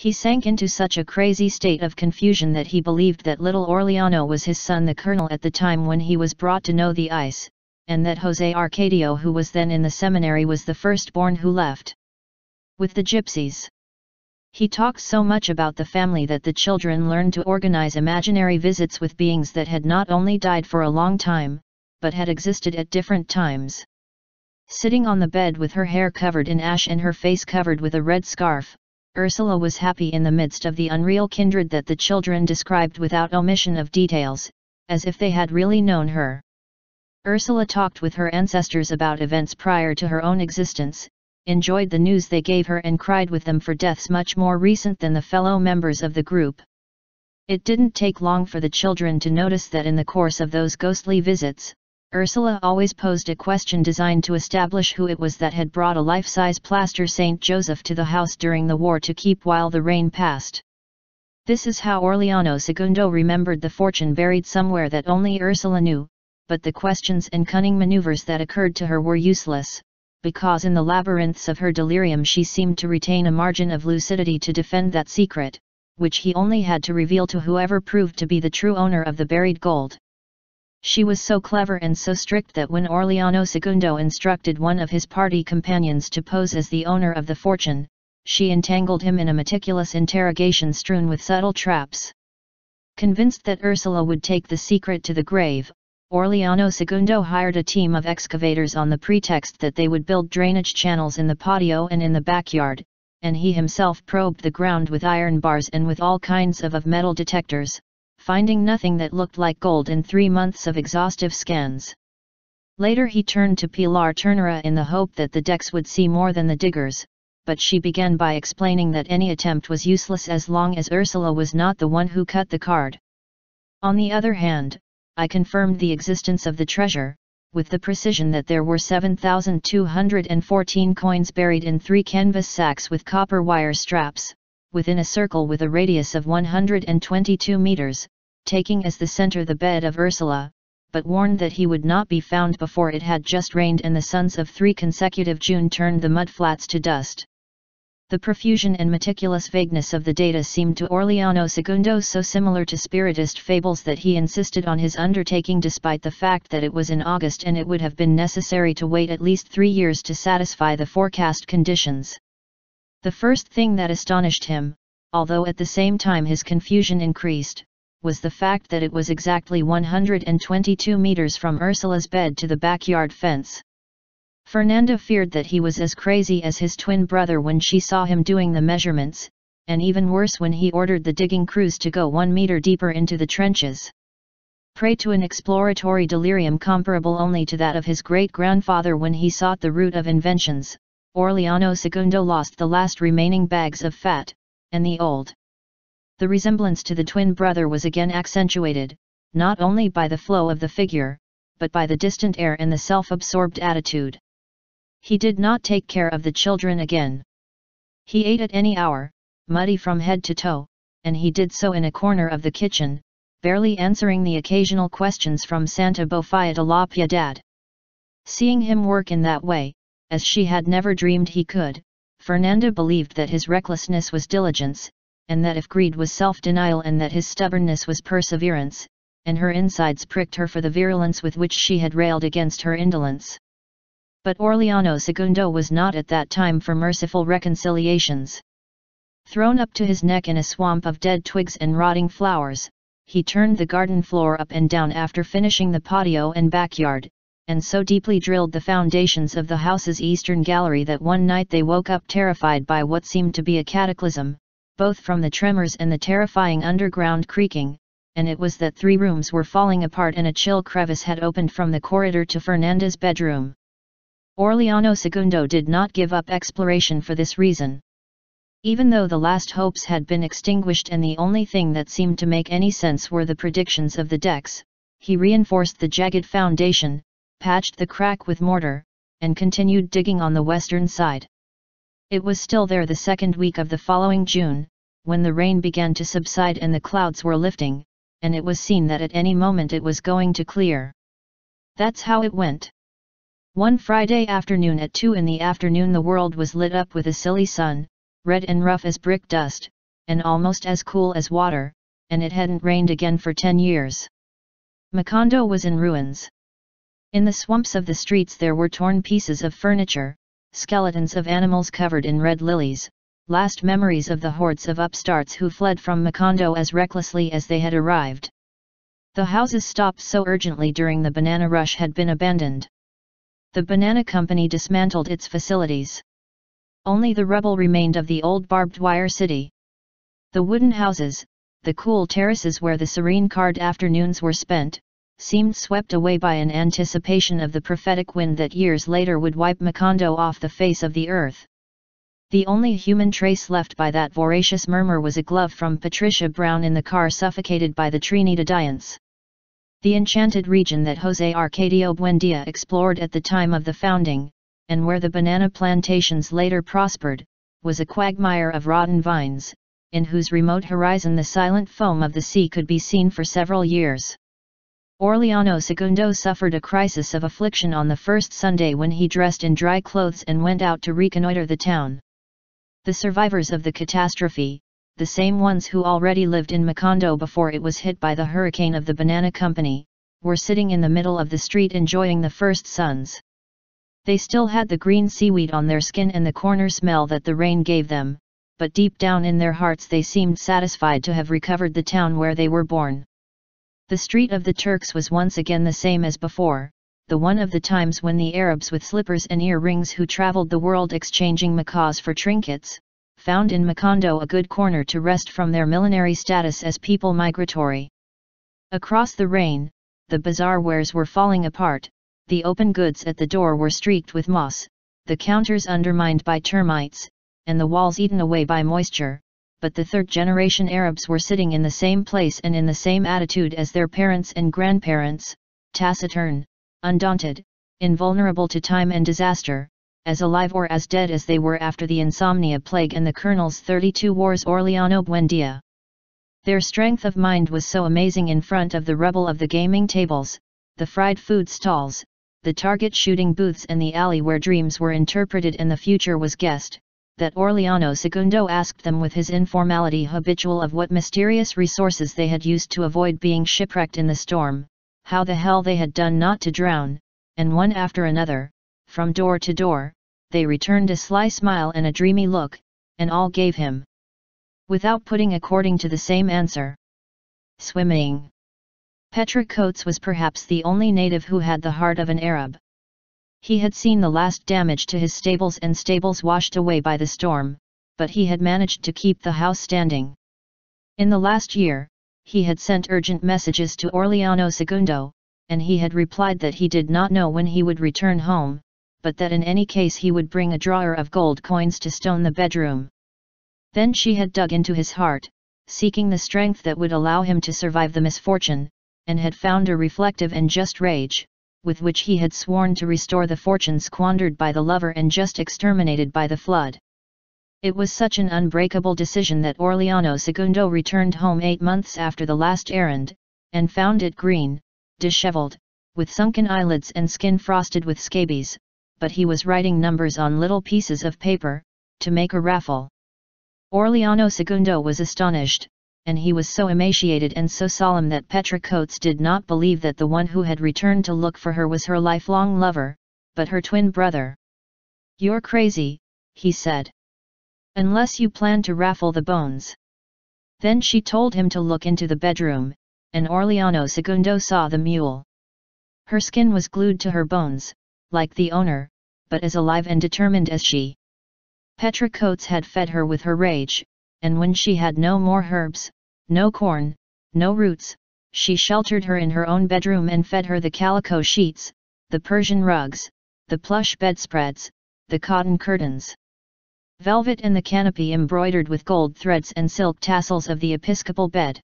He sank into such a crazy state of confusion that he believed that little Aureliano was his son the colonel at the time when he was brought to know the ice, and that Jose Arcadio who was then in the seminary was the firstborn who left. With the gypsies. He talked so much about the family that the children learned to organize imaginary visits with beings that had not only died for a long time, but had existed at different times. Sitting on the bed with her hair covered in ash and her face covered with a red scarf, Ursula was happy in the midst of the unreal kindred that the children described without omission of details, as if they had really known her. Ursula talked with her ancestors about events prior to her own existence, enjoyed the news they gave her and cried with them for deaths much more recent than the fellow members of the group. It didn't take long for the children to notice that in the course of those ghostly visits, Ursula always posed a question designed to establish who it was that had brought a life-size plaster Saint Joseph to the house during the war to keep while the rain passed. This is how Aureliano Segundo remembered the fortune buried somewhere that only Ursula knew, but the questions and cunning maneuvers that occurred to her were useless, because in the labyrinths of her delirium she seemed to retain a margin of lucidity to defend that secret, which he only had to reveal to whoever proved to be the true owner of the buried gold. She was so clever and so strict that when Aureliano Segundo instructed one of his party companions to pose as the owner of the fortune, she entangled him in a meticulous interrogation strewn with subtle traps. Convinced that Ursula would take the secret to the grave, Aureliano Segundo hired a team of excavators on the pretext that they would build drainage channels in the patio and in the backyard, and he himself probed the ground with iron bars and with all kinds of, of metal detectors, finding nothing that looked like gold in three months of exhaustive scans. Later he turned to Pilar Ternera in the hope that the decks would see more than the diggers, but she began by explaining that any attempt was useless as long as Ursula was not the one who cut the card. On the other hand, I confirmed the existence of the treasure, with the precision that there were 7,214 coins buried in three canvas sacks with copper wire straps, within a circle with a radius of 122 meters, taking as the center the bed of Ursula, but warned that he would not be found before it had just rained and the suns of three consecutive June turned the mudflats to dust. The profusion and meticulous vagueness of the data seemed to Aureliano Segundo so similar to spiritist fables that he insisted on his undertaking despite the fact that it was in August and it would have been necessary to wait at least three years to satisfy the forecast conditions. The first thing that astonished him, although at the same time his confusion increased, was the fact that it was exactly 122 meters from Ursula's bed to the backyard fence. Fernanda feared that he was as crazy as his twin brother when she saw him doing the measurements, and even worse when he ordered the digging crews to go one meter deeper into the trenches. Prey to an exploratory delirium comparable only to that of his great-grandfather when he sought the root of inventions, Aureliano Segundo lost the last remaining bags of fat, and the old the resemblance to the twin brother was again accentuated, not only by the flow of the figure, but by the distant air and the self-absorbed attitude. He did not take care of the children again. He ate at any hour, muddy from head to toe, and he did so in a corner of the kitchen, barely answering the occasional questions from Santa Sofia de la Piedad. Seeing him work in that way, as she had never dreamed he could, Fernanda believed that his recklessness was diligence, and that if greed was self-denial and that his stubbornness was perseverance, and her insides pricked her for the virulence with which she had railed against her indolence. But Aureliano Segundo was not at that time for merciful reconciliations. Thrown up to his neck in a swamp of dead twigs and rotting flowers, he turned the garden floor up and down after finishing the patio and backyard, and so deeply drilled the foundations of the house's eastern gallery that one night they woke up terrified by what seemed to be a cataclysm, both from the tremors and the terrifying underground creaking, and it was that three rooms were falling apart and a chill crevice had opened from the corridor to Fernanda's bedroom. Aureliano Segundo did not give up exploration for this reason. Even though the last hopes had been extinguished and the only thing that seemed to make any sense were the predictions of the decks, he reinforced the jagged foundation, patched the crack with mortar, and continued digging on the western side. It was still there the second week of the following June, when the rain began to subside and the clouds were lifting, and it was seen that at any moment it was going to clear. That's how it went. One Friday afternoon at 2 in the afternoon the world was lit up with a silly sun, red and rough as brick dust, and almost as cool as water, and it hadn't rained again for ten years. Macondo was in ruins. In the swamps of the streets there were torn pieces of furniture, skeletons of animals covered in red lilies, last memories of the hordes of upstarts who fled from Macondo as recklessly as they had arrived. The houses stopped so urgently during the banana rush had been abandoned. The banana company dismantled its facilities. Only the rubble remained of the old barbed wire city. The wooden houses, the cool terraces where the serene card afternoons were spent, seemed swept away by an anticipation of the prophetic wind that years later would wipe Macondo off the face of the earth. The only human trace left by that voracious murmur was a glove from Patricia Brown in the car suffocated by the Trinidadians. The enchanted region that Jose Arcadio Buendia explored at the time of the founding, and where the banana plantations later prospered, was a quagmire of rotten vines, in whose remote horizon the silent foam of the sea could be seen for several years. Aureliano Segundo suffered a crisis of affliction on the first Sunday when he dressed in dry clothes and went out to reconnoiter the town. The survivors of the catastrophe, the same ones who already lived in Macondo before it was hit by the hurricane of the Banana Company, were sitting in the middle of the street enjoying the first suns. They still had the green seaweed on their skin and the corner smell that the rain gave them, but deep down in their hearts they seemed satisfied to have recovered the town where they were born. The street of the Turks was once again the same as before, the one of the times when the Arabs with slippers and earrings who traveled the world exchanging macaws for trinkets, found in Macondo a good corner to rest from their millinery status as people migratory. Across the rain, the bazaar wares were falling apart, the open goods at the door were streaked with moss, the counters undermined by termites, and the walls eaten away by moisture, but the third-generation Arabs were sitting in the same place and in the same attitude as their parents and grandparents, taciturn, undaunted, invulnerable to time and disaster, as alive or as dead as they were after the insomnia plague and the colonel's 32 wars Aureliano Buendia. Their strength of mind was so amazing in front of the rubble of the gaming tables, the fried food stalls, the target shooting booths and the alley where dreams were interpreted and the future was guessed, that Aureliano Segundo asked them with his informality habitual of what mysterious resources they had used to avoid being shipwrecked in the storm, how the hell they had done not to drown, and one after another, from door to door, they returned a sly smile and a dreamy look, and all gave him. Without putting according to the same answer. Swimming. Petra Cotes was perhaps the only native who had the heart of an Arab. He had seen the last damage to his stables and stables washed away by the storm, but he had managed to keep the house standing. In the last year, he had sent urgent messages to Aureliano Segundo, and he had replied that he did not know when he would return home, but that in any case he would bring a drawer of gold coins to stone the bedroom. Then she had dug into his heart, seeking the strength that would allow him to survive the misfortune, and had found a reflective and just rage, with which he had sworn to restore the fortune squandered by the lover and just exterminated by the flood. It was such an unbreakable decision that Aureliano Segundo returned home eight months after the last errand, and found it green, disheveled, with sunken eyelids and skin frosted with scabies, but he was writing numbers on little pieces of paper, to make a raffle. Aureliano Segundo was astonished, and he was so emaciated and so solemn that Petra Cotes did not believe that the one who had returned to look for her was her lifelong lover, but her twin brother. You're crazy, he said. Unless you plan to raffle the bones. Then she told him to look into the bedroom, and Aureliano Segundo saw the mule. Her skin was glued to her bones, like the owner, but as alive and determined as she. Petra Cotes had fed her with her rage, and when she had no more herbs, no corn, no roots, she sheltered her in her own bedroom and fed her the calico sheets, the Persian rugs, the plush bedspreads, the cotton curtains. Velvet and the canopy embroidered with gold threads and silk tassels of the episcopal bed.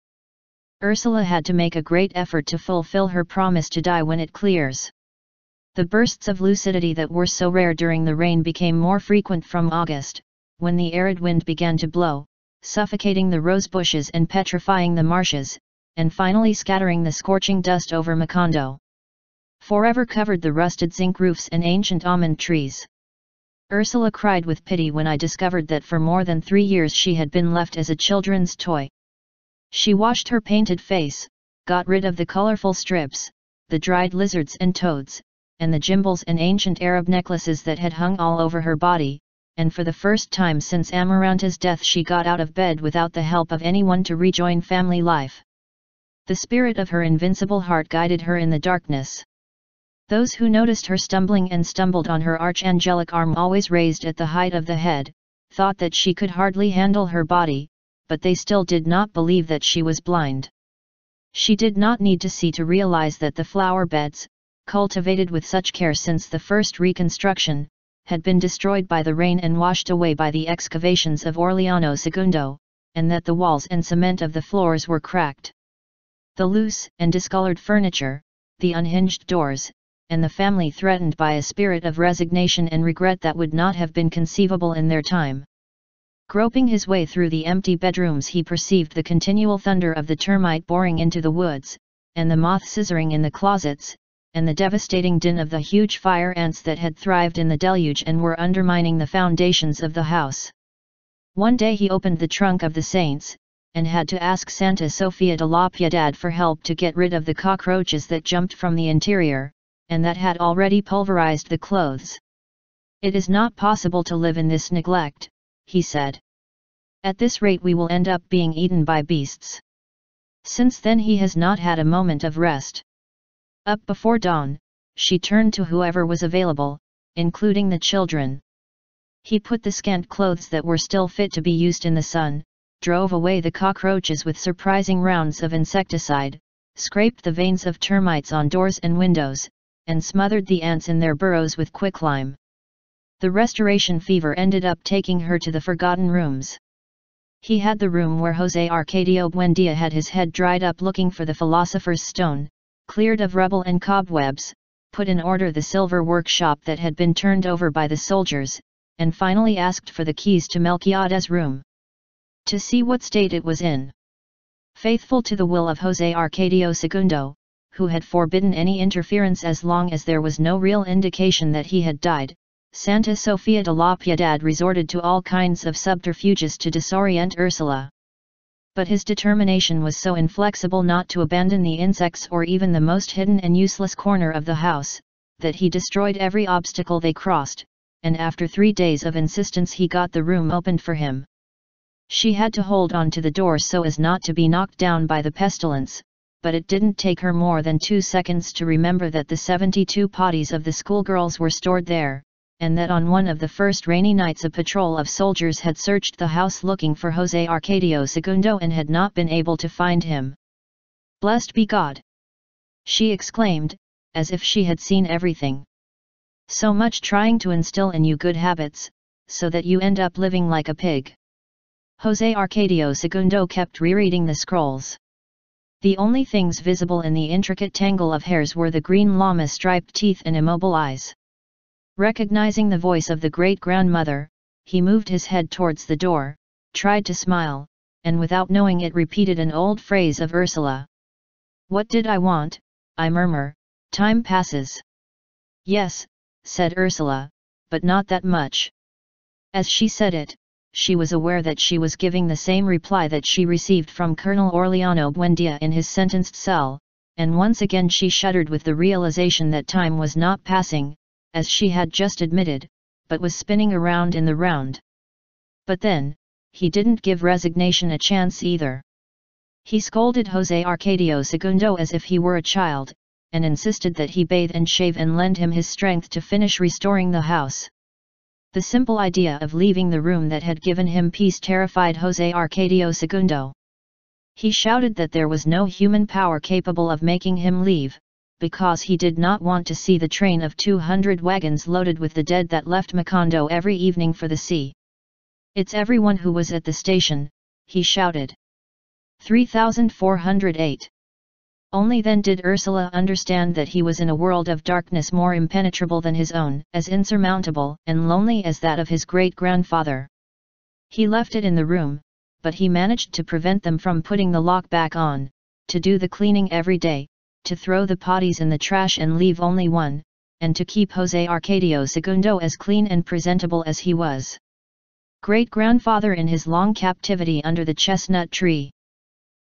Ursula had to make a great effort to fulfill her promise to die when it clears. The bursts of lucidity that were so rare during the rain became more frequent from August, when the arid wind began to blow, suffocating the rose bushes and petrifying the marshes, and finally scattering the scorching dust over Macondo. Forever covered the rusted zinc roofs and ancient almond trees. Ursula cried with pity when I discovered that for more than three years she had been left as a children's toy. She washed her painted face, got rid of the colorful strips, the dried lizards and toads, and the gimbals and ancient Arab necklaces that had hung all over her body, and for the first time since Amaranta's death she got out of bed without the help of anyone to rejoin family life. The spirit of her invincible heart guided her in the darkness. Those who noticed her stumbling and stumbled on her archangelic arm always raised at the height of the head, thought that she could hardly handle her body, but they still did not believe that she was blind. She did not need to see to realize that the flower beds, cultivated with such care since the first reconstruction, had been destroyed by the rain and washed away by the excavations of Aureliano Segundo, and that the walls and cement of the floors were cracked. The loose and discolored furniture, the unhinged doors, and the family threatened by a spirit of resignation and regret that would not have been conceivable in their time. Groping his way through the empty bedrooms he perceived the continual thunder of the termite boring into the woods, and the moth scissoring in the closets, and the devastating din of the huge fire ants that had thrived in the deluge and were undermining the foundations of the house. One day he opened the trunk of the saints, and had to ask Santa Sofia de la Piedad for help to get rid of the cockroaches that jumped from the interior, and that had already pulverized the clothes. It is not possible to live in this neglect, he said. At this rate we will end up being eaten by beasts. Since then he has not had a moment of rest. Up before dawn, she turned to whoever was available, including the children. He put the scant clothes that were still fit to be used in the sun, drove away the cockroaches with surprising rounds of insecticide, scraped the veins of termites on doors and windows, and smothered the ants in their burrows with quicklime. The restoration fever ended up taking her to the forgotten rooms. He had the room where Jose Arcadio Buendia had his head dried up looking for the philosopher's stone, cleared of rubble and cobwebs, put in order the silver workshop that had been turned over by the soldiers, and finally asked for the keys to Melquiades' room. To see what state it was in. Faithful to the will of Jose Arcadio Segundo, who had forbidden any interference as long as there was no real indication that he had died, Santa Sofia de la Piedad resorted to all kinds of subterfuges to disorient Ursula but his determination was so inflexible not to abandon the insects or even the most hidden and useless corner of the house, that he destroyed every obstacle they crossed, and after three days of insistence he got the room opened for him. She had to hold on to the door so as not to be knocked down by the pestilence, but it didn't take her more than two seconds to remember that the 72 potties of the schoolgirls were stored there, and that on one of the first rainy nights a patrol of soldiers had searched the house looking for Jose Arcadio Segundo and had not been able to find him. Blessed be God! She exclaimed, as if she had seen everything. So much trying to instill in you good habits, so that you end up living like a pig. Jose Arcadio Segundo kept rereading the scrolls. The only things visible in the intricate tangle of hairs were the green llama striped teeth and immobile eyes. Recognizing the voice of the great-grandmother, he moved his head towards the door, tried to smile, and without knowing it repeated an old phrase of Ursula. What did I want, I murmur, time passes. Yes, said Ursula, but not that much. As she said it, she was aware that she was giving the same reply that she received from Colonel Aureliano Buendia in his sentenced cell, and once again she shuddered with the realization that time was not passing, as she had just admitted, but was spinning around in the round. But then, he didn't give resignation a chance either. He scolded Jose Arcadio Segundo as if he were a child, and insisted that he bathe and shave and lend him his strength to finish restoring the house. The simple idea of leaving the room that had given him peace terrified Jose Arcadio Segundo. He shouted that there was no human power capable of making him leave, because he did not want to see the train of 200 wagons loaded with the dead that left Macondo every evening for the sea. It's everyone who was at the station, he shouted. 3408. Only then did Ursula understand that he was in a world of darkness more impenetrable than his own, as insurmountable and lonely as that of his great-grandfather. He left it in the room, but he managed to prevent them from putting the lock back on, to do the cleaning every day, to throw the potties in the trash and leave only one, and to keep Jose Arcadio Segundo as clean and presentable as he was. Great-grandfather in his long captivity under the chestnut tree.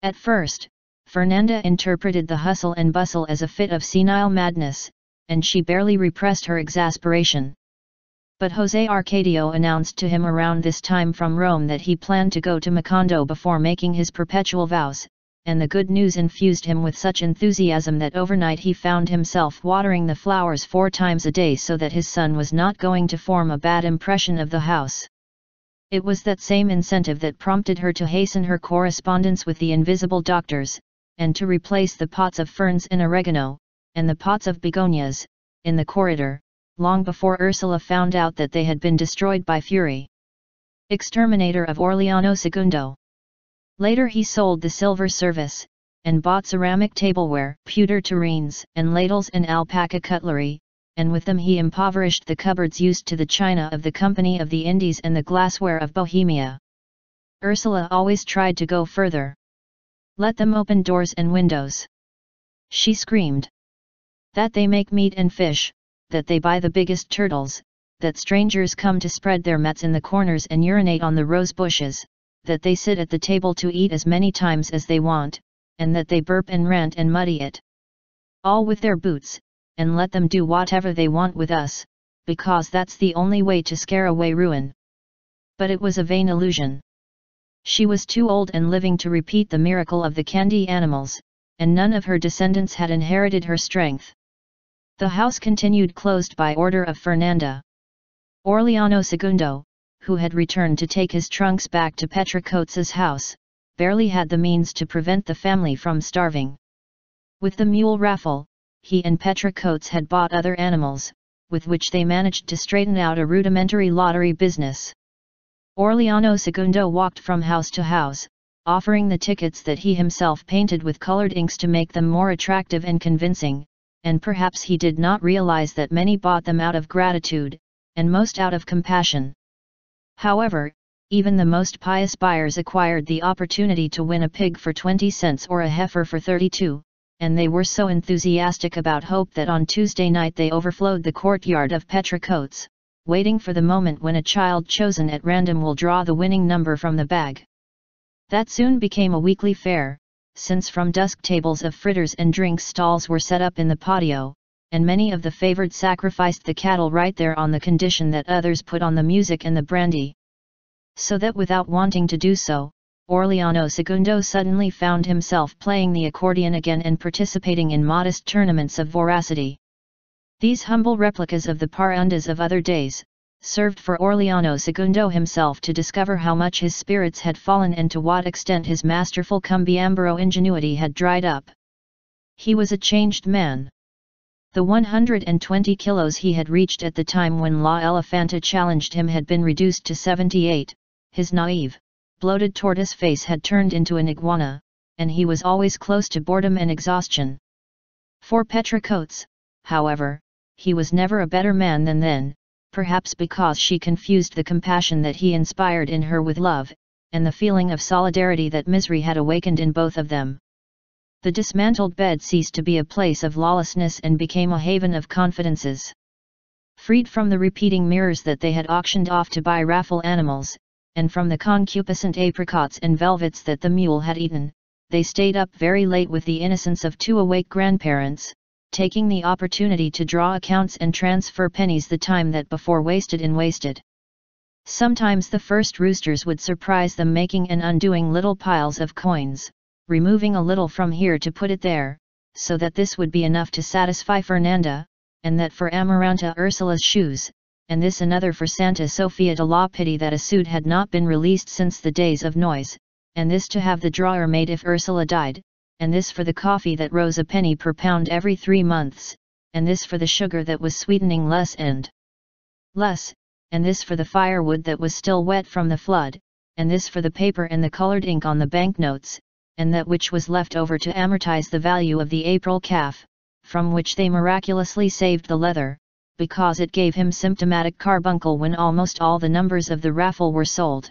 At first, Fernanda interpreted the hustle and bustle as a fit of senile madness, and she barely repressed her exasperation. But Jose Arcadio announced to him around this time from Rome that he planned to go to Macondo before making his perpetual vows, and the good news infused him with such enthusiasm that overnight he found himself watering the flowers four times a day so that his son was not going to form a bad impression of the house. It was that same incentive that prompted her to hasten her correspondence with the invisible doctors, and to replace the pots of ferns and oregano, and the pots of begonias, in the corridor, long before Ursula found out that they had been destroyed by Fury. Exterminator of Aureliano Segundo. Later he sold the silver service, and bought ceramic tableware, pewter tureens, and ladles and alpaca cutlery, and with them he impoverished the cupboards used to the china of the Company of the Indies and the glassware of Bohemia. Ursula always tried to go further. Let them open doors and windows. She screamed. That they make meat and fish, that they buy the biggest turtles, that strangers come to spread their mats in the corners and urinate on the rose bushes, that they sit at the table to eat as many times as they want, and that they burp and rant and muddy it. All with their boots, and let them do whatever they want with us, because that's the only way to scare away ruin. But it was a vain illusion. She was too old and living to repeat the miracle of the candy animals, and none of her descendants had inherited her strength. The house continued closed by order of Fernanda. Aureliano Segundo, who had returned to take his trunks back to Petra Cotes's house, barely had the means to prevent the family from starving. With the mule raffle, he and Petra Cotes had bought other animals, with which they managed to straighten out a rudimentary lottery business. Aureliano Segundo walked from house to house, offering the tickets that he himself painted with colored inks to make them more attractive and convincing, and perhaps he did not realize that many bought them out of gratitude, and most out of compassion. However, even the most pious buyers acquired the opportunity to win a pig for 20 cents or a heifer for 32, and they were so enthusiastic about hope that on Tuesday night they overflowed the courtyard of Petra waiting for the moment when a child chosen at random will draw the winning number from the bag. That soon became a weekly fair, since from dusk tables of fritters and drinks stalls were set up in the patio, and many of the favored sacrificed the cattle right there on the condition that others put on the music and the brandy. So that without wanting to do so, Aureliano Segundo suddenly found himself playing the accordion again and participating in modest tournaments of voracity. These humble replicas of the parrandas of other days, served for Aureliano Segundo himself to discover how much his spirits had fallen and to what extent his masterful Cumbiambaro ingenuity had dried up. He was a changed man. The 120 kilos he had reached at the time when La Elefanta challenged him had been reduced to 78, his naive, bloated tortoise face had turned into an iguana, and he was always close to boredom and exhaustion. For Petra Cotes, however, he was never a better man than then, perhaps because she confused the compassion that he inspired in her with love, and the feeling of solidarity that misery had awakened in both of them the dismantled bed ceased to be a place of lawlessness and became a haven of confidences. Freed from the repeating mirrors that they had auctioned off to buy raffle animals, and from the concupiscent apricots and velvets that the mule had eaten, they stayed up very late with the innocence of two awake grandparents, taking the opportunity to draw accounts and transfer pennies the time that before wasted in wasted. Sometimes the first roosters would surprise them making and undoing little piles of coins, removing a little from here to put it there, so that this would be enough to satisfy Fernanda, and that for Amaranta Ursula's shoes, and this another for Santa Sofia de la pity that a suit had not been released since the days of noise, and this to have the drawer made if Ursula died, and this for the coffee that rose a penny per pound every three months, and this for the sugar that was sweetening less and less, and this for the firewood that was still wet from the flood, and this for the paper and the colored ink on the banknotes, and that which was left over to amortize the value of the April calf, from which they miraculously saved the leather, because it gave him symptomatic carbuncle when almost all the numbers of the raffle were sold.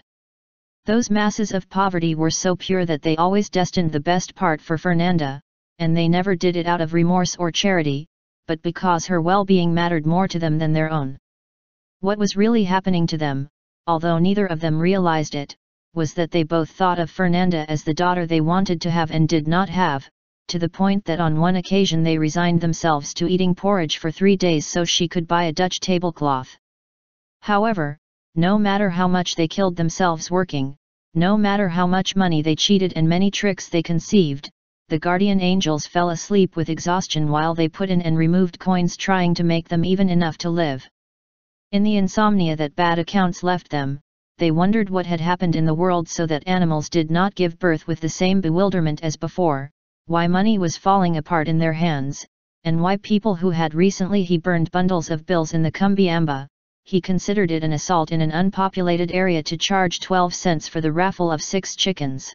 Those masses of poverty were so pure that they always destined the best part for Fernanda, and they never did it out of remorse or charity, but because her well-being mattered more to them than their own. What was really happening to them, although neither of them realized it, was that they both thought of Fernanda as the daughter they wanted to have and did not have, to the point that on one occasion they resigned themselves to eating porridge for three days so she could buy a Dutch tablecloth. However, no matter how much they killed themselves working, no matter how much money they cheated and many tricks they conceived, the guardian angels fell asleep with exhaustion while they put in and removed coins trying to make them even enough to live. In the insomnia that bad accounts left them, they wondered what had happened in the world so that animals did not give birth with the same bewilderment as before, why money was falling apart in their hands, and why people who had recently he burned bundles of bills in the cumbiamba, he considered it an assault in an unpopulated area to charge 12 cents for the raffle of six chickens.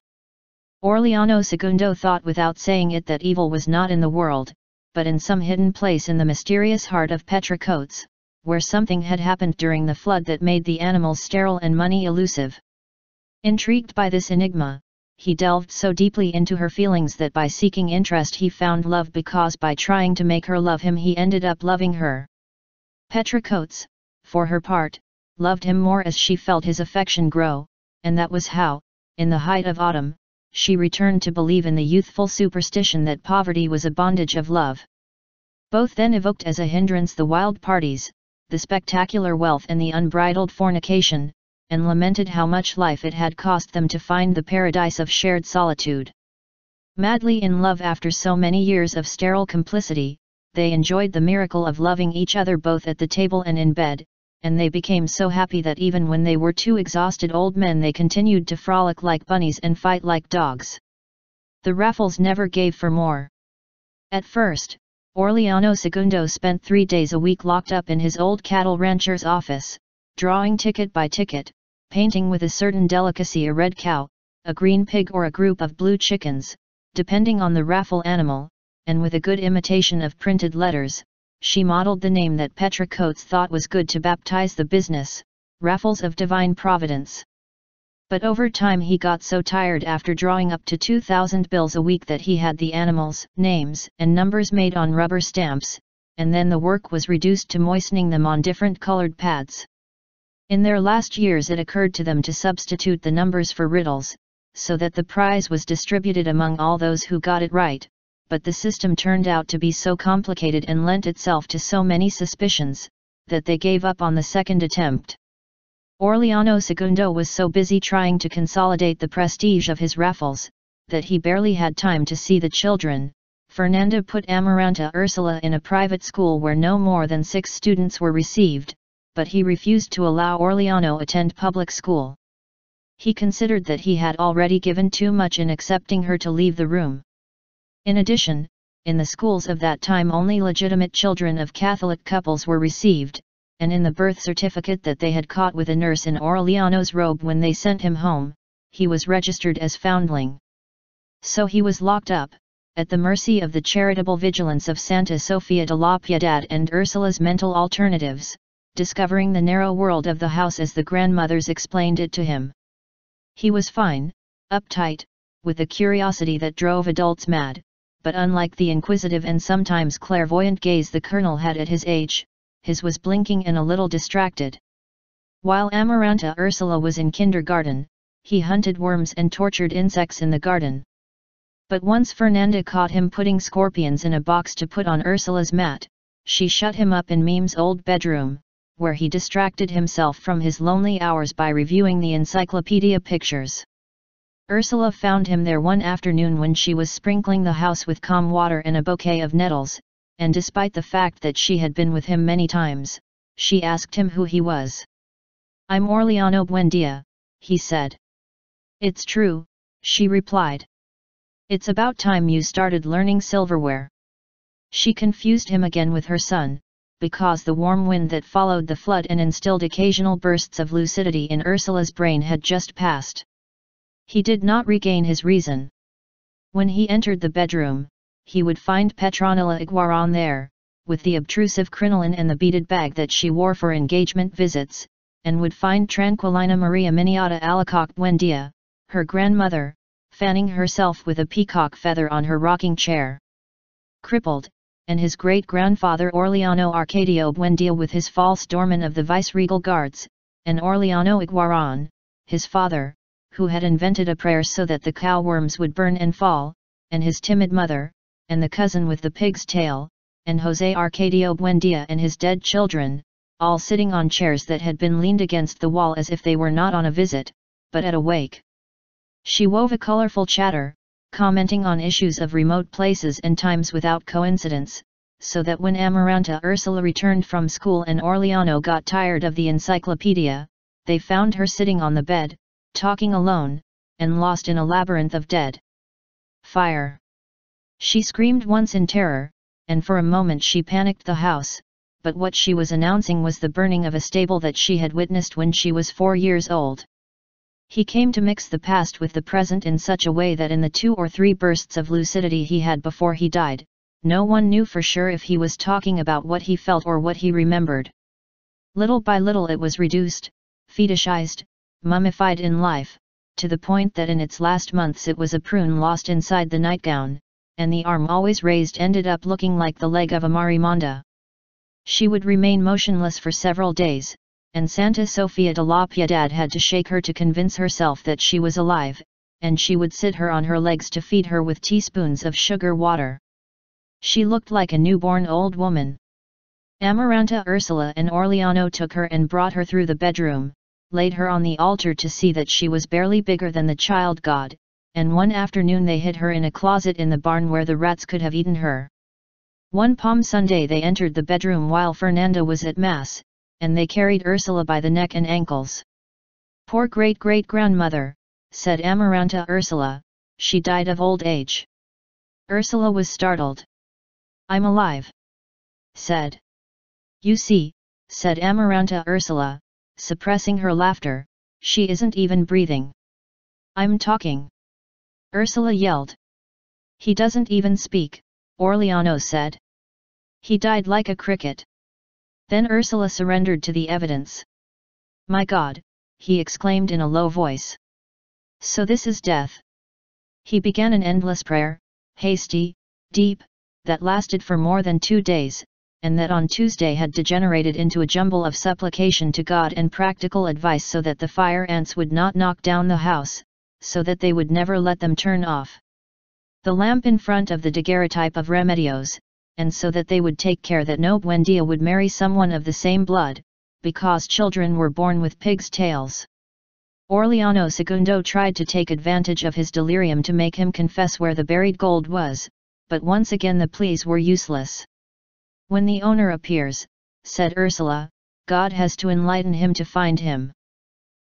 Aureliano Segundo thought without saying it that evil was not in the world, but in some hidden place in the mysterious heart of Petra Cotes, where something had happened during the flood that made the animals sterile and money elusive. Intrigued by this enigma, he delved so deeply into her feelings that by seeking interest he found love because by trying to make her love him he ended up loving her. Petra Cotes, for her part, loved him more as she felt his affection grow, and that was how, in the height of autumn, she returned to believe in the youthful superstition that poverty was a bondage of love. Both then evoked as a hindrance the wild parties, the spectacular wealth and the unbridled fornication, and lamented how much life it had cost them to find the paradise of shared solitude. Madly in love after so many years of sterile complicity, they enjoyed the miracle of loving each other both at the table and in bed, and they became so happy that even when they were two exhausted old men they continued to frolic like bunnies and fight like dogs. The Raffles never gave for more. At first, Aureliano Segundo spent three days a week locked up in his old cattle rancher's office, drawing ticket by ticket, painting with a certain delicacy a red cow, a green pig or a group of blue chickens, depending on the raffle animal, and with a good imitation of printed letters, she modeled the name that Petra Cotes thought was good to baptize the business, Raffles of Divine Providence. But over time he got so tired after drawing up to 2,000 bills a week that he had the animals, names, and numbers made on rubber stamps, and then the work was reduced to moistening them on different colored pads. In their last years it occurred to them to substitute the numbers for riddles, so that the prize was distributed among all those who got it right, but the system turned out to be so complicated and lent itself to so many suspicions, that they gave up on the second attempt. Aureliano Segundo was so busy trying to consolidate the prestige of his raffles, that he barely had time to see the children. Fernanda put Amaranta Ursula in a private school where no more than six students were received, but he refused to allow Aureliano attend public school. He considered that he had already given too much in accepting her to leave the room. In addition, in the schools of that time only legitimate children of Catholic couples were received, and in the birth certificate that they had caught with a nurse in Aureliano's robe when they sent him home, he was registered as foundling. So he was locked up, at the mercy of the charitable vigilance of Santa Sofia de la Piedad and Ursula's mental alternatives, discovering the narrow world of the house as the grandmothers explained it to him. He was fine, uptight, with a curiosity that drove adults mad, but unlike the inquisitive and sometimes clairvoyant gaze the colonel had at his age, his was blinking and a little distracted. While Amaranta Ursula was in kindergarten, he hunted worms and tortured insects in the garden. But once Fernanda caught him putting scorpions in a box to put on Ursula's mat, she shut him up in Mime's old bedroom, where he distracted himself from his lonely hours by reviewing the encyclopedia pictures. Ursula found him there one afternoon when she was sprinkling the house with calm water and a bouquet of nettles, and despite the fact that she had been with him many times, she asked him who he was. I'm Aureliano Buendia, he said. It's true, she replied. It's about time you started learning silverware. She confused him again with her son, because the warm wind that followed the flood and instilled occasional bursts of lucidity in Ursula's brain had just passed. He did not regain his reason. When he entered the bedroom, he would find Petronilla Iguaran there, with the obtrusive crinoline and the beaded bag that she wore for engagement visits, and would find Tranquilina Maria Miniata Alacoque Buendia, her grandmother, fanning herself with a peacock feather on her rocking chair. Crippled, and his great-grandfather Aureliano Arcadio Buendia with his false doorman of the viceregal guards, and Aureliano Iguaran, his father, who had invented a prayer so that the cowworms would burn and fall, and his timid mother, and the cousin with the pig's tail, and Jose Arcadio Buendia and his dead children, all sitting on chairs that had been leaned against the wall as if they were not on a visit, but at a wake. She wove a colorful chatter, commenting on issues of remote places and times without coincidence, so that when Amaranta Ursula returned from school and Aureliano got tired of the encyclopedia, they found her sitting on the bed, talking alone, and lost in a labyrinth of dead. Fire! She screamed once in terror, and for a moment she panicked the house, but what she was announcing was the burning of a stable that she had witnessed when she was four years old. He came to mix the past with the present in such a way that in the two or three bursts of lucidity he had before he died, no one knew for sure if he was talking about what he felt or what he remembered. Little by little it was reduced, fetishized, mummified in life, to the point that in its last months it was a prune lost inside the nightgown, and the arm always raised ended up looking like the leg of a Marimonda. She would remain motionless for several days, and Santa Sofia de la Piedad had to shake her to convince herself that she was alive, and she would sit her on her legs to feed her with teaspoons of sugar water. She looked like a newborn old woman. Amaranta Ursula and Aureliano took her and brought her through the bedroom, laid her on the altar to see that she was barely bigger than the child god, and one afternoon they hid her in a closet in the barn where the rats could have eaten her. One Palm Sunday they entered the bedroom while Fernanda was at Mass, and they carried Ursula by the neck and ankles. Poor great-great-grandmother, said Amaranta Ursula, she died of old age. Ursula was startled. I'm alive. Said. You see, said Amaranta Ursula, suppressing her laughter, she isn't even breathing. I'm talking. Ursula yelled. He doesn't even speak, Aureliano said. He died like a cricket. Then Ursula surrendered to the evidence. My God, he exclaimed in a low voice. So this is death. He began an endless prayer, hasty, deep, that lasted for more than two days, and that on Tuesday had degenerated into a jumble of supplication to God and practical advice so that the fire ants would not knock down the house, so that they would never let them turn off. The lamp in front of the daguerreotype of Remedios, and so that they would take care that no Buendia would marry someone of the same blood, because children were born with pigs' tails. Aureliano Segundo tried to take advantage of his delirium to make him confess where the buried gold was, but once again the pleas were useless. When the owner appears, said Ursula, God has to enlighten him to find him.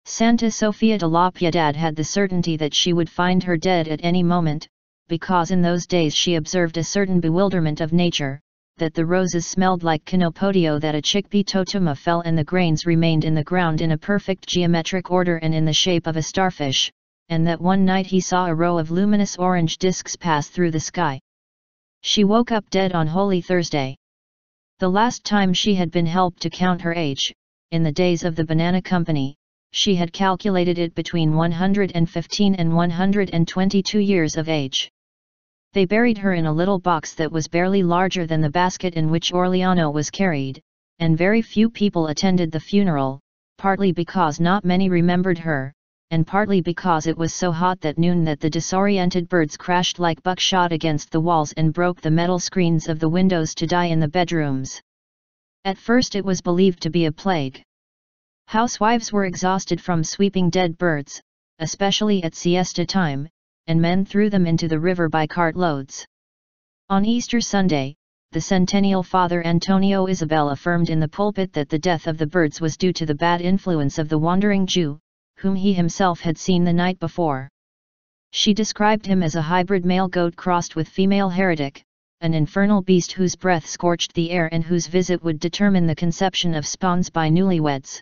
Santa Sofia de la Piedad had the certainty that she would find her dead at any moment, because in those days she observed a certain bewilderment of nature, that the roses smelled like quinopodio that a chickpea totuma fell and the grains remained in the ground in a perfect geometric order and in the shape of a starfish, and that one night he saw a row of luminous orange discs pass through the sky. She woke up dead on Holy Thursday. The last time she had been helped to count her age, in the days of the Banana Company, she had calculated it between 115 and 122 years of age. They buried her in a little box that was barely larger than the basket in which Aureliano was carried, and very few people attended the funeral, partly because not many remembered her, and partly because it was so hot that noon that the disoriented birds crashed like buckshot against the walls and broke the metal screens of the windows to die in the bedrooms. At first it was believed to be a plague. Housewives were exhausted from sweeping dead birds, especially at siesta time, and men threw them into the river by cartloads. On Easter Sunday, the centennial Father Antonio Isabel affirmed in the pulpit that the death of the birds was due to the bad influence of the wandering Jew, whom he himself had seen the night before. She described him as a hybrid male goat crossed with female heretic, an infernal beast whose breath scorched the air and whose visit would determine the conception of spawns by newlyweds.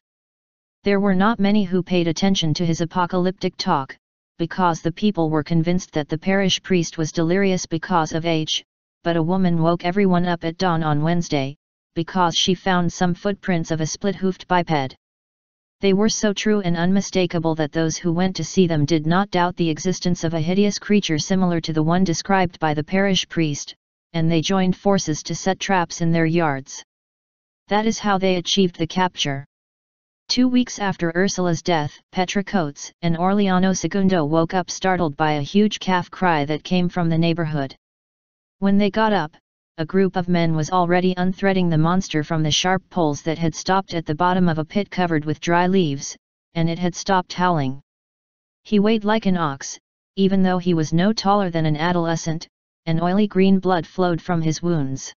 There were not many who paid attention to his apocalyptic talk, because the people were convinced that the parish priest was delirious because of age, but a woman woke everyone up at dawn on Wednesday, because she found some footprints of a split-hoofed biped. They were so true and unmistakable that those who went to see them did not doubt the existence of a hideous creature similar to the one described by the parish priest, and they joined forces to set traps in their yards. That is how they achieved the capture. Two weeks after Ursula's death, Petra Cotes and Aureliano Segundo woke up startled by a huge calf cry that came from the neighborhood. When they got up, a group of men was already unthreading the monster from the sharp poles that had stopped at the bottom of a pit covered with dry leaves, and it had stopped howling. He weighed like an ox, even though he was no taller than an adolescent, and oily green blood flowed from his wounds.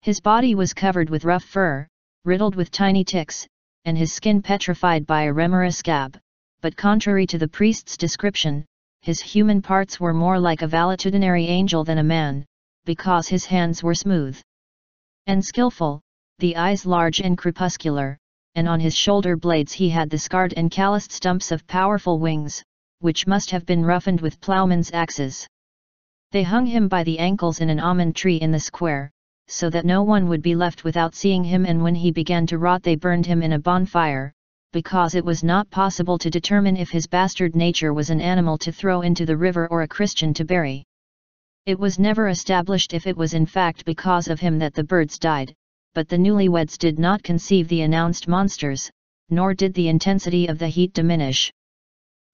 His body was covered with rough fur, riddled with tiny ticks, and his skin petrified by a remora scab, but contrary to the priest's description, his human parts were more like a valetudinary angel than a man, because his hands were smooth and skillful, the eyes large and crepuscular, and on his shoulder blades he had the scarred and calloused stumps of powerful wings, which must have been roughened with ploughmen's axes. They hung him by the ankles in an almond tree in the square, so that no one would be left without seeing him and when he began to rot they burned him in a bonfire, because it was not possible to determine if his bastard nature was an animal to throw into the river or a Christian to bury. It was never established if it was in fact because of him that the birds died, but the newlyweds did not conceive the announced monsters, nor did the intensity of the heat diminish.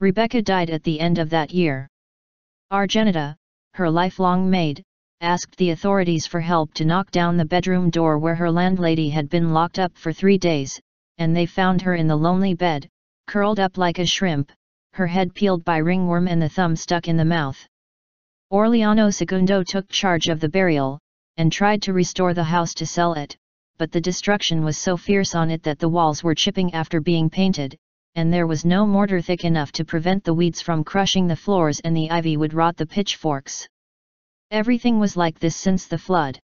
Rebecca died at the end of that year. Argénida, her lifelong maid, asked the authorities for help to knock down the bedroom door where her landlady had been locked up for three days, and they found her in the lonely bed, curled up like a shrimp, her head peeled by ringworm and the thumb stuck in the mouth. Aureliano Segundo took charge of the burial, and tried to restore the house to sell it, but the destruction was so fierce on it that the walls were chipping after being painted, and there was no mortar thick enough to prevent the weeds from crushing the floors and the ivy would rot the pitchforks. Everything was like this since the flood.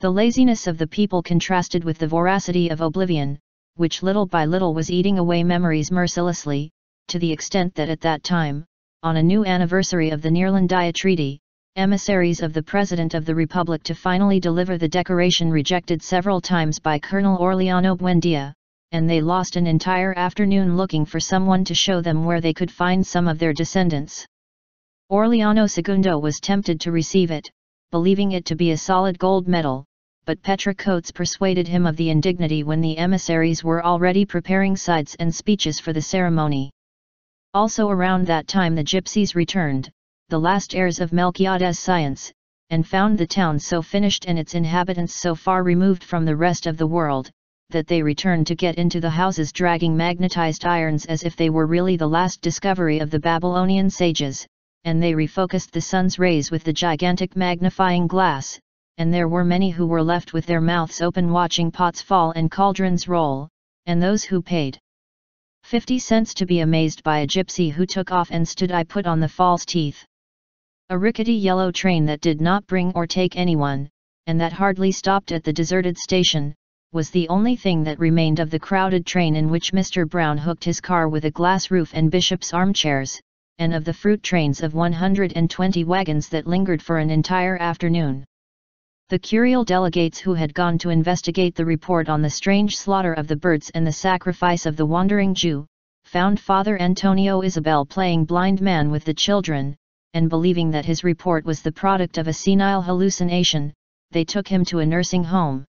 The laziness of the people contrasted with the voracity of oblivion, which little by little was eating away memories mercilessly, to the extent that at that time, on a new anniversary of the Neerlandia Treaty, emissaries of the President of the Republic to finally deliver the decoration rejected several times by Colonel Aureliano Buendia, and they lost an entire afternoon looking for someone to show them where they could find some of their descendants. Aureliano Segundo was tempted to receive it, believing it to be a solid gold medal, but Petra Cotes persuaded him of the indignity when the emissaries were already preparing sides and speeches for the ceremony. Also around that time the gypsies returned, the last heirs of Melquiades science, and found the town so finished and its inhabitants so far removed from the rest of the world, that they returned to get into the houses dragging magnetized irons as if they were really the last discovery of the Babylonian sages, and they refocused the sun's rays with the gigantic magnifying glass, and there were many who were left with their mouths open watching pots fall and cauldrons roll, and those who paid 50 cents to be amazed by a gypsy who took off and stood I put on the false teeth. A rickety yellow train that did not bring or take anyone, and that hardly stopped at the deserted station, was the only thing that remained of the crowded train in which Mr. Brown hooked his car with a glass roof and bishop's armchairs, and of the fruit trains of 120 wagons that lingered for an entire afternoon. The curial delegates who had gone to investigate the report on the strange slaughter of the birds and the sacrifice of the wandering Jew, found Father Antonio Isabel playing blind man with the children, and believing that his report was the product of a senile hallucination, they took him to a nursing home.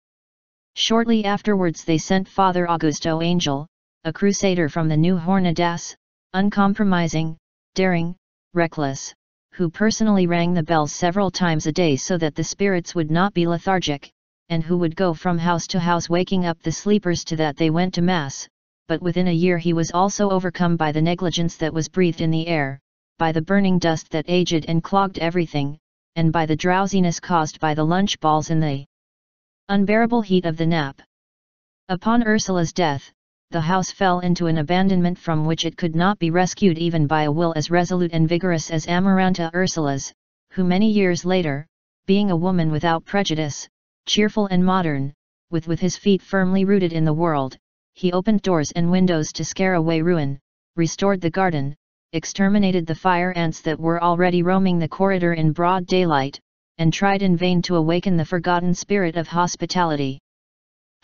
Shortly afterwards they sent Father Augusto Angel, a crusader from the New Hornadas, uncompromising, daring, reckless, who personally rang the bells several times a day so that the spirits would not be lethargic, and who would go from house to house waking up the sleepers to that they went to Mass, but within a year he was also overcome by the negligence that was breathed in the air, by the burning dust that aged and clogged everything, and by the drowsiness caused by the lunch balls in the unbearable heat of the nap. Upon Ursula's death, the house fell into an abandonment from which it could not be rescued even by a will as resolute and vigorous as Amaranta Ursula's, who many years later, being a woman without prejudice, cheerful and modern, with with his feet firmly rooted in the world, he opened doors and windows to scare away ruin, restored the garden, exterminated the fire ants that were already roaming the corridor in broad daylight, and tried in vain to awaken the forgotten spirit of hospitality.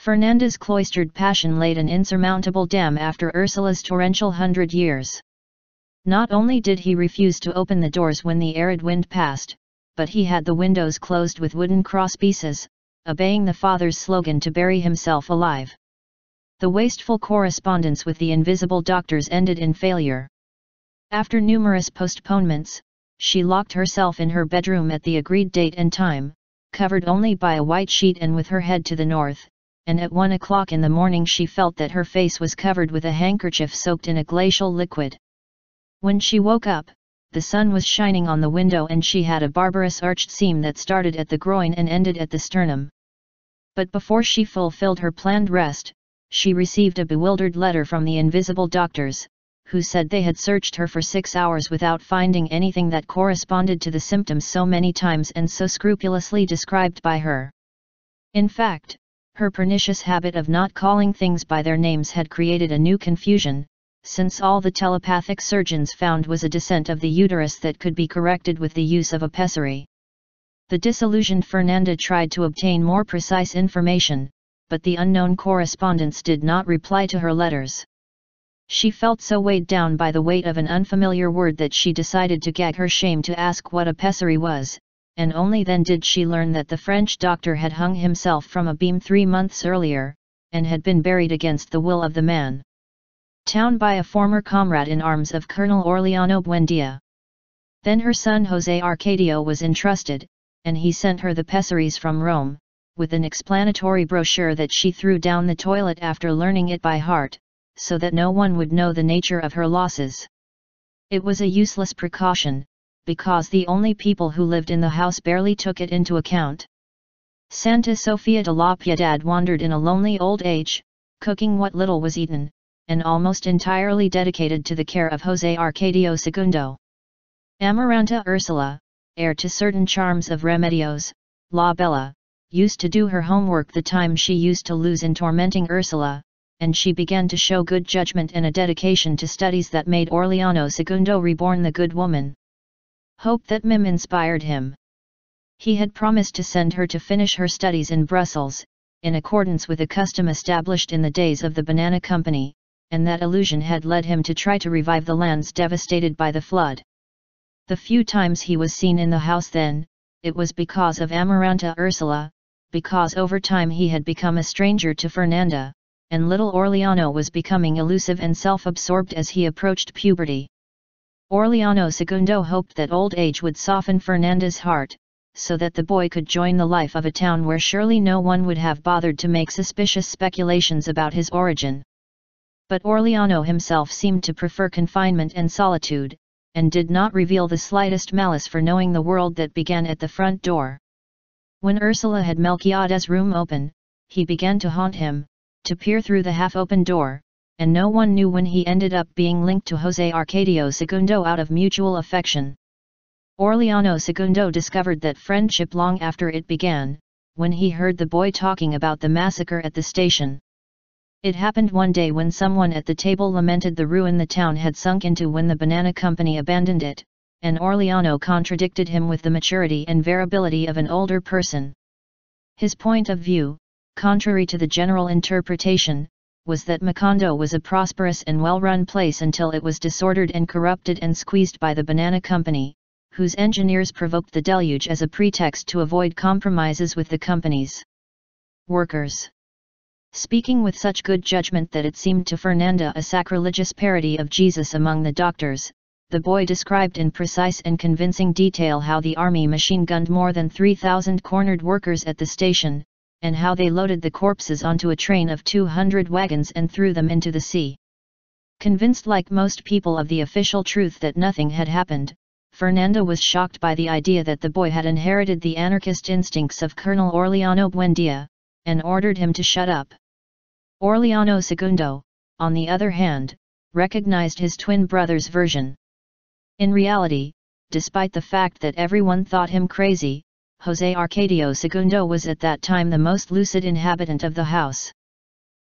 Fernanda's cloistered passion laid an insurmountable dam after Ursula's torrential hundred years. Not only did he refuse to open the doors when the arid wind passed, but he had the windows closed with wooden crosspieces, obeying the father's slogan to bury himself alive. The wasteful correspondence with the invisible doctors ended in failure. After numerous postponements, she locked herself in her bedroom at the agreed date and time, covered only by a white sheet and with her head to the north, and at one o'clock in the morning she felt that her face was covered with a handkerchief soaked in a glacial liquid. When she woke up, the sun was shining on the window and she had a barbarous arched seam that started at the groin and ended at the sternum. But before she fulfilled her planned rest, she received a bewildered letter from the invisible doctors, who said they had searched her for six hours without finding anything that corresponded to the symptoms so many times and so scrupulously described by her. In fact, her pernicious habit of not calling things by their names had created a new confusion, since all the telepathic surgeons found was a descent of the uterus that could be corrected with the use of a pessary. The disillusioned Fernanda tried to obtain more precise information, but the unknown correspondents did not reply to her letters. She felt so weighed down by the weight of an unfamiliar word that she decided to gag her shame to ask what a pessary was, and only then did she learn that the French doctor had hung himself from a beam three months earlier, and had been buried against the will of the man. Town by a former comrade in arms of Colonel Orleano Buendia. Then her son Jose Arcadio was entrusted, and he sent her the pessaries from Rome, with an explanatory brochure that she threw down the toilet after learning it by heart, so that no one would know the nature of her losses. It was a useless precaution, because the only people who lived in the house barely took it into account. Santa Sofia de la Piedad wandered in a lonely old age, cooking what little was eaten, and almost entirely dedicated to the care of José Arcadio Segundo. Amaranta Ursula, heir to certain charms of Remedios, La Bella, used to do her homework the time she used to lose in tormenting Ursula, and she began to show good judgment and a dedication to studies that made Aureliano Segundo reborn the good woman. Hope that Meme inspired him. He had promised to send her to finish her studies in Brussels, in accordance with a custom established in the days of the Banana Company, and that illusion had led him to try to revive the lands devastated by the flood. The few times he was seen in the house then, it was because of Amaranta Ursula, because over time he had become a stranger to Fernanda, and little Aureliano was becoming elusive and self-absorbed as he approached puberty. Aureliano Segundo hoped that old age would soften Fernanda's heart, so that the boy could join the life of a town where surely no one would have bothered to make suspicious speculations about his origin. But Aureliano himself seemed to prefer confinement and solitude, and did not reveal the slightest malice for knowing the world that began at the front door. When Ursula had Melquiades' room open, he began to haunt him, to peer through the half-open door, and no one knew when he ended up being linked to José Arcadio Segundo out of mutual affection. Aureliano Segundo discovered that friendship long after it began, when he heard the boy talking about the massacre at the station. It happened one day when someone at the table lamented the ruin the town had sunk into when the banana company abandoned it, and Aureliano contradicted him with the maturity and variability of an older person. His point of view, contrary to the general interpretation, was that Macondo was a prosperous and well-run place until it was disordered and corrupted and squeezed by the Banana Company, whose engineers provoked the deluge as a pretext to avoid compromises with the company's workers. Speaking with such good judgment that it seemed to Fernanda a sacrilegious parody of Jesus among the doctors, the boy described in precise and convincing detail how the army machine-gunned more than 3,000 cornered workers at the station, and how they loaded the corpses onto a train of 200 wagons and threw them into the sea. Convinced like most people of the official truth that nothing had happened, Fernanda was shocked by the idea that the boy had inherited the anarchist instincts of Colonel Aureliano Buendia, and ordered him to shut up. Aureliano Segundo, on the other hand, recognized his twin brother's version. In reality, despite the fact that everyone thought him crazy, José Arcadio Segundo was at that time the most lucid inhabitant of the house.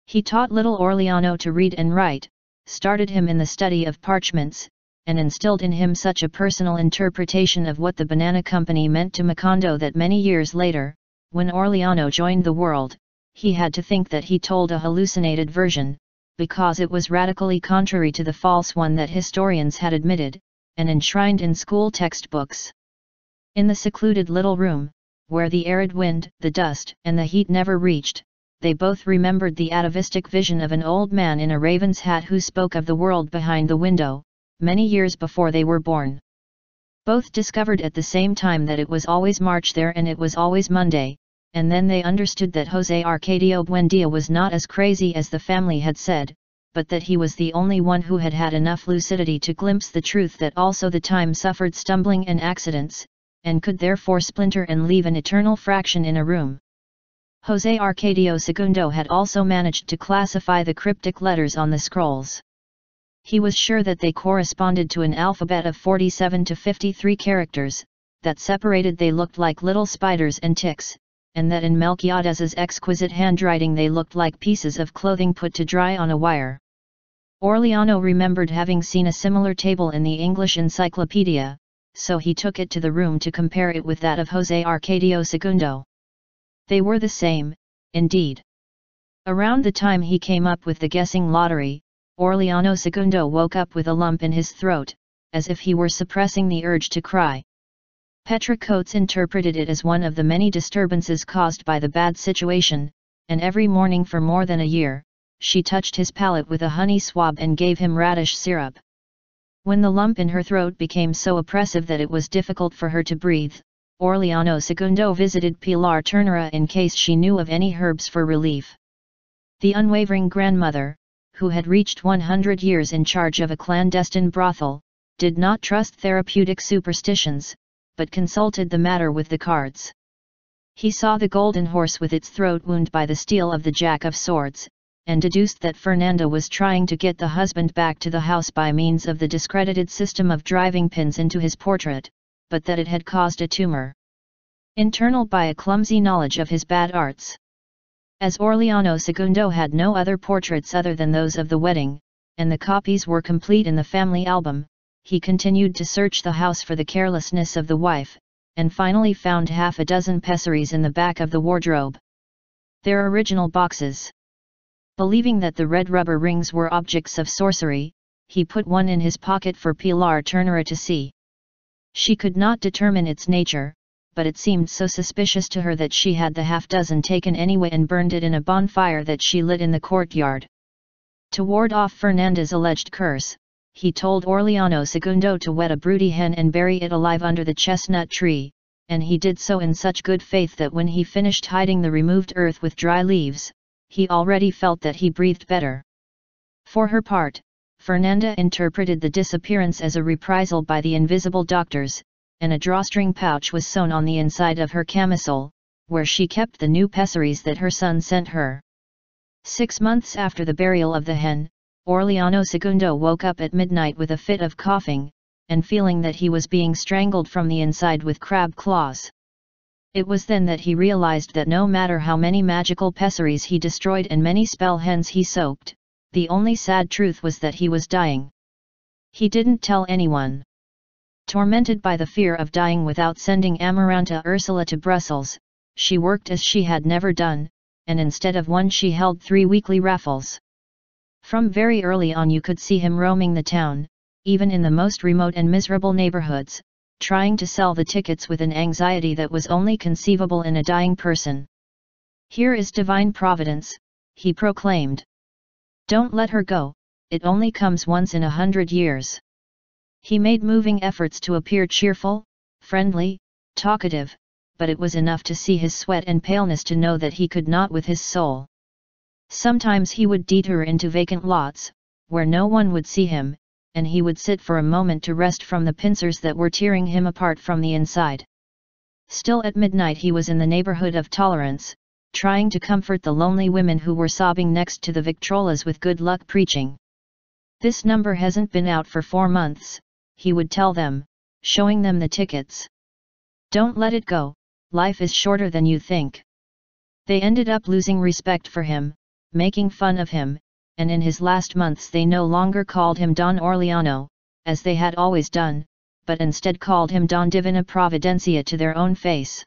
He taught little Aureliano to read and write, started him in the study of parchments, and instilled in him such a personal interpretation of what the Banana Company meant to Macondo that many years later, when Aureliano joined the world, he had to think that he told a hallucinated version, because it was radically contrary to the false one that historians had admitted, and enshrined in school textbooks. In the secluded little room, where the arid wind, the dust, and the heat never reached, they both remembered the atavistic vision of an old man in a raven's hat who spoke of the world behind the window, many years before they were born. Both discovered at the same time that it was always March there and it was always Monday, and then they understood that Jose Arcadio Buendia was not as crazy as the family had said, but that he was the only one who had had enough lucidity to glimpse the truth that also the time suffered stumbling and accidents, and could therefore splinter and leave an eternal fraction in a room. Jose Arcadio Segundo had also managed to classify the cryptic letters on the scrolls. He was sure that they corresponded to an alphabet of 47 to 53 characters, that separated they looked like little spiders and ticks, and that in Melquiades's exquisite handwriting they looked like pieces of clothing put to dry on a wire. Aureliano remembered having seen a similar table in the English Encyclopedia, so he took it to the room to compare it with that of Jose Arcadio Segundo. They were the same, indeed. Around the time he came up with the guessing lottery, Aureliano Segundo woke up with a lump in his throat, as if he were suppressing the urge to cry. Petra Cotes interpreted it as one of the many disturbances caused by the bad situation, and every morning for more than a year, she touched his palate with a honey swab and gave him radish syrup. When the lump in her throat became so oppressive that it was difficult for her to breathe, Aureliano Segundo visited Pilar Ternera in case she knew of any herbs for relief. The unwavering grandmother, who had reached 100 years in charge of a clandestine brothel, did not trust therapeutic superstitions, but consulted the matter with the cards. He saw the golden horse with its throat wound by the steel of the jack of swords, and deduced that Fernanda was trying to get the husband back to the house by means of the discredited system of driving pins into his portrait, but that it had caused a tumor. Internal by a clumsy knowledge of his bad arts. As Aureliano Segundo had no other portraits other than those of the wedding, and the copies were complete in the family album, he continued to search the house for the carelessness of the wife, and finally found half a dozen pessaries in the back of the wardrobe. Their original boxes. Believing that the red rubber rings were objects of sorcery, he put one in his pocket for Pilar Ternera to see. She could not determine its nature, but it seemed so suspicious to her that she had the half dozen taken anyway and burned it in a bonfire that she lit in the courtyard. To ward off Fernanda's alleged curse, he told Aureliano Segundo to wet a broody hen and bury it alive under the chestnut tree, and he did so in such good faith that when he finished hiding the removed earth with dry leaves, he already felt that he breathed better. For her part, Fernanda interpreted the disappearance as a reprisal by the invisible doctors, and a drawstring pouch was sewn on the inside of her camisole, where she kept the new pessaries that her son sent her. Six months after the burial of the hen, Aureliano Segundo woke up at midnight with a fit of coughing, and feeling that he was being strangled from the inside with crab claws. It was then that he realized that no matter how many magical pessaries he destroyed and many spell hens he soaked, the only sad truth was that he was dying. He didn't tell anyone. Tormented by the fear of dying without sending Amaranta Ursula to Brussels, she worked as she had never done, and instead of one she held three weekly raffles. From very early on you could see him roaming the town, even in the most remote and miserable neighborhoods, trying to sell the tickets with an anxiety that was only conceivable in a dying person. Here is divine providence, he proclaimed. Don't let her go, it only comes once in a hundred years. He made moving efforts to appear cheerful, friendly, talkative, but it was enough to see his sweat and paleness to know that he could not with his soul. Sometimes he would detour into vacant lots, where no one would see him, and he would sit for a moment to rest from the pincers that were tearing him apart from the inside. Still at midnight he was in the neighborhood of Tolerance, trying to comfort the lonely women who were sobbing next to the Victrolas with good luck preaching. This number hasn't been out for four months, he would tell them, showing them the tickets. Don't let it go, life is shorter than you think. They ended up losing respect for him, making fun of him, and in his last months they no longer called him Don Aureliano, as they had always done, but instead called him Don Divina Providencia to their own face.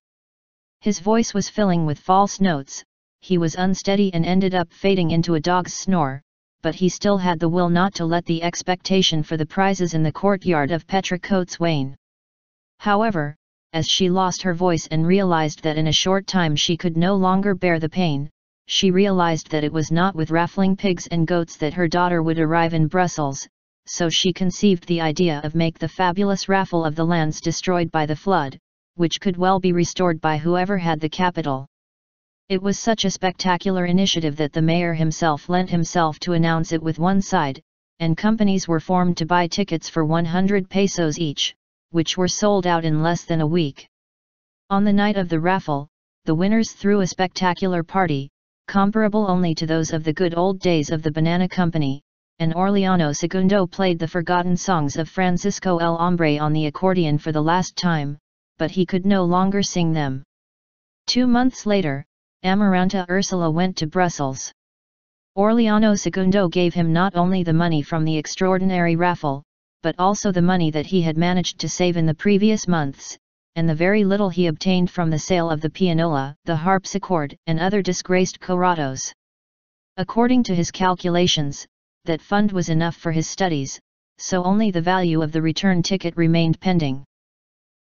His voice was filling with false notes, he was unsteady and ended up fading into a dog's snore, but he still had the will not to let the expectation for the prizes in the courtyard of Petra Cotes wane. However, as she lost her voice and realized that in a short time she could no longer bear the pain, she realized that it was not with raffling pigs and goats that her daughter would arrive in Brussels, so she conceived the idea of make the fabulous raffle of the lands destroyed by the flood, which could well be restored by whoever had the capital. It was such a spectacular initiative that the mayor himself lent himself to announce it with one side, and companies were formed to buy tickets for 100 pesos each, which were sold out in less than a week. On the night of the raffle, the winners threw a spectacular party, comparable only to those of the good old days of the Banana Company, and Aureliano Segundo played the forgotten songs of Francisco El Hombre on the accordion for the last time, but he could no longer sing them. Two months later, Amaranta Ursula went to Brussels. Aureliano Segundo gave him not only the money from the extraordinary raffle, but also the money that he had managed to save in the previous months, and the very little he obtained from the sale of the pianola, the harpsichord, and other disgraced corrados. According to his calculations, that fund was enough for his studies, so only the value of the return ticket remained pending.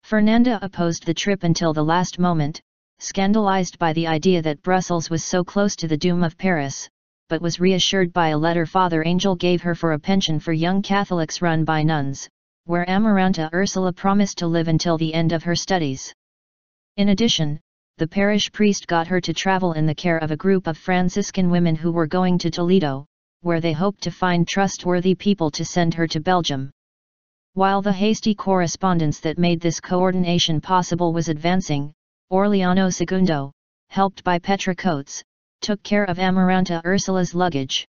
Fernanda opposed the trip until the last moment, scandalized by the idea that Brussels was so close to the doom of Paris, but was reassured by a letter Father Angel gave her for a pension for young Catholics run by nuns, where Amaranta Ursula promised to live until the end of her studies. In addition, the parish priest got her to travel in the care of a group of Franciscan women who were going to Toledo, where they hoped to find trustworthy people to send her to Belgium. While the hasty correspondence that made this coordination possible was advancing, Aureliano Segundo, helped by Petra Cotes, took care of Amaranta Ursula's luggage.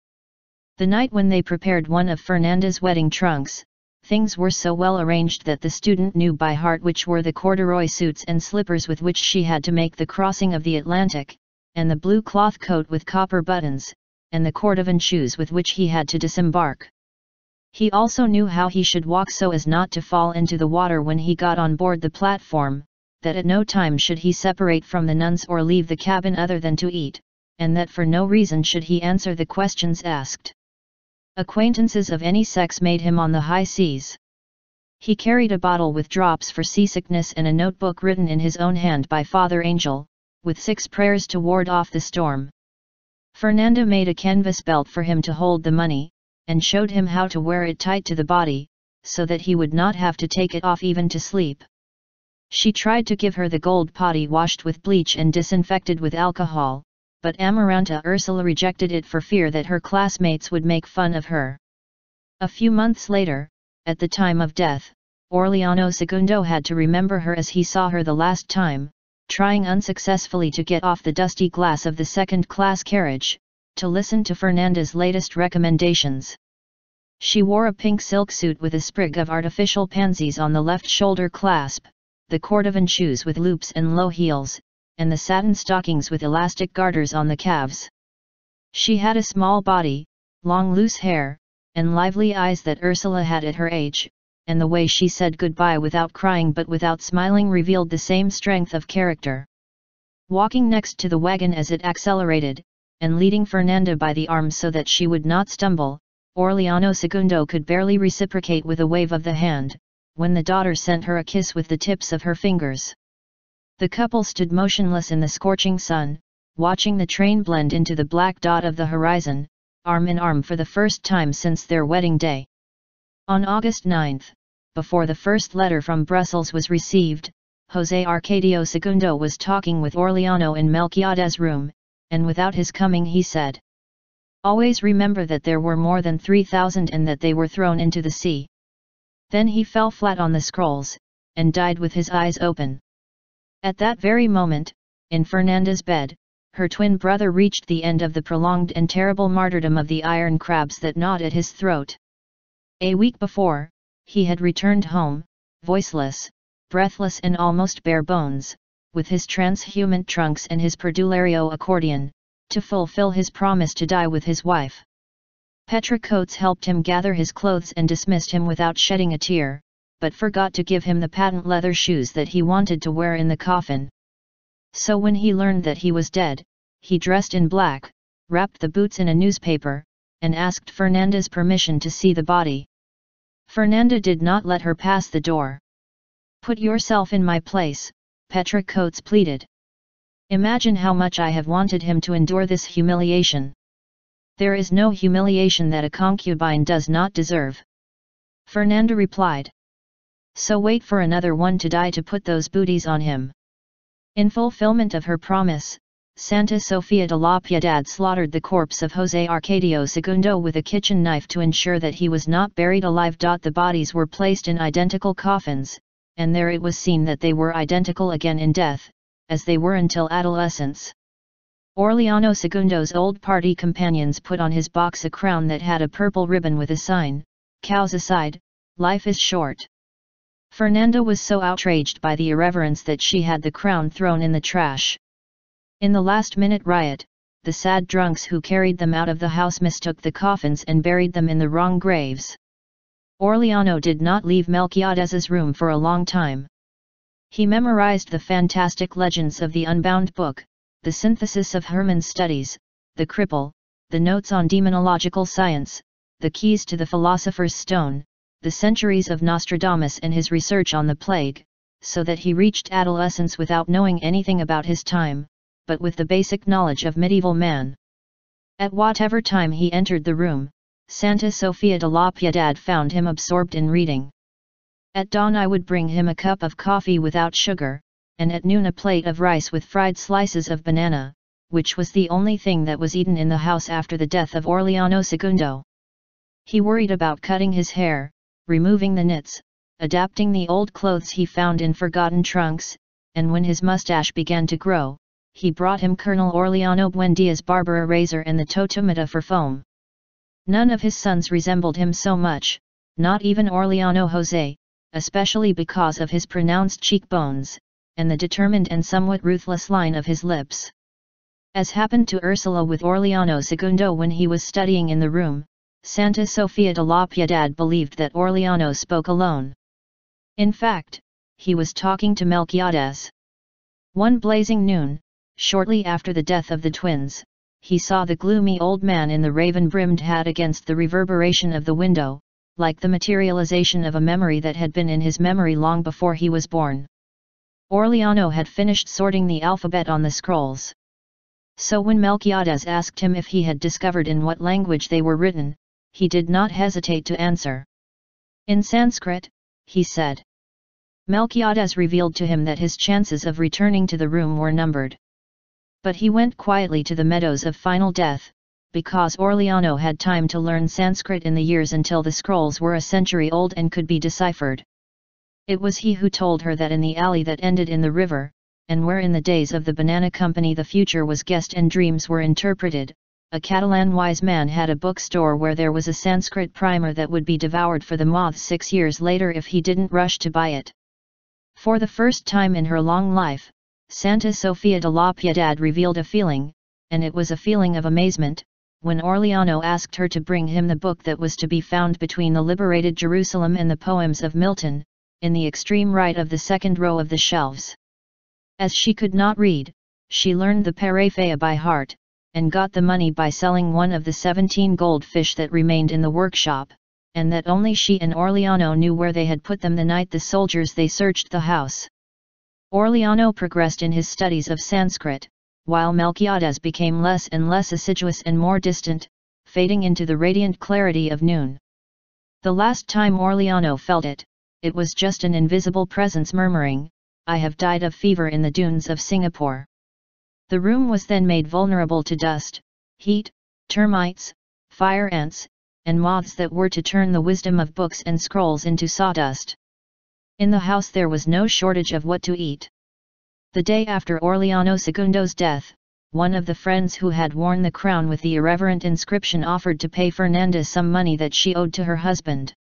The night when they prepared one of Fernanda's wedding trunks, things were so well arranged that the student knew by heart which were the corduroy suits and slippers with which she had to make the crossing of the Atlantic, and the blue cloth coat with copper buttons, and the cordovan shoes with which he had to disembark. He also knew how he should walk so as not to fall into the water when he got on board the platform, that at no time should he separate from the nuns or leave the cabin other than to eat, and that for no reason should he answer the questions asked. Acquaintances of any sex made him on the high seas. He carried a bottle with drops for seasickness and a notebook written in his own hand by Father Angel, with six prayers to ward off the storm. Fernanda made a canvas belt for him to hold the money, and showed him how to wear it tight to the body, so that he would not have to take it off even to sleep. She tried to give her the gold potty washed with bleach and disinfected with alcohol, but Amaranta Ursula rejected it for fear that her classmates would make fun of her. A few months later, at the time of death, Aureliano Segundo had to remember her as he saw her the last time, trying unsuccessfully to get off the dusty glass of the second-class carriage, to listen to Fernanda's latest recommendations. She wore a pink silk suit with a sprig of artificial pansies on the left shoulder clasp, the cordovan shoes with loops and low heels, and the satin stockings with elastic garters on the calves. She had a small body, long loose hair, and lively eyes that Ursula had at her age, and the way she said goodbye without crying but without smiling revealed the same strength of character. Walking next to the wagon as it accelerated, and leading Fernanda by the arm so that she would not stumble, Aureliano Segundo could barely reciprocate with a wave of the hand, when the daughter sent her a kiss with the tips of her fingers. The couple stood motionless in the scorching sun, watching the train blend into the black dot of the horizon, arm in arm for the first time since their wedding day. On August 9, before the first letter from Brussels was received, José Arcadio Segundo was talking with Aureliano in Melquiades' room, and without his coming he said, Always remember that there were more than 3,000 and that they were thrown into the sea. Then he fell flat on the scrolls, and died with his eyes open. At that very moment, in Fernanda's bed, her twin brother reached the end of the prolonged and terrible martyrdom of the iron crabs that gnawed at his throat. A week before, he had returned home, voiceless, breathless and almost bare bones, with his transhuman trunks and his perdulario accordion, to fulfill his promise to die with his wife. Petra Cotes helped him gather his clothes and dismissed him without shedding a tear, but forgot to give him the patent leather shoes that he wanted to wear in the coffin. So when he learned that he was dead, he dressed in black, wrapped the boots in a newspaper, and asked Fernanda's permission to see the body. Fernanda did not let her pass the door. Put yourself in my place, Petra Cotes pleaded. Imagine how much I have wanted him to endure this humiliation. There is no humiliation that a concubine does not deserve. Fernanda replied. So wait for another one to die to put those booties on him. In fulfillment of her promise, Santa Sofia de la Piedad slaughtered the corpse of José Arcadio Segundo with a kitchen knife to ensure that he was not buried alive. The bodies were placed in identical coffins, and there it was seen that they were identical again in death, as they were until adolescence. Aureliano Segundo's old party companions put on his box a crown that had a purple ribbon with a sign, cows aside, life is short. Fernanda was so outraged by the irreverence that she had the crown thrown in the trash. In the last-minute riot, the sad drunks who carried them out of the house mistook the coffins and buried them in the wrong graves. Aureliano did not leave Melquiades's room for a long time. He memorized the fantastic legends of the Unbound Book, the synthesis of Hermann's studies, the cripple, the notes on demonological science, the keys to the philosopher's stone, the centuries of Nostradamus and his research on the plague, so that he reached adolescence without knowing anything about his time, but with the basic knowledge of medieval man. At whatever time he entered the room, Santa Sofia de la Piedad found him absorbed in reading. At dawn I would bring him a cup of coffee without sugar, and at noon a plate of rice with fried slices of banana, which was the only thing that was eaten in the house after the death of Aureliano Segundo. He worried about cutting his hair, removing the knits, adapting the old clothes he found in forgotten trunks, and when his mustache began to grow, he brought him Colonel Aureliano Buendia's Barbara razor and the Totomita for foam. None of his sons resembled him so much, not even Aureliano Jose, especially because of his pronounced cheekbones, and the determined and somewhat ruthless line of his lips. As happened to Ursula with Aureliano Segundo when he was studying in the room, Santa Sofia de la Piedad believed that Aureliano spoke alone. In fact, he was talking to Melquiades. One blazing noon, shortly after the death of the twins, he saw the gloomy old man in the raven-brimmed hat against the reverberation of the window, like the materialization of a memory that had been in his memory long before he was born. Aureliano had finished sorting the alphabet on the scrolls. So when Melquiades asked him if he had discovered in what language they were written, he did not hesitate to answer. In Sanskrit, he said. Melquiades revealed to him that his chances of returning to the room were numbered. But he went quietly to the meadows of final death, because Aureliano had time to learn Sanskrit in the years until the scrolls were a century old and could be deciphered. It was he who told her that in the alley that ended in the river, and where in the days of the Banana Company the future was guessed and dreams were interpreted, a Catalan wise man had a bookstore where there was a Sanskrit primer that would be devoured for the moths six years later if he didn't rush to buy it. For the first time in her long life, Santa Sofia de la Piedad revealed a feeling, and it was a feeling of amazement, when Aureliano asked her to bring him the book that was to be found between the liberated Jerusalem and the poems of Milton, in the extreme right of the second row of the shelves. As she could not read, she learned the Paraphia by heart, and got the money by selling one of the seventeen gold fish that remained in the workshop, and that only she and Aureliano knew where they had put them the night the soldiers they searched the house. Aureliano progressed in his studies of Sanskrit, while Melquiades became less and less assiduous and more distant, fading into the radiant clarity of noon. The last time Aureliano felt it, it was just an invisible presence murmuring, I have died of fever in the dunes of Singapore. The room was then made vulnerable to dust, heat, termites, fire ants, and moths that were to turn the wisdom of books and scrolls into sawdust. In the house there was no shortage of what to eat. The day after Aureliano Segundo's death, one of the friends who had worn the crown with the irreverent inscription offered to pay Fernanda some money that she owed to her husband.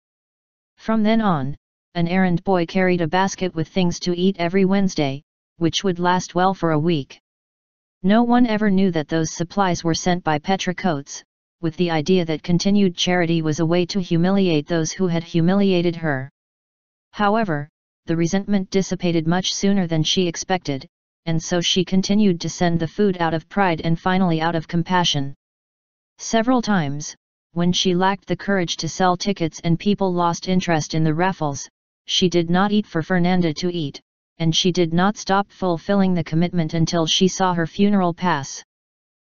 From then on, an errand boy carried a basket with things to eat every Wednesday, which would last well for a week. No one ever knew that those supplies were sent by Petra Cotes, with the idea that continued charity was a way to humiliate those who had humiliated her. However, the resentment dissipated much sooner than she expected, and so she continued to send the food out of pride and finally out of compassion. Several times, when she lacked the courage to sell tickets and people lost interest in the raffles, she did not eat for Fernanda to eat, and she did not stop fulfilling the commitment until she saw her funeral pass.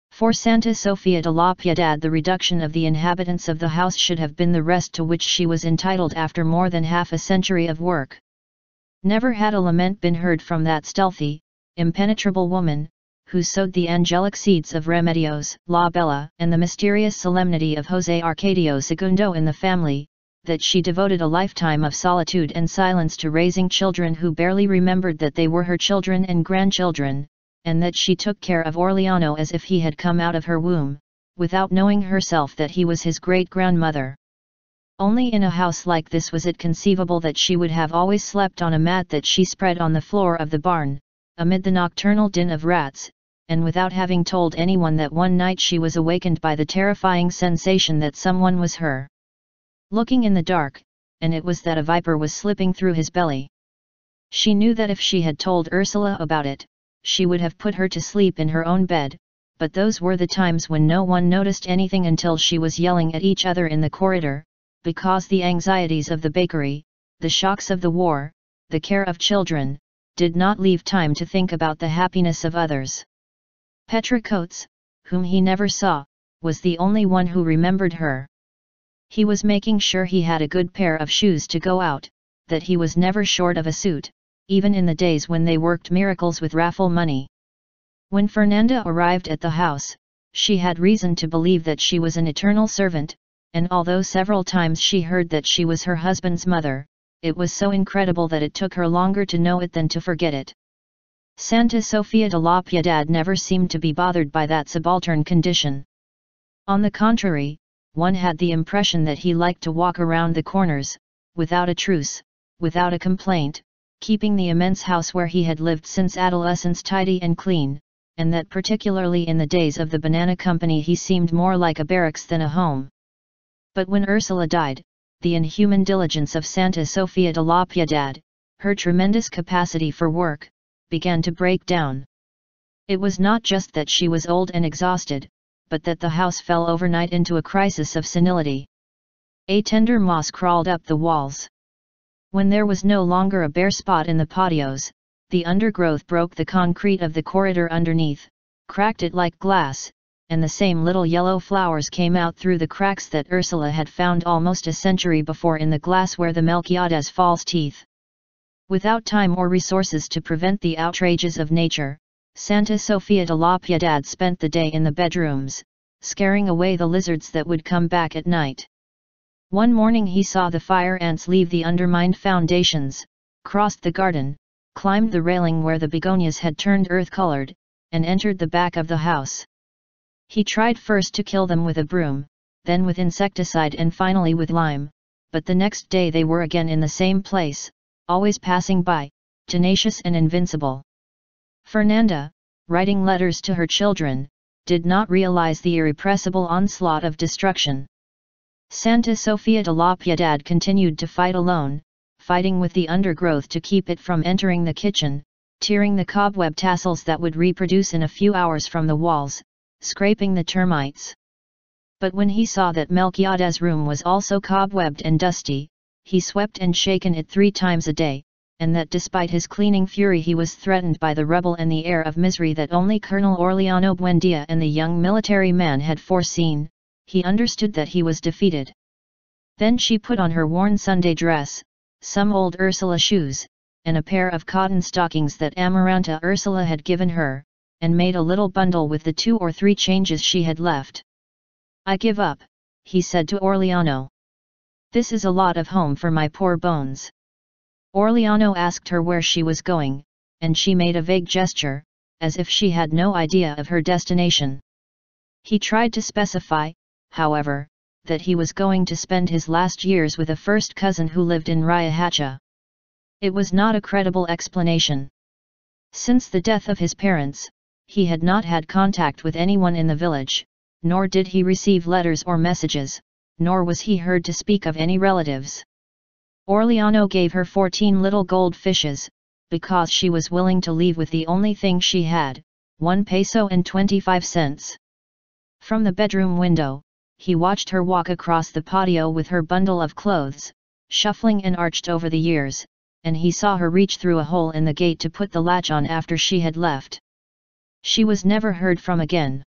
For Santa Sofia de la Piedad the reduction of the inhabitants of the house should have been the rest to which she was entitled after more than half a century of work. Never had a lament been heard from that stealthy, impenetrable woman, who sowed the angelic seeds of Remedios, La Bella, and the mysterious solemnity of José Arcadio Segundo in the family, that she devoted a lifetime of solitude and silence to raising children who barely remembered that they were her children and grandchildren, and that she took care of Aureliano as if he had come out of her womb, without knowing herself that he was his great-grandmother. Only in a house like this was it conceivable that she would have always slept on a mat that she spread on the floor of the barn, amid the nocturnal din of rats, and without having told anyone that one night she was awakened by the terrifying sensation that someone was her. Looking in the dark, and it was that a viper was slipping through his belly. She knew that if she had told Ursula about it, she would have put her to sleep in her own bed, but those were the times when no one noticed anything until she was yelling at each other in the corridor, because the anxieties of the bakery, the shocks of the war, the care of children, did not leave time to think about the happiness of others. Petra Cotes, whom he never saw, was the only one who remembered her. He was making sure he had a good pair of shoes to go out, that he was never short of a suit, even in the days when they worked miracles with raffle money. When Fernanda arrived at the house, she had reason to believe that she was an eternal servant, and although several times she heard that she was her husband's mother, it was so incredible that it took her longer to know it than to forget it. Santa Sofia de la Piedad never seemed to be bothered by that subaltern condition. On the contrary, one had the impression that he liked to walk around the corners, without a truce, without a complaint, keeping the immense house where he had lived since adolescence tidy and clean, and that particularly in the days of the Banana Company he seemed more like a barracks than a home. But when Ursula died, the inhuman diligence of Santa Sofia de la Piedad, her tremendous capacity for work, began to break down. It was not just that she was old and exhausted, but that the house fell overnight into a crisis of senility. A tender moss crawled up the walls. When there was no longer a bare spot in the patios, the undergrowth broke the concrete of the corridor underneath, cracked it like glass, and the same little yellow flowers came out through the cracks that Ursula had found almost a century before in the glass where the Melquiades false teeth. Without time or resources to prevent the outrages of nature, Santa Sofia de la Piedad spent the day in the bedrooms, scaring away the lizards that would come back at night. One morning he saw the fire ants leave the undermined foundations, crossed the garden, climbed the railing where the begonias had turned earth-colored, and entered the back of the house. He tried first to kill them with a broom, then with insecticide and finally with lime, but the next day they were again in the same place, always passing by, tenacious and invincible. Fernanda, writing letters to her children, did not realize the irrepressible onslaught of destruction. Santa Sofia de la Piedad continued to fight alone, fighting with the undergrowth to keep it from entering the kitchen, tearing the cobweb tassels that would reproduce in a few hours from the walls, scraping the termites. But when he saw that Melquiades' room was also cobwebbed and dusty, he swept and shaken it three times a day, and that despite his cleaning fury he was threatened by the rubble and the air of misery that only Colonel Aureliano Buendia and the young military man had foreseen, he understood that he was defeated. Then she put on her worn Sunday dress, some old Ursula shoes, and a pair of cotton stockings that Amaranta Ursula had given her, and made a little bundle with the two or three changes she had left. I give up, he said to Aureliano. This is a lot of home for my poor bones. Aureliano asked her where she was going, and she made a vague gesture, as if she had no idea of her destination. He tried to specify, however, that he was going to spend his last years with a first cousin who lived in Riohacha. It was not a credible explanation. Since the death of his parents, he had not had contact with anyone in the village, nor did he receive letters or messages, nor was he heard to speak of any relatives. Aureliano gave her fourteen little gold fishes, because she was willing to leave with the only thing she had, one peso and twenty-five cents. From the bedroom window, he watched her walk across the patio with her bundle of clothes, shuffling and arched over the years, and he saw her reach through a hole in the gate to put the latch on after she had left. She was never heard from again.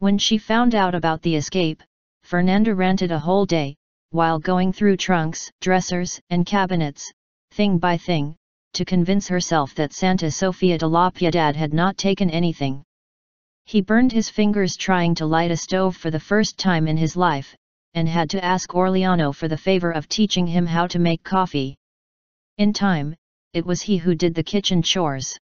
When she found out about the escape, Fernanda ranted a whole day, while going through trunks, dressers, and cabinets, thing by thing, to convince herself that Santa Sofia de la Piedad had not taken anything. He burned his fingers trying to light a stove for the first time in his life, and had to ask Aureliano for the favor of teaching him how to make coffee. In time, it was he who did the kitchen chores.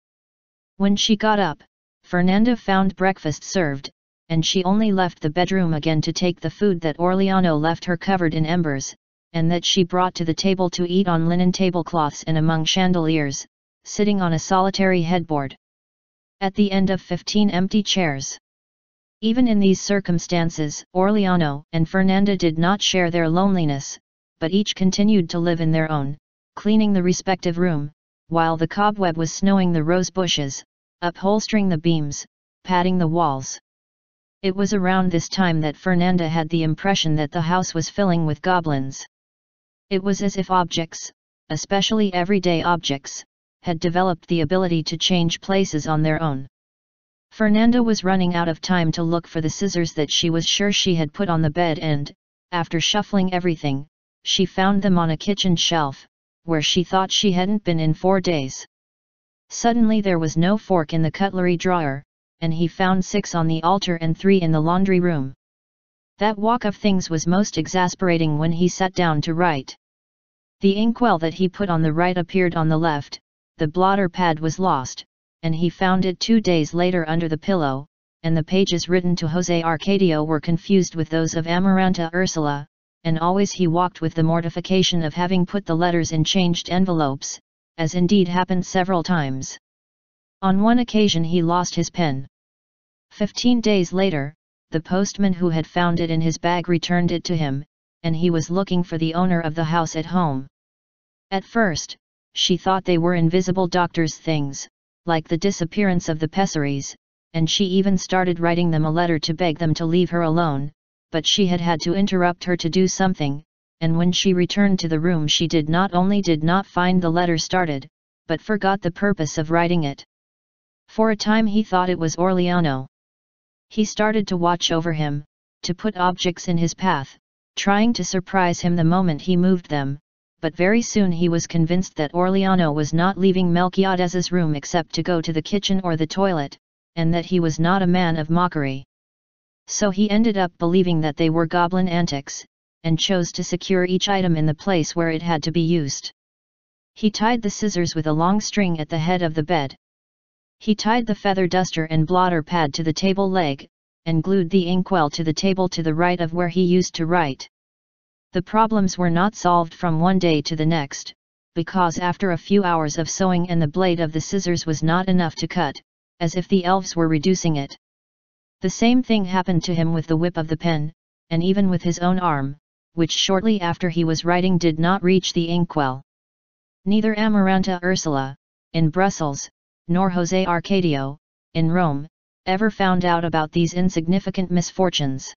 When she got up, Fernanda found breakfast served, and she only left the bedroom again to take the food that Aureliano left her covered in embers, and that she brought to the table to eat on linen tablecloths and among chandeliers, sitting on a solitary headboard. At the end of fifteen empty chairs. Even in these circumstances, Aureliano and Fernanda did not share their loneliness, but each continued to live in their own, cleaning the respective room, while the cobweb was snowing the rose bushes, upholstering the beams, patting the walls. It was around this time that Fernanda had the impression that the house was filling with goblins. It was as if objects, especially everyday objects, had developed the ability to change places on their own. Fernanda was running out of time to look for the scissors that she was sure she had put on the bed and, after shuffling everything, she found them on a kitchen shelf, where she thought she hadn't been in four days. Suddenly there was no fork in the cutlery drawer, and he found six on the altar and three in the laundry room. That walk of things was most exasperating when he sat down to write. The inkwell that he put on the right appeared on the left, the blotter pad was lost, and he found it two days later under the pillow, and the pages written to Jose Arcadio were confused with those of Amaranta Ursula, and always he walked with the mortification of having put the letters in changed envelopes, as indeed happened several times. On one occasion he lost his pen. Fifteen days later, the postman who had found it in his bag returned it to him, and he was looking for the owner of the house at home. At first, she thought they were invisible doctor's things, like the disappearance of the pessaries, and she even started writing them a letter to beg them to leave her alone, but she had had to interrupt her to do something, and when she returned to the room she did not only did not find the letter started, but forgot the purpose of writing it. For a time he thought it was Aureliano. He started to watch over him, to put objects in his path, trying to surprise him the moment he moved them, but very soon he was convinced that Aureliano was not leaving Melquiades's room except to go to the kitchen or the toilet, and that he was not a man of mockery. So he ended up believing that they were goblin antics, and chose to secure each item in the place where it had to be used. He tied the scissors with a long string at the head of the bed. He tied the feather duster and blotter pad to the table leg, and glued the inkwell to the table to the right of where he used to write. The problems were not solved from one day to the next, because after a few hours of sewing and the blade of the scissors was not enough to cut, as if the elves were reducing it. The same thing happened to him with the whip of the pen, and even with his own arm, which shortly after he was writing did not reach the inkwell. Neither Amaranta Ursula, in Brussels, nor Jose Arcadio, in Rome, ever found out about these insignificant misfortunes.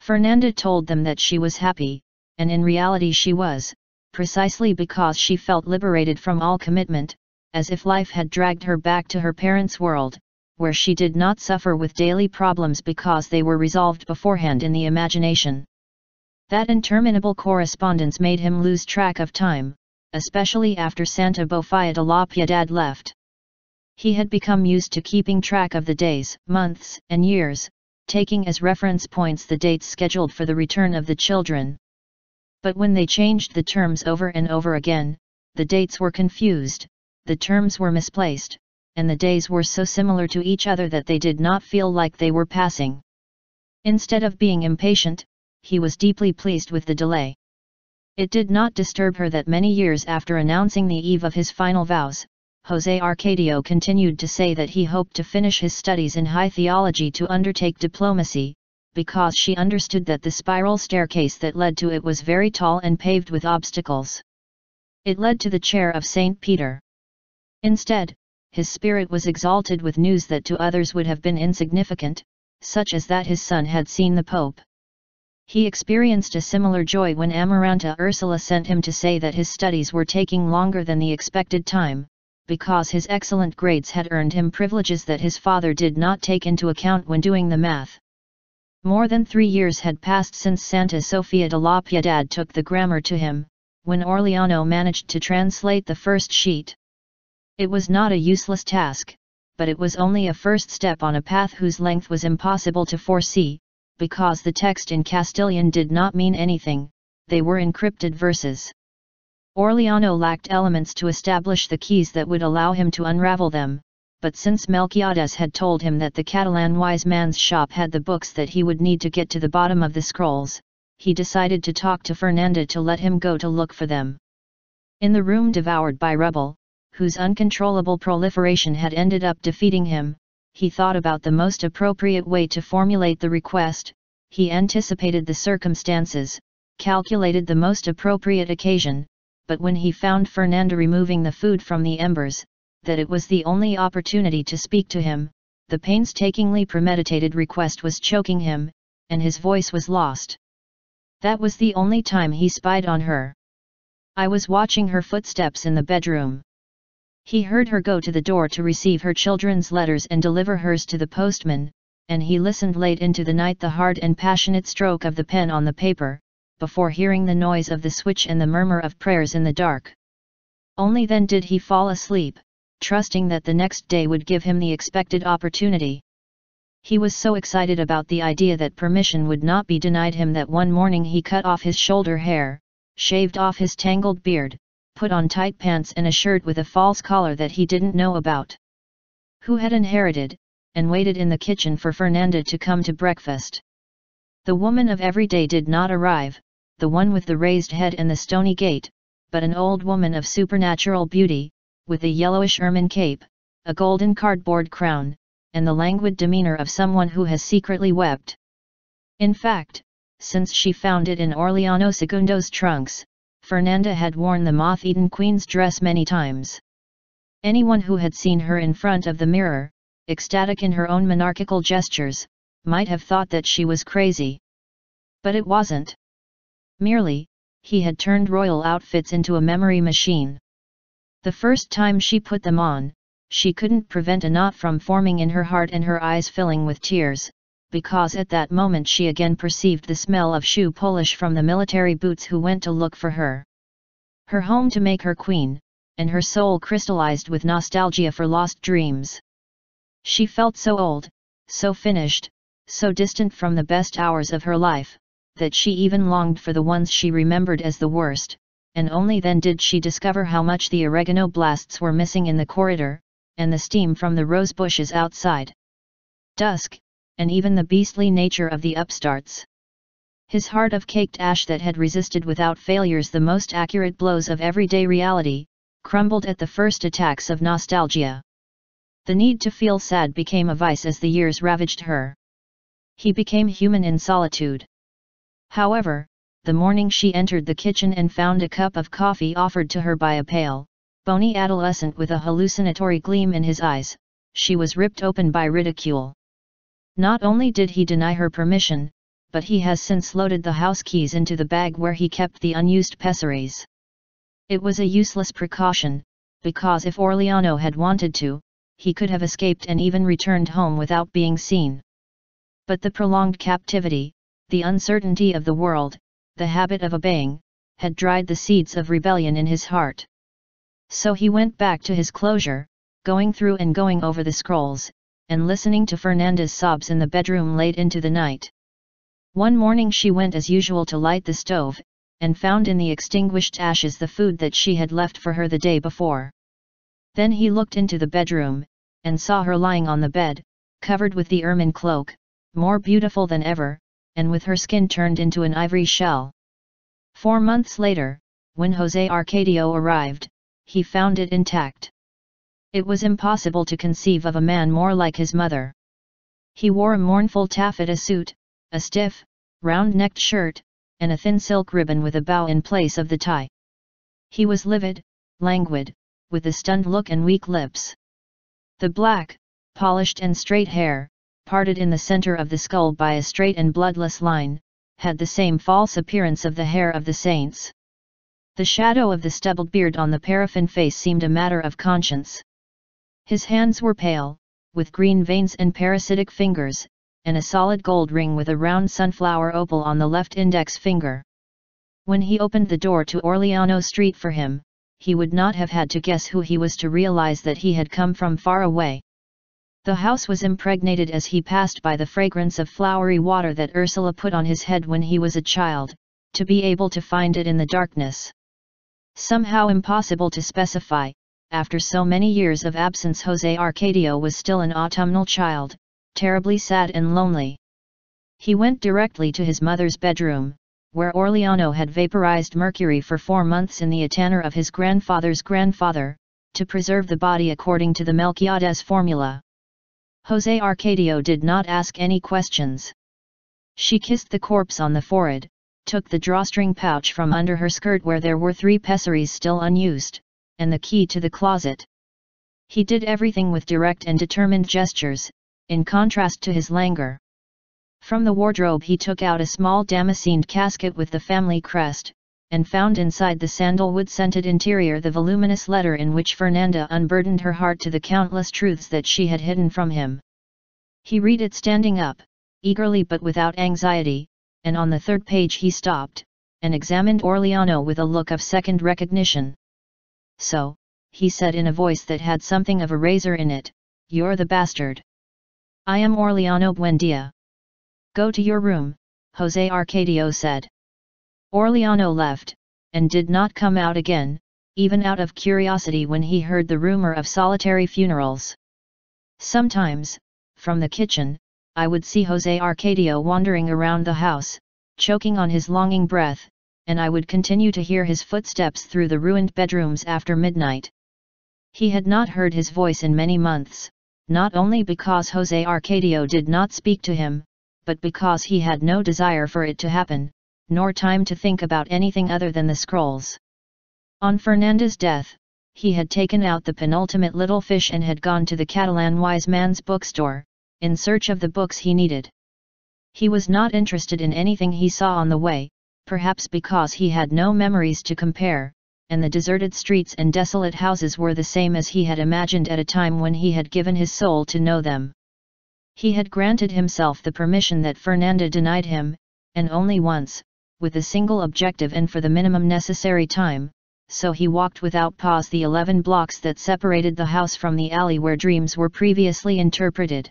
Fernanda told them that she was happy, and in reality she was, precisely because she felt liberated from all commitment, as if life had dragged her back to her parents' world, where she did not suffer with daily problems because they were resolved beforehand in the imagination. That interminable correspondence made him lose track of time, especially after Santa Sofia de la Piedad left. He had become used to keeping track of the days, months, and years, taking as reference points the dates scheduled for the return of the children. But when they changed the terms over and over again, the dates were confused, the terms were misplaced, and the days were so similar to each other that they did not feel like they were passing. Instead of being impatient, he was deeply pleased with the delay. It did not disturb her that many years after announcing the eve of his final vows, Jose Arcadio continued to say that he hoped to finish his studies in high theology to undertake diplomacy, because she understood that the spiral staircase that led to it was very tall and paved with obstacles. It led to the chair of St. Peter. Instead, his spirit was exalted with news that to others would have been insignificant, such as that his son had seen the Pope. He experienced a similar joy when Amaranta Ursula sent him to say that his studies were taking longer than the expected time, because his excellent grades had earned him privileges that his father did not take into account when doing the math. More than three years had passed since Santa Sofia de la Piedad took the grammar to him, when Aureliano managed to translate the first sheet. It was not a useless task, but it was only a first step on a path whose length was impossible to foresee, because the text in Castilian did not mean anything, they were encrypted verses. Aureliano lacked elements to establish the keys that would allow him to unravel them, but since Melquiades had told him that the Catalan wise man's shop had the books that he would need to get to the bottom of the scrolls, he decided to talk to Fernanda to let him go to look for them. In the room devoured by rubble, whose uncontrollable proliferation had ended up defeating him, he thought about the most appropriate way to formulate the request, he anticipated the circumstances, calculated the most appropriate occasion, but when he found Fernanda removing the food from the embers, that it was the only opportunity to speak to him, the painstakingly premeditated request was choking him, and his voice was lost. That was the only time he spied on her. I was watching her footsteps in the bedroom. He heard her go to the door to receive her children's letters and deliver hers to the postman, and he listened late into the night the hard and passionate stroke of the pen on the paper, before hearing the noise of the switch and the murmur of prayers in the dark. Only then did he fall asleep, trusting that the next day would give him the expected opportunity. He was so excited about the idea that permission would not be denied him that one morning he cut off his shoulder hair, shaved off his tangled beard, put on tight pants and a shirt with a false collar that he didn't know about. Who had inherited, and waited in the kitchen for Fernanda to come to breakfast. The woman of every day did not arrive, the one with the raised head and the stony gait, but an old woman of supernatural beauty, with a yellowish ermine cape, a golden cardboard crown, and the languid demeanor of someone who has secretly wept. In fact, since she found it in Aureliano Segundo's trunks, Fernanda had worn the moth-eaten queen's dress many times. Anyone who had seen her in front of the mirror, ecstatic in her own monarchical gestures, might have thought that she was crazy. But it wasn't. Merely, he had turned royal outfits into a memory machine. The first time she put them on, she couldn't prevent a knot from forming in her heart and her eyes filling with tears, because at that moment she again perceived the smell of shoe polish from the military boots who went to look for her. Her home to make her queen, and her soul crystallized with nostalgia for lost dreams. She felt so old, so finished, so distant from the best hours of her life, that she even longed for the ones she remembered as the worst, and only then did she discover how much the oregano blasts were missing in the corridor, and the steam from the rose bushes outside. Dusk, and even the beastly nature of the upstarts. His heart of caked ash that had resisted without failures the most accurate blows of everyday reality, crumbled at the first attacks of nostalgia. The need to feel sad became a vice as the years ravaged her. He became human in solitude. However, the morning she entered the kitchen and found a cup of coffee offered to her by a pale, bony adolescent with a hallucinatory gleam in his eyes, she was ripped open by ridicule. Not only did he deny her permission, but he has since loaded the house keys into the bag where he kept the unused pessaries. It was a useless precaution, because if Aureliano had wanted to, he could have escaped and even returned home without being seen. But the prolonged captivity, the uncertainty of the world, the habit of obeying, had dried the seeds of rebellion in his heart. So he went back to his closure, going through and going over the scrolls, and listening to Fernanda's sobs in the bedroom late into the night. One morning she went as usual to light the stove, and found in the extinguished ashes the food that she had left for her the day before. Then he looked into the bedroom, and saw her lying on the bed, covered with the ermine cloak, more beautiful than ever, and with her skin turned into an ivory shell. Four months later, when Jose Arcadio arrived, he found it intact. It was impossible to conceive of a man more like his mother. He wore a mournful taffeta suit, a stiff, round-necked shirt, and a thin silk ribbon with a bow in place of the tie. He was livid, languid, with a stunned look and weak lips. The black, polished and straight hair, parted in the center of the skull by a straight and bloodless line, had the same false appearance of the hair of the saints. The shadow of the stubbled beard on the paraffin face seemed a matter of conscience. His hands were pale, with green veins and parasitic fingers, and a solid gold ring with a round sunflower opal on the left index finger. When he opened the door to Aureliano Street for him, he would not have had to guess who he was to realize that he had come from far away. The house was impregnated as he passed by the fragrance of flowery water that Ursula put on his head when he was a child, to be able to find it in the darkness. Somehow impossible to specify, after so many years of absence Jose Arcadio was still an autumnal child, terribly sad and lonely. He went directly to his mother's bedroom, where Aureliano had vaporized mercury for four months in the athanor of his grandfather's grandfather, to preserve the body according to the Melquiades formula. Jose Arcadio did not ask any questions. She kissed the corpse on the forehead, took the drawstring pouch from under her skirt where there were three pessaries still unused, and the key to the closet. He did everything with direct and determined gestures, in contrast to his languor. From the wardrobe he took out a small damascened casket with the family crest, and found inside the sandalwood-scented interior the voluminous letter in which Fernanda unburdened her heart to the countless truths that she had hidden from him. He read it standing up, eagerly but without anxiety, and on the third page he stopped, and examined Aureliano with a look of second recognition. So, he said in a voice that had something of a razor in it, you're the bastard. I am Aureliano Buendia. Go to your room, Jose Arcadio said. Aureliano left, and did not come out again, even out of curiosity when he heard the rumor of solitary funerals. Sometimes, from the kitchen, I would see Jose Arcadio wandering around the house, choking on his longing breath, and I would continue to hear his footsteps through the ruined bedrooms after midnight. He had not heard his voice in many months, not only because Jose Arcadio did not speak to him, but because he had no desire for it to happen, nor time to think about anything other than the scrolls. On Fernanda's death, he had taken out the penultimate little fish and had gone to the Catalan wise man's bookstore, in search of the books he needed. He was not interested in anything he saw on the way, perhaps because he had no memories to compare, and the deserted streets and desolate houses were the same as he had imagined at a time when he had given his soul to know them. He had granted himself the permission that Fernanda denied him, and only once, with a single objective and for the minimum necessary time, so he walked without pause the eleven blocks that separated the house from the alley where dreams were previously interpreted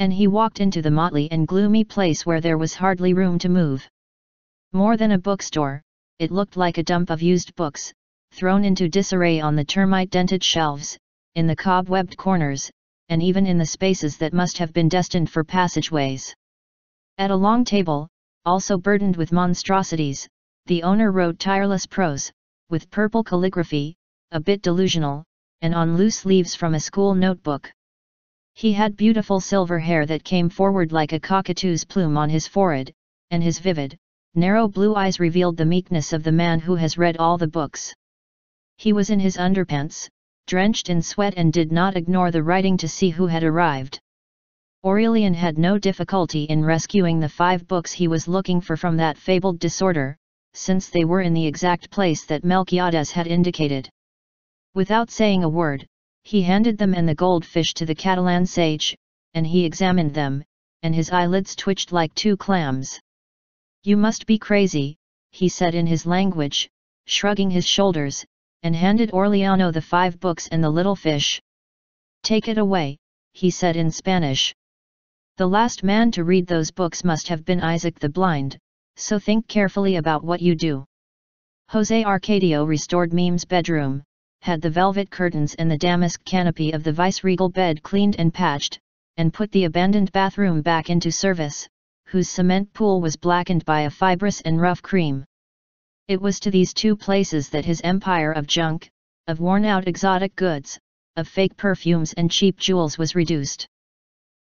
and he walked into the motley and gloomy place where there was hardly room to move. More than a bookstore, it looked like a dump of used books, thrown into disarray on the termite-dented shelves, in the cobwebbed corners, and even in the spaces that must have been destined for passageways. At a long table, also burdened with monstrosities, the owner wrote tireless prose, with purple calligraphy, a bit delusional, and on loose leaves from a school notebook. He had beautiful silver hair that came forward like a cockatoo's plume on his forehead, and his vivid, narrow blue eyes revealed the meekness of the man who has read all the books. He was in his underpants, drenched in sweat and did not ignore the writing to see who had arrived. Aurelian had no difficulty in rescuing the five books he was looking for from that fabled disorder, since they were in the exact place that Melquiades had indicated. Without saying a word, he handed them and the goldfish to the Catalan sage, and he examined them, and his eyelids twitched like two clams. You must be crazy, he said in his language, shrugging his shoulders, and handed Aureliano the five books and the little fish. Take it away, he said in Spanish. The last man to read those books must have been Isaac the Blind, so think carefully about what you do. Jose Arcadio restored Meme's bedroom, had the velvet curtains and the damask canopy of the vice-regal bed cleaned and patched, and put the abandoned bathroom back into service, whose cement pool was blackened by a fibrous and rough cream. It was to these two places that his empire of junk, of worn-out exotic goods, of fake perfumes and cheap jewels was reduced.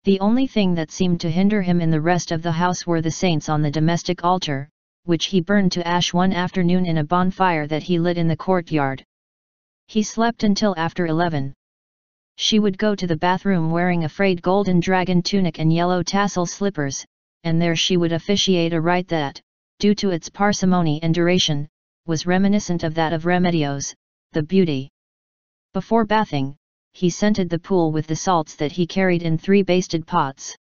The only thing that seemed to hinder him in the rest of the house were the saints on the domestic altar, which he burned to ash one afternoon in a bonfire that he lit in the courtyard. He slept until after 11. She would go to the bathroom wearing a frayed golden dragon tunic and yellow tassel slippers, and there she would officiate a rite that, due to its parsimony and duration, was reminiscent of that of Remedios, the beauty. Before bathing, he scented the pool with the salts that he carried in three basted pots.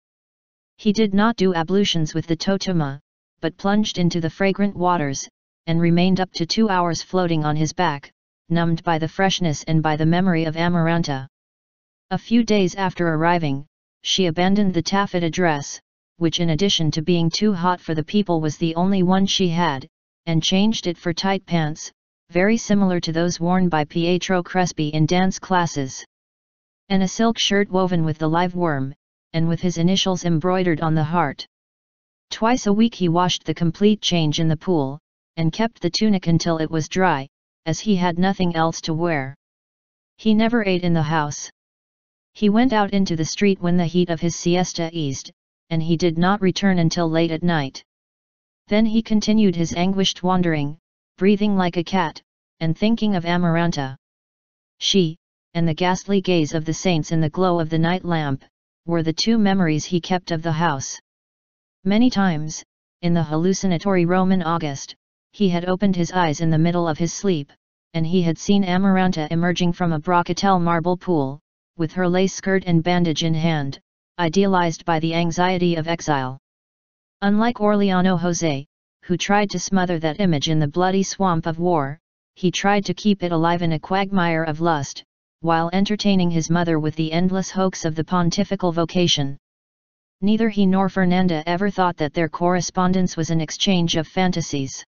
He did not do ablutions with the totuma, but plunged into the fragrant waters, and remained up to two hours floating on his back, numbed by the freshness and by the memory of Amaranta. A few days after arriving, she abandoned the taffeta dress, which in addition to being too hot for the people was the only one she had, and changed it for tight pants, very similar to those worn by Pietro Crespi in dance classes. And a silk shirt woven with the live worm, and with his initials embroidered on the heart. Twice a week he washed the complete change in the pool, and kept the tunic until it was dry, as he had nothing else to wear. He never ate in the house. He went out into the street when the heat of his siesta eased, and he did not return until late at night. Then he continued his anguished wandering, breathing like a cat, and thinking of Amaranta. She, and the ghastly gaze of the saints in the glow of the night lamp, were the two memories he kept of the house. Many times, in the hallucinatory Roman August, he had opened his eyes in the middle of his sleep, and he had seen Amaranta emerging from a Brocatel marble pool, with her lace skirt and bandage in hand, idealized by the anxiety of exile. Unlike Aureliano Jose, who tried to smother that image in the bloody swamp of war, he tried to keep it alive in a quagmire of lust, while entertaining his mother with the endless hoax of the pontifical vocation. Neither he nor Fernanda ever thought that their correspondence was an exchange of fantasies.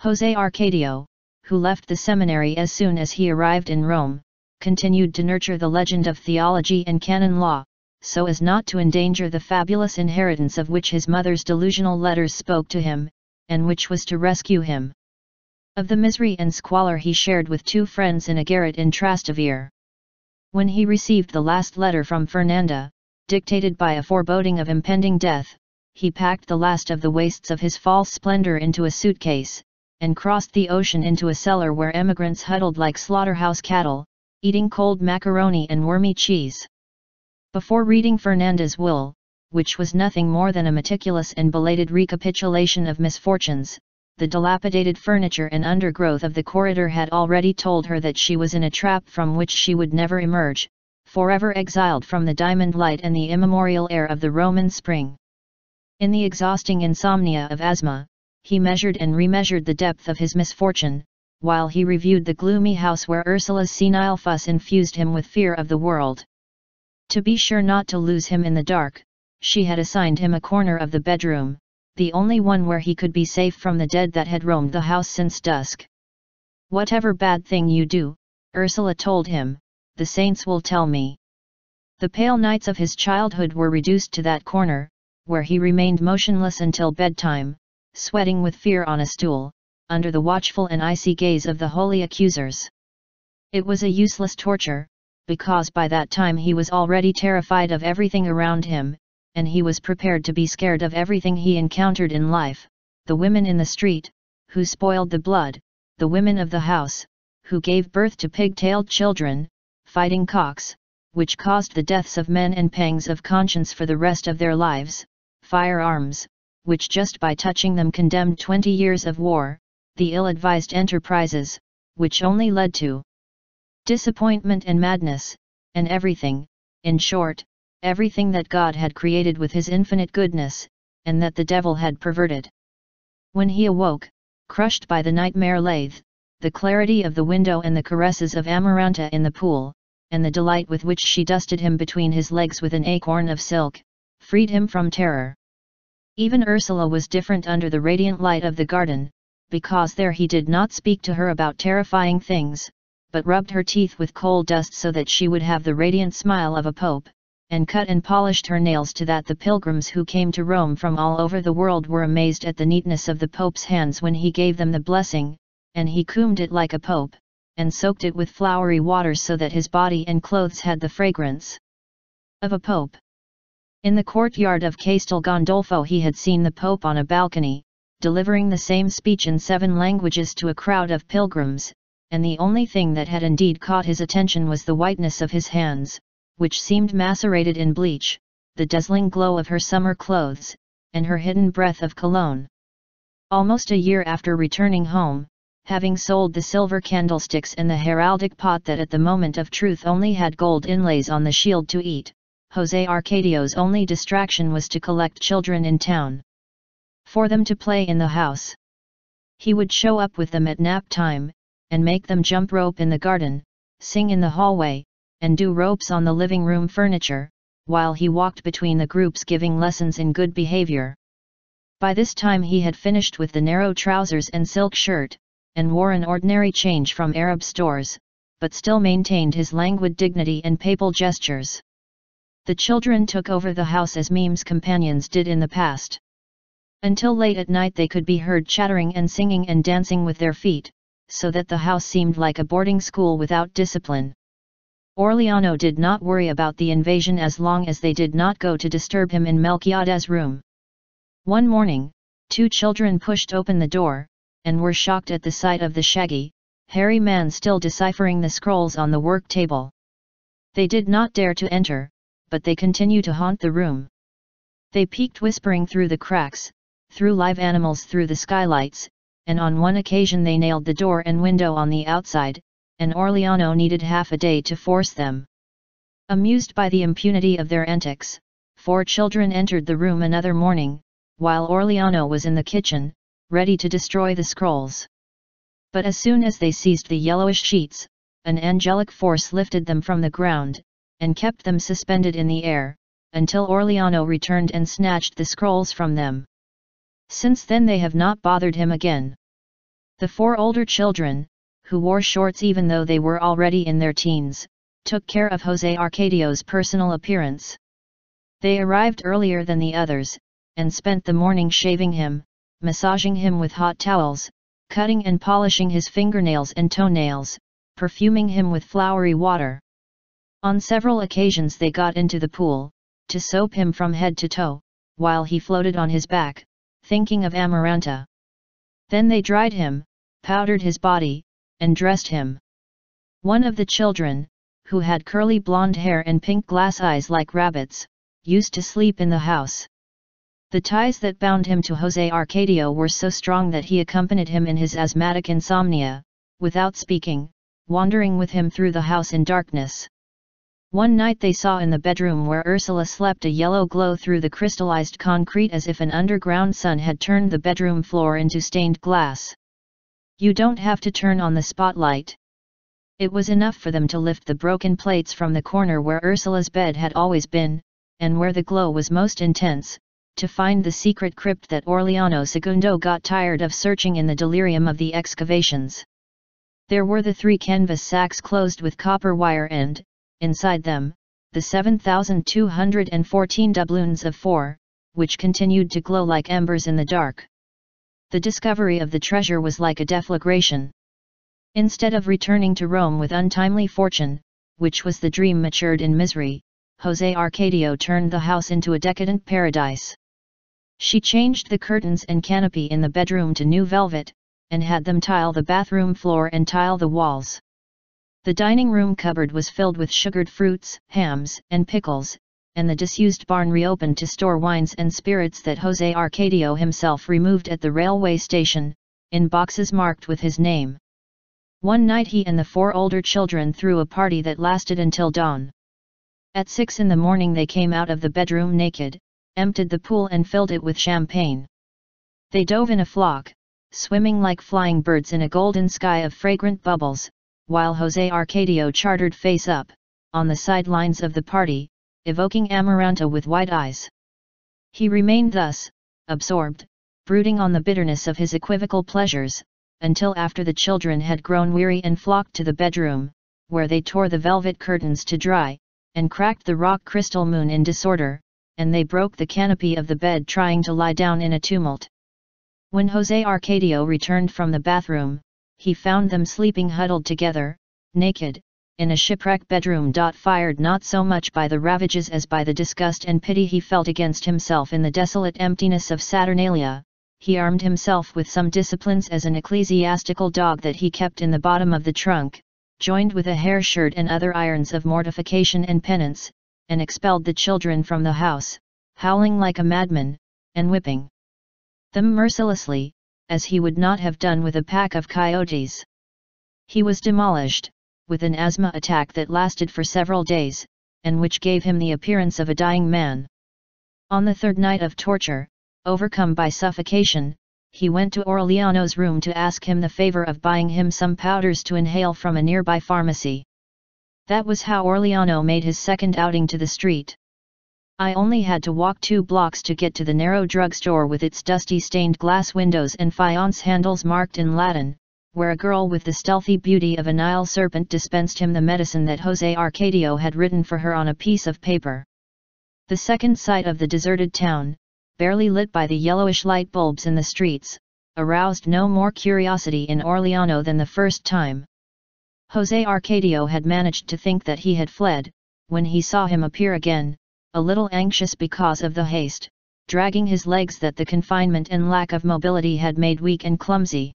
Jose Arcadio, who left the seminary as soon as he arrived in Rome, continued to nurture the legend of theology and canon law, so as not to endanger the fabulous inheritance of which his mother's delusional letters spoke to him, and which was to rescue him. Of the misery and squalor he shared with two friends in a garret in Trastevere. When he received the last letter from Fernanda, dictated by a foreboding of impending death, he packed the last of the wastes of his false splendor into a suitcase, and crossed the ocean into a cellar where emigrants huddled like slaughterhouse cattle, eating cold macaroni and wormy cheese. Before reading Fernanda's will, which was nothing more than a meticulous and belated recapitulation of misfortunes, the dilapidated furniture and undergrowth of the corridor had already told her that she was in a trap from which she would never emerge, forever exiled from the diamond light and the immemorial air of the Roman spring. In the exhausting insomnia of asthma, he measured and remeasured the depth of his misfortune, while he reviewed the gloomy house where Ursula's senile fuss infused him with fear of the world. To be sure not to lose him in the dark, she had assigned him a corner of the bedroom, the only one where he could be safe from the dead that had roamed the house since dusk. Whatever bad thing you do, Ursula told him, the saints will tell me. The pale nights of his childhood were reduced to that corner, where he remained motionless until bedtime, sweating with fear on a stool, under the watchful and icy gaze of the holy accusers. It was a useless torture, because by that time he was already terrified of everything around him, and he was prepared to be scared of everything he encountered in life, the women in the street, who spoiled the blood, the women of the house, who gave birth to pig-tailed children, fighting cocks, which caused the deaths of men and pangs of conscience for the rest of their lives, firearms, which just by touching them condemned 20 years of war, the ill-advised enterprises, which only led to disappointment and madness, and everything, in short, everything that God had created with his infinite goodness, and that the devil had perverted. When he awoke, crushed by the nightmare lathe, the clarity of the window and the caresses of Amaranta in the pool, and the delight with which she dusted him between his legs with an acorn of silk, freed him from terror. Even Ursula was different under the radiant light of the garden, because there he did not speak to her about terrifying things, but rubbed her teeth with coal dust so that she would have the radiant smile of a pope, and cut and polished her nails to that the pilgrims who came to Rome from all over the world were amazed at the neatness of the pope's hands when he gave them the blessing, and he combed it like a pope, and soaked it with flowery water so that his body and clothes had the fragrance of a pope. In the courtyard of Castel Gandolfo he had seen the Pope on a balcony, delivering the same speech in seven languages to a crowd of pilgrims, and the only thing that had indeed caught his attention was the whiteness of his hands, which seemed macerated in bleach, the dazzling glow of her summer clothes, and her hidden breath of cologne. Almost a year after returning home, having sold the silver candlesticks and the heraldic pot that at the moment of truth only had gold inlays on the shield to eat, Jose Arcadio's only distraction was to collect children in town. For them to play in the house. He would show up with them at nap time, and make them jump rope in the garden, sing in the hallway, and do ropes on the living room furniture, while he walked between the groups giving lessons in good behavior. By this time he had finished with the narrow trousers and silk shirt, and wore an ordinary change from Arab stores, but still maintained his languid dignity and papal gestures. The children took over the house as Meme's companions did in the past. Until late at night they could be heard chattering and singing and dancing with their feet, so that the house seemed like a boarding school without discipline. Aureliano did not worry about the invasion as long as they did not go to disturb him in Melquiades' room. One morning, two children pushed open the door, and were shocked at the sight of the shaggy, hairy man still deciphering the scrolls on the work table. They did not dare to enter, but they continued to haunt the room. They peeked whispering through the cracks, threw live animals through the skylights, and on one occasion they nailed the door and window on the outside, and Aureliano needed half a day to force them. Amused by the impunity of their antics, four children entered the room another morning, while Aureliano was in the kitchen, ready to destroy the scrolls. But as soon as they seized the yellowish sheets, an angelic force lifted them from the ground, and kept them suspended in the air, until Aureliano returned and snatched the scrolls from them. Since then they have not bothered him again. The four older children, who wore shorts even though they were already in their teens, took care of Jose Arcadio's personal appearance. They arrived earlier than the others, and spent the morning shaving him, massaging him with hot towels, cutting and polishing his fingernails and toenails, perfuming him with flowery water. On several occasions they got into the pool, to soap him from head to toe, while he floated on his back, thinking of Amaranta. Then they dried him, powdered his body, and dressed him. One of the children, who had curly blonde hair and pink glass eyes like rabbits, used to sleep in the house. The ties that bound him to Jose Arcadio were so strong that he accompanied him in his asthmatic insomnia, without speaking, wandering with him through the house in darkness. One night they saw in the bedroom where Ursula slept a yellow glow through the crystallized concrete as if an underground sun had turned the bedroom floor into stained glass. You don't have to turn on the spotlight. It was enough for them to lift the broken plates from the corner where Ursula's bed had always been, and where the glow was most intense, to find the secret crypt that Aureliano Segundo got tired of searching in the delirium of the excavations. There were the three canvas sacks closed with copper wire and, inside them, the 7,214 doubloons of four, which continued to glow like embers in the dark. The discovery of the treasure was like a deflagration. Instead of returning to Rome with untimely fortune, which was the dream matured in misery, Jose Arcadio turned the house into a decadent paradise. She changed the curtains and canopy in the bedroom to new velvet, and had them tile the bathroom floor and tile the walls. The dining room cupboard was filled with sugared fruits, hams, and pickles, and the disused barn reopened to store wines and spirits that Jose Arcadio himself removed at the railway station, in boxes marked with his name. One night he and the four older children threw a party that lasted until dawn. At six in the morning they came out of the bedroom naked, emptied the pool and filled it with champagne. They dove in a flock, swimming like flying birds in a golden sky of fragrant bubbles, while Jose Arcadio chartered face up, on the sidelines of the party, evoking Amaranta with wide eyes. He remained thus, absorbed, brooding on the bitterness of his equivocal pleasures, until after the children had grown weary and flocked to the bedroom, where they tore the velvet curtains to dry, and cracked the rock crystal moon in disorder, and they broke the canopy of the bed trying to lie down in a tumult. When Jose Arcadio returned from the bathroom, he found them sleeping huddled together, naked, in a shipwreck bedroom. Fired not so much by the ravages as by the disgust and pity he felt against himself in the desolate emptiness of Saturnalia, he armed himself with some disciplines as an ecclesiastical dog that he kept in the bottom of the trunk, joined with a hair shirt and other irons of mortification and penance, and expelled the children from the house, howling like a madman, and whipping them mercilessly, as he would not have done with a pack of coyotes. He was demolished, with an asthma attack that lasted for several days, and which gave him the appearance of a dying man. On the third night of torture, overcome by suffocation, he went to Aureliano's room to ask him the favor of buying him some powders to inhale from a nearby pharmacy. That was how Aureliano made his second outing to the street. I only had to walk two blocks to get to the narrow drugstore with its dusty stained glass windows and faience handles marked in Latin, where a girl with the stealthy beauty of a Nile serpent dispensed him the medicine that Jose Arcadio had written for her on a piece of paper. The second sight of the deserted town, barely lit by the yellowish light bulbs in the streets, aroused no more curiosity in Aureliano than the first time. Jose Arcadio had managed to think that he had fled, when he saw him appear again, a little anxious because of the haste, dragging his legs that the confinement and lack of mobility had made weak and clumsy.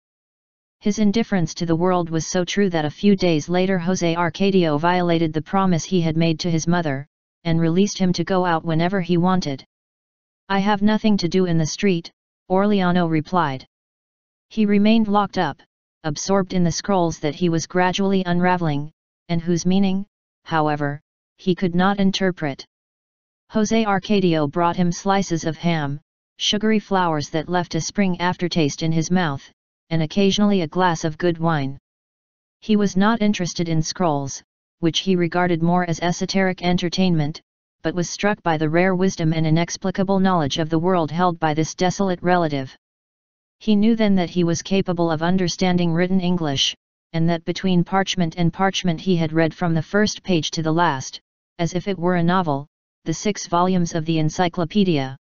His indifference to the world was so true that a few days later Jose Arcadio violated the promise he had made to his mother, and released him to go out whenever he wanted. I have nothing to do in the street, Aureliano replied. He remained locked up, absorbed in the scrolls that he was gradually unraveling, and whose meaning, however, he could not interpret. Jose Arcadio brought him slices of ham, sugary flowers that left a spring aftertaste in his mouth, and occasionally a glass of good wine. He was not interested in scrolls, which he regarded more as esoteric entertainment, but was struck by the rare wisdom and inexplicable knowledge of the world held by this desolate relative. He knew then that he was capable of understanding written English, and that between parchment and parchment he had read from the first page to the last, as if it were a novel, the six volumes of the encyclopedia.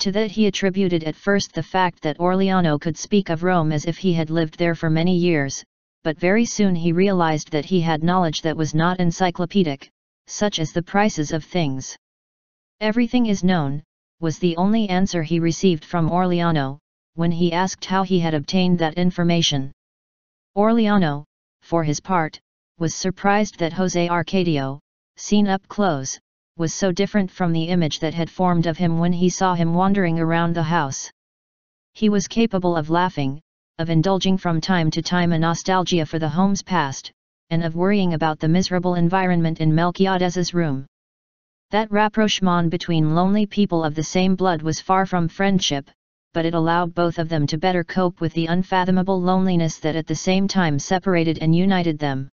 To that he attributed at first the fact that Aureliano could speak of Rome as if he had lived there for many years, but very soon he realized that he had knowledge that was not encyclopedic, such as the prices of things. Everything is known, was the only answer he received from Aureliano, when he asked how he had obtained that information. Aureliano, for his part, was surprised that Jose Arcadio, seen up close, was so different from the image that had formed of him when he saw him wandering around the house. He was capable of laughing, of indulging from time to time a nostalgia for the home's past, and of worrying about the miserable environment in Melquiades's room. That rapprochement between lonely people of the same blood was far from friendship, but it allowed both of them to better cope with the unfathomable loneliness that at the same time separated and united them.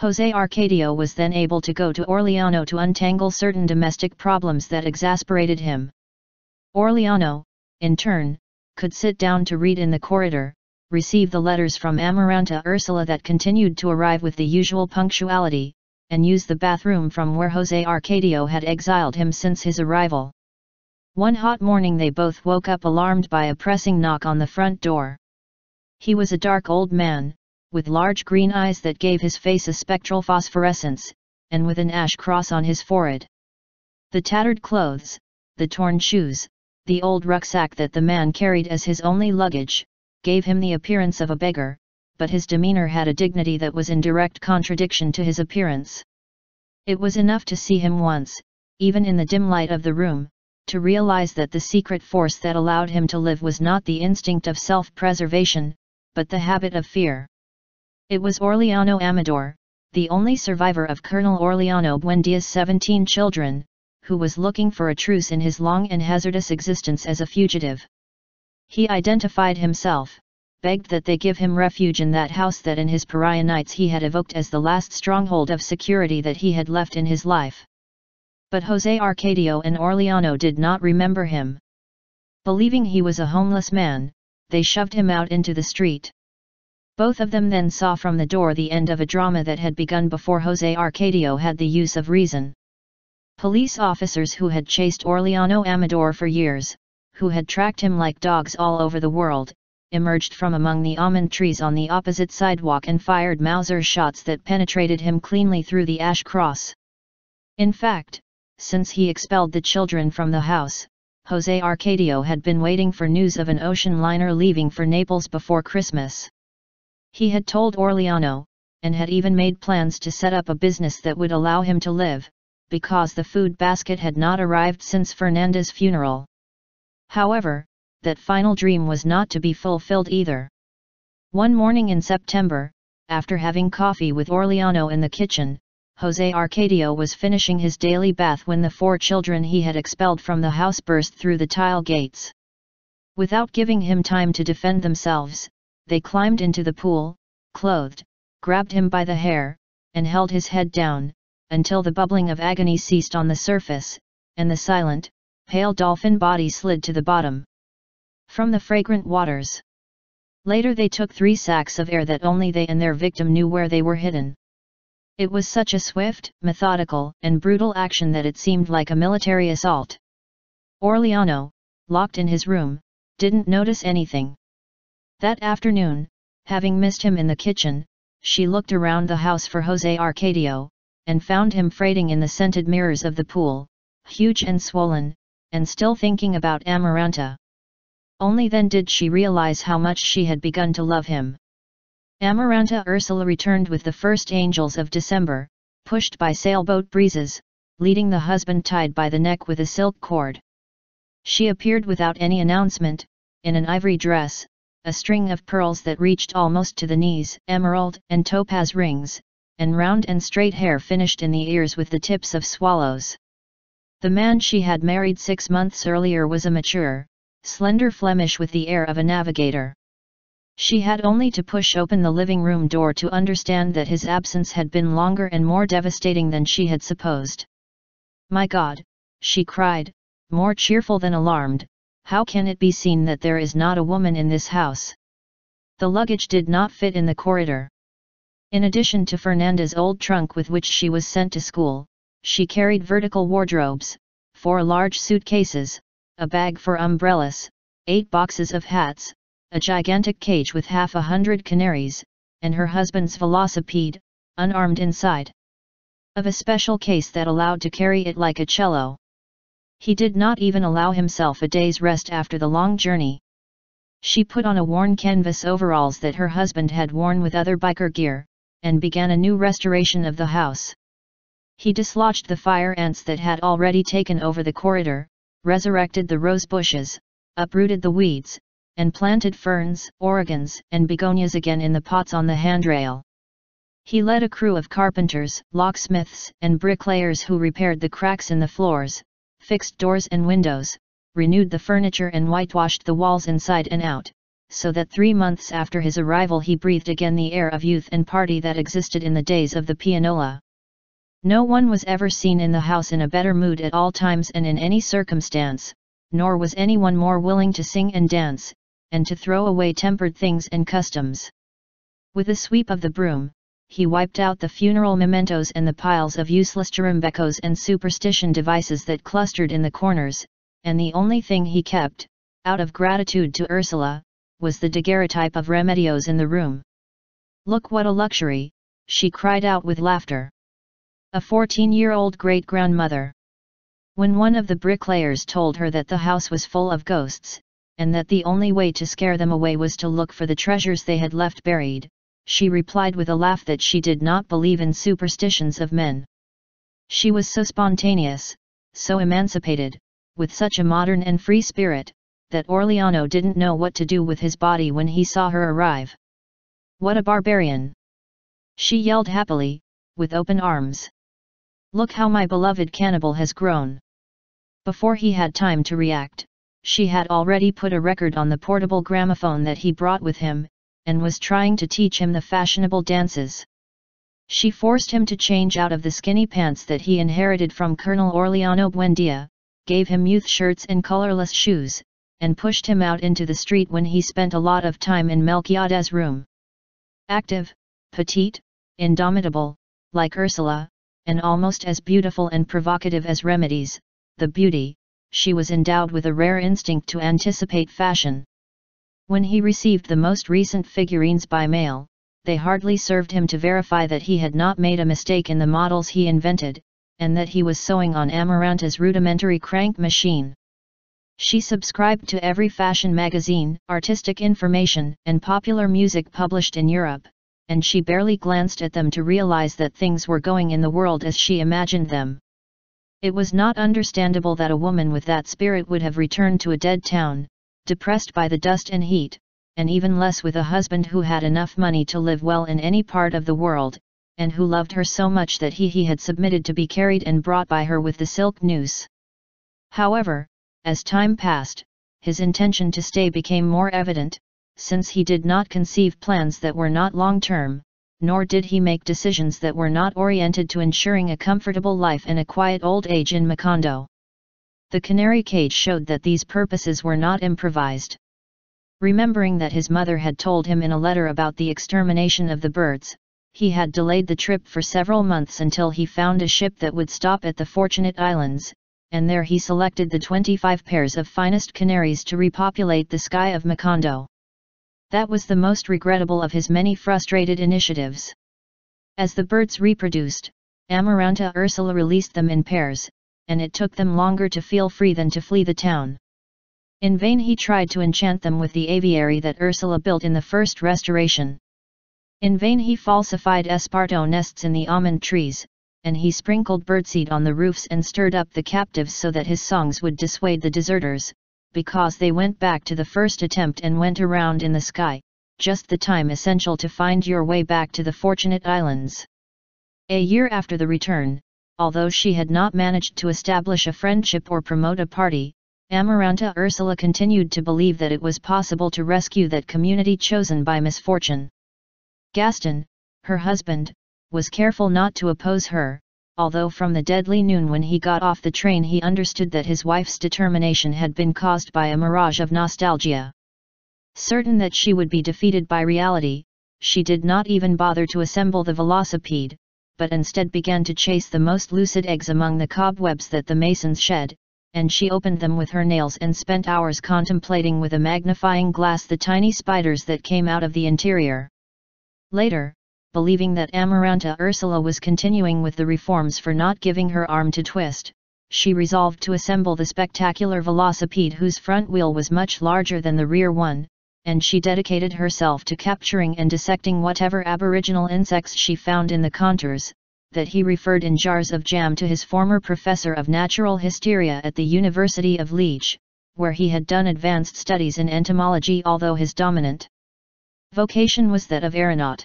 Jose Arcadio was then able to go to Aureliano to untangle certain domestic problems that exasperated him. Aureliano, in turn, could sit down to read in the corridor, receive the letters from Amaranta Ursula that continued to arrive with the usual punctuality, and use the bathroom from where Jose Arcadio had exiled him since his arrival. One hot morning they both woke up alarmed by a pressing knock on the front door. He was a dark old man, with large green eyes that gave his face a spectral phosphorescence, and with an ash cross on his forehead. The tattered clothes, the torn shoes, the old rucksack that the man carried as his only luggage, gave him the appearance of a beggar, but his demeanor had a dignity that was in direct contradiction to his appearance. It was enough to see him once, even in the dim light of the room, to realize that the secret force that allowed him to live was not the instinct of self-preservation, but the habit of fear. It was Aureliano Amador, the only survivor of Colonel Aureliano Buendia's 17 children, who was looking for a truce in his long and hazardous existence as a fugitive. He identified himself, begged that they give him refuge in that house that in his pariah nights he had evoked as the last stronghold of security that he had left in his life. But Jose Arcadio and Aureliano did not remember him. Believing he was a homeless man, they shoved him out into the street. Both of them then saw from the door the end of a drama that had begun before Jose Arcadio had the use of reason. Police officers who had chased Aureliano Amador for years, who had tracked him like dogs all over the world, emerged from among the almond trees on the opposite sidewalk and fired Mauser shots that penetrated him cleanly through the ash cross. In fact, since he expelled the children from the house, Jose Arcadio had been waiting for news of an ocean liner leaving for Naples before Christmas. He had told Aureliano, and had even made plans to set up a business that would allow him to live, because the food basket had not arrived since Fernanda's funeral. However, that final dream was not to be fulfilled either. One morning in September, after having coffee with Aureliano in the kitchen, Jose Arcadio was finishing his daily bath when the four children he had expelled from the house burst through the tile gates. Without giving him time to defend themselves, they climbed into the pool, clothed, grabbed him by the hair, and held his head down, until the bubbling of agony ceased on the surface, and the silent, pale dolphin body slid to the bottom. From the fragrant waters. Later they took three sacks of air that only they and their victim knew where they were hidden. It was such a swift, methodical, and brutal action that it seemed like a military assault. Aureliano, locked in his room, didn't notice anything. That afternoon, having missed him in the kitchen, she looked around the house for Jose Arcadio, and found him freighting in the scented mirrors of the pool, huge and swollen, and still thinking about Amaranta. Only then did she realize how much she had begun to love him. Amaranta Ursula returned with the first angels of December, pushed by sailboat breezes, leading the husband tied by the neck with a silk cord. She appeared without any announcement, in an ivory dress, a string of pearls that reached almost to the knees, emerald and topaz rings, and round and straight hair finished in the ears with the tips of swallows. The man she had married six months earlier was a mature, slender Flemish with the air of a navigator. She had only to push open the living room door to understand that his absence had been longer and more devastating than she had supposed. My God, she cried, more cheerful than alarmed, how can it be seen that there is not a woman in this house? The luggage did not fit in the corridor. In addition to Fernanda's old trunk with which she was sent to school, she carried vertical wardrobes, four large suitcases, a bag for umbrellas, eight boxes of hats, a gigantic cage with half a hundred canaries, and her husband's velocipede, unarmed inside. Of a special case that allowed to carry it like a cello. He did not even allow himself a day's rest after the long journey. She put on a worn canvas overalls that her husband had worn with other biker gear, and began a new restoration of the house. He dislodged the fire ants that had already taken over the corridor, resurrected the rose bushes, uprooted the weeds, and planted ferns, oregons, and begonias again in the pots on the handrail. He led a crew of carpenters, locksmiths, and bricklayers who repaired the cracks in the floors, fixed doors and windows, renewed the furniture and whitewashed the walls inside and out, so that three months after his arrival he breathed again the air of youth and party that existed in the days of the pianola. No one was ever seen in the house in a better mood at all times and in any circumstance, nor was anyone more willing to sing and dance, and to throw away tempered things and customs. With a sweep of the broom, he wiped out the funeral mementos and the piles of useless jurimbecos and superstition devices that clustered in the corners, and the only thing he kept, out of gratitude to Ursula, was the daguerreotype of remedios in the room. Look what a luxury, she cried out with laughter. A 14-year-old great-grandmother. When one of the bricklayers told her that the house was full of ghosts, and that the only way to scare them away was to look for the treasures they had left buried, she replied with a laugh that she did not believe in superstitions of men. She was so spontaneous, so emancipated, with such a modern and free spirit, that Aureliano didn't know what to do with his body when he saw her arrive. What a barbarian! She yelled happily, with open arms. Look how my beloved cannibal has grown. Before he had time to react, she had already put a record on the portable gramophone that he brought with him, and was trying to teach him the fashionable dances. She forced him to change out of the skinny pants that he inherited from Colonel Aureliano Buendia, gave him youth shirts and colorless shoes, and pushed him out into the street when he spent a lot of time in Melquiades' room. Active, petite, indomitable, like Ursula, and almost as beautiful and provocative as Remedios, the beauty, she was endowed with a rare instinct to anticipate fashion. When he received the most recent figurines by mail, they hardly served him to verify that he had not made a mistake in the models he invented, and that he was sewing on Amaranta's rudimentary crank machine. She subscribed to every fashion magazine, artistic information, and popular music published in Europe, and she barely glanced at them to realize that things were going in the world as she imagined them. It was not understandable that a woman with that spirit would have returned to a dead town, depressed by the dust and heat, and even less with a husband who had enough money to live well in any part of the world, and who loved her so much that he he had submitted to be carried and brought by her with the silk noose. However, as time passed, his intention to stay became more evident, since he did not conceive plans that were not long-term, nor did he make decisions that were not oriented to ensuring a comfortable life and a quiet old age in Macondo. The canary cage showed that these purposes were not improvised. Remembering that his mother had told him in a letter about the extermination of the birds, he had delayed the trip for several months until he found a ship that would stop at the Fortunate Islands, and there he selected the 25 pairs of finest canaries to repopulate the sky of Macondo. That was the most regrettable of his many frustrated initiatives. As the birds reproduced, Amaranta Ursula released them in pairs, and it took them longer to feel free than to flee the town. In vain he tried to enchant them with the aviary that Ursula built in the first restoration. In vain he falsified esparto nests in the almond trees, and he sprinkled birdseed on the roofs and stirred up the captives so that his songs would dissuade the deserters, because they went back to the first attempt and went around in the sky, just the time essential to find your way back to the Fortunate Islands. A year after the return, although she had not managed to establish a friendship or promote a party, Amaranta Ursula continued to believe that it was possible to rescue that community chosen by misfortune. Gaston, her husband, was careful not to oppose her, although from the deadly noon when he got off the train he understood that his wife's determination had been caused by a mirage of nostalgia. Certain that she would be defeated by reality, she did not even bother to assemble the velocipede, but instead began to chase the most lucid eggs among the cobwebs that the masons shed, and she opened them with her nails and spent hours contemplating with a magnifying glass the tiny spiders that came out of the interior. Later, believing that Amaranta Ursula was continuing with the reforms for not giving her arm to twist, she resolved to assemble the spectacular velocipede whose front wheel was much larger than the rear one, and she dedicated herself to capturing and dissecting whatever aboriginal insects she found in the contours, that he referred in jars of jam to his former professor of natural hysteria at the University of Liege, where he had done advanced studies in entomology although his dominant vocation was that of aeronaut.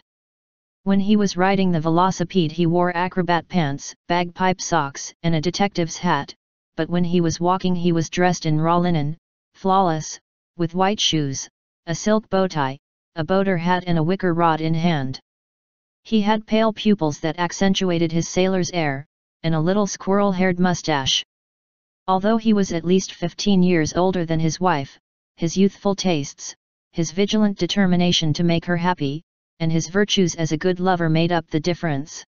When he was riding the velocipede he wore acrobat pants, bagpipe socks and a detective's hat, but when he was walking he was dressed in raw linen, flawless, with white shoes, a silk bow tie, a boater hat and a wicker rod in hand. He had pale pupils that accentuated his sailor's air, and a little squirrel-haired mustache. Although he was at least 15 years older than his wife, his youthful tastes, his vigilant determination to make her happy, and his virtues as a good lover made up the difference.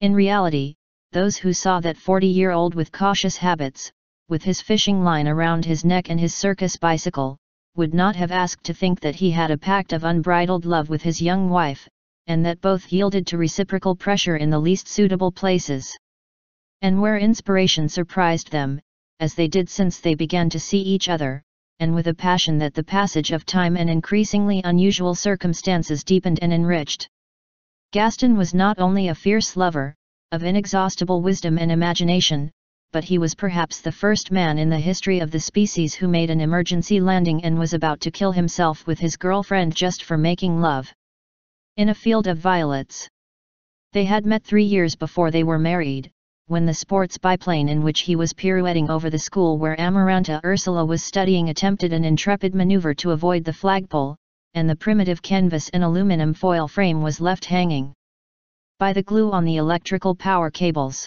In reality, those who saw that 40-year-old with cautious habits, with his fishing line around his neck and his circus bicycle, would not have asked to think that he had a pact of unbridled love with his young wife, and that both yielded to reciprocal pressure in the least suitable places. And where inspiration surprised them, as they did since they began to see each other, and with a passion that the passage of time and increasingly unusual circumstances deepened and enriched. Gaston was not only a fierce lover, of inexhaustible wisdom and imagination, but he was perhaps the first man in the history of the species who made an emergency landing and was about to kill himself with his girlfriend just for making love in a field of violets. They had met three years before they were married, when the sports biplane in which he was pirouetting over the school where Amaranta Ursula was studying attempted an intrepid maneuver to avoid the flagpole, and the primitive canvas and aluminum foil frame was left hanging by the glue on the electrical power cables.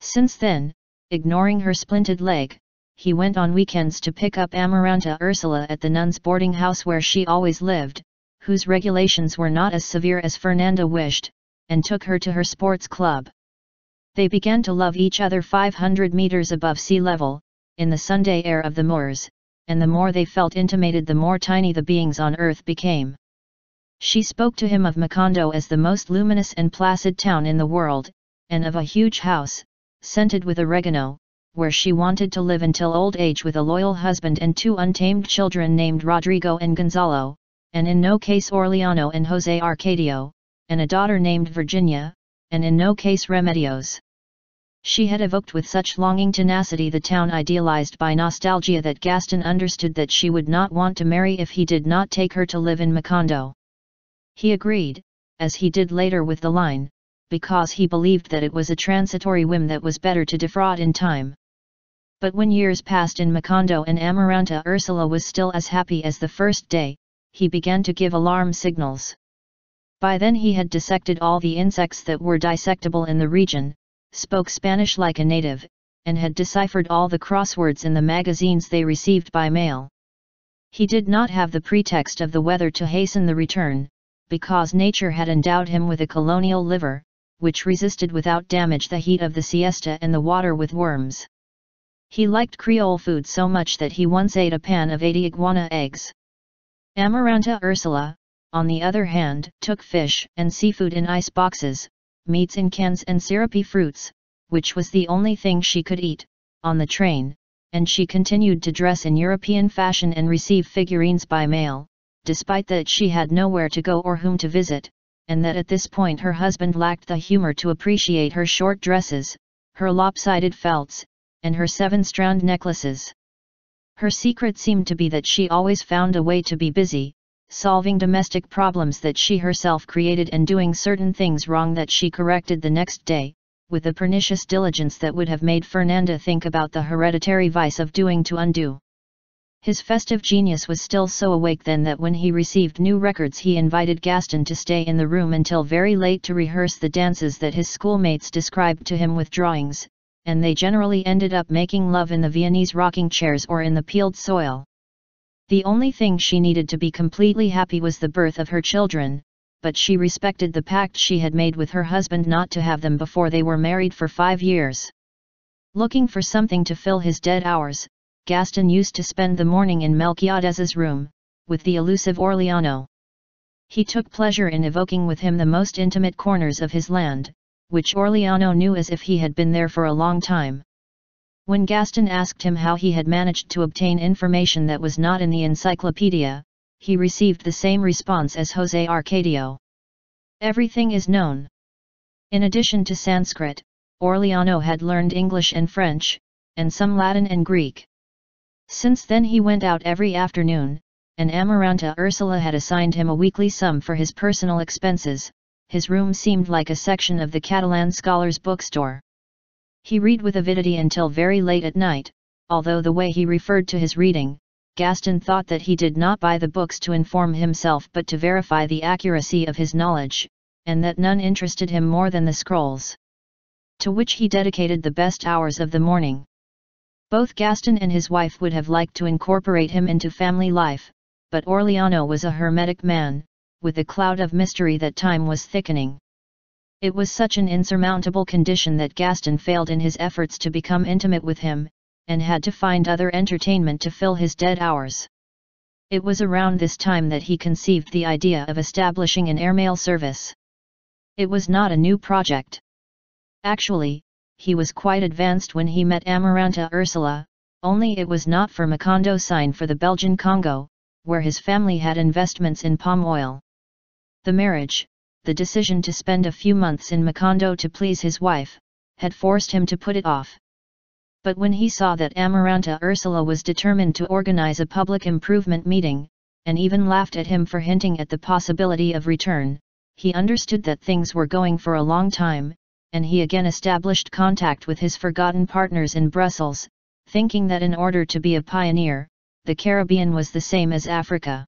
Since then, ignoring her splinted leg, he went on weekends to pick up Amaranta Ursula at the nuns' boarding house where she always lived, whose regulations were not as severe as Fernanda wished, and took her to her sports club. They began to love each other 500 meters above sea level, in the Sunday air of the moors, and the more they felt intimated the more tiny the beings on earth became. She spoke to him of Macondo as the most luminous and placid town in the world, and of a huge house, scented with oregano, where she wanted to live until old age with a loyal husband and two untamed children named Rodrigo and Gonzalo, and in no case Aureliano and Jose Arcadio, and a daughter named Virginia, and in no case Remedios. She had evoked with such longing tenacity the town idealized by nostalgia that Gaston understood that she would not want to marry if he did not take her to live in Macondo. He agreed, as he did later with the line, because he believed that it was a transitory whim that was better to defraud in time. But when years passed in Macondo and Amaranta Ursula was still as happy as the first day, he began to give alarm signals. By then he had dissected all the insects that were dissectable in the region, spoke Spanish like a native, and had deciphered all the crosswords in the magazines they received by mail. He did not have the pretext of the weather to hasten the return, because nature had endowed him with a colonial liver, which resisted without damage the heat of the siesta and the water with worms. He liked Creole food so much that he once ate a pan of 80 iguana eggs. Amaranta Ursula, on the other hand, took fish and seafood in ice boxes, meats in cans and syrupy fruits, which was the only thing she could eat, on the train, and she continued to dress in European fashion and receive figurines by mail, despite that she had nowhere to go or whom to visit, and that at this point her husband lacked the humor to appreciate her short dresses, her lopsided felts, and her seven-strand necklaces. Her secret seemed to be that she always found a way to be busy, solving domestic problems that she herself created and doing certain things wrong that she corrected the next day, with a pernicious diligence that would have made Fernanda think about the hereditary vice of doing to undo. His festive genius was still so awake then that when he received new records he invited Gaston to stay in the room until very late to rehearse the dances that his schoolmates described to him with drawings, and they generally ended up making love in the Viennese rocking chairs or in the peeled soil. The only thing she needed to be completely happy was the birth of her children, but she respected the pact she had made with her husband not to have them before they were married for five years. Looking for something to fill his dead hours, Gaston used to spend the morning in Melquiades's room, with the elusive Aureliano. He took pleasure in evoking with him the most intimate corners of his land, which Aureliano knew as if he had been there for a long time. When Gaston asked him how he had managed to obtain information that was not in the encyclopedia, he received the same response as José Arcadio. Everything is known. In addition to Sanskrit, Orleano had learned English and French, and some Latin and Greek. Since then he went out every afternoon, and Amaranta Ursula had assigned him a weekly sum for his personal expenses, his room seemed like a section of the Catalan scholars' bookstore. He read with avidity until very late at night, although the way he referred to his reading, Gaston thought that he did not buy the books to inform himself but to verify the accuracy of his knowledge, and that none interested him more than the scrolls. To which he dedicated the best hours of the morning. Both Gaston and his wife would have liked to incorporate him into family life, but Aureliano was a hermetic man, with a cloud of mystery that time was thickening. It was such an insurmountable condition that Gaston failed in his efforts to become intimate with him, and had to find other entertainment to fill his dead hours. It was around this time that he conceived the idea of establishing an airmail service. It was not a new project. Actually, he was quite advanced when he met Amaranta Ursula, only it was not for Macondo sign for the Belgian Congo, where his family had investments in palm oil. The marriage, the decision to spend a few months in Macondo to please his wife, had forced him to put it off. But when he saw that Amaranta Ursula was determined to organize a public improvement meeting, and even laughed at him for hinting at the possibility of return, he understood that things were going for a long time, and he again established contact with his forgotten partners in Brussels, thinking that in order to be a pioneer, the Caribbean was the same as Africa.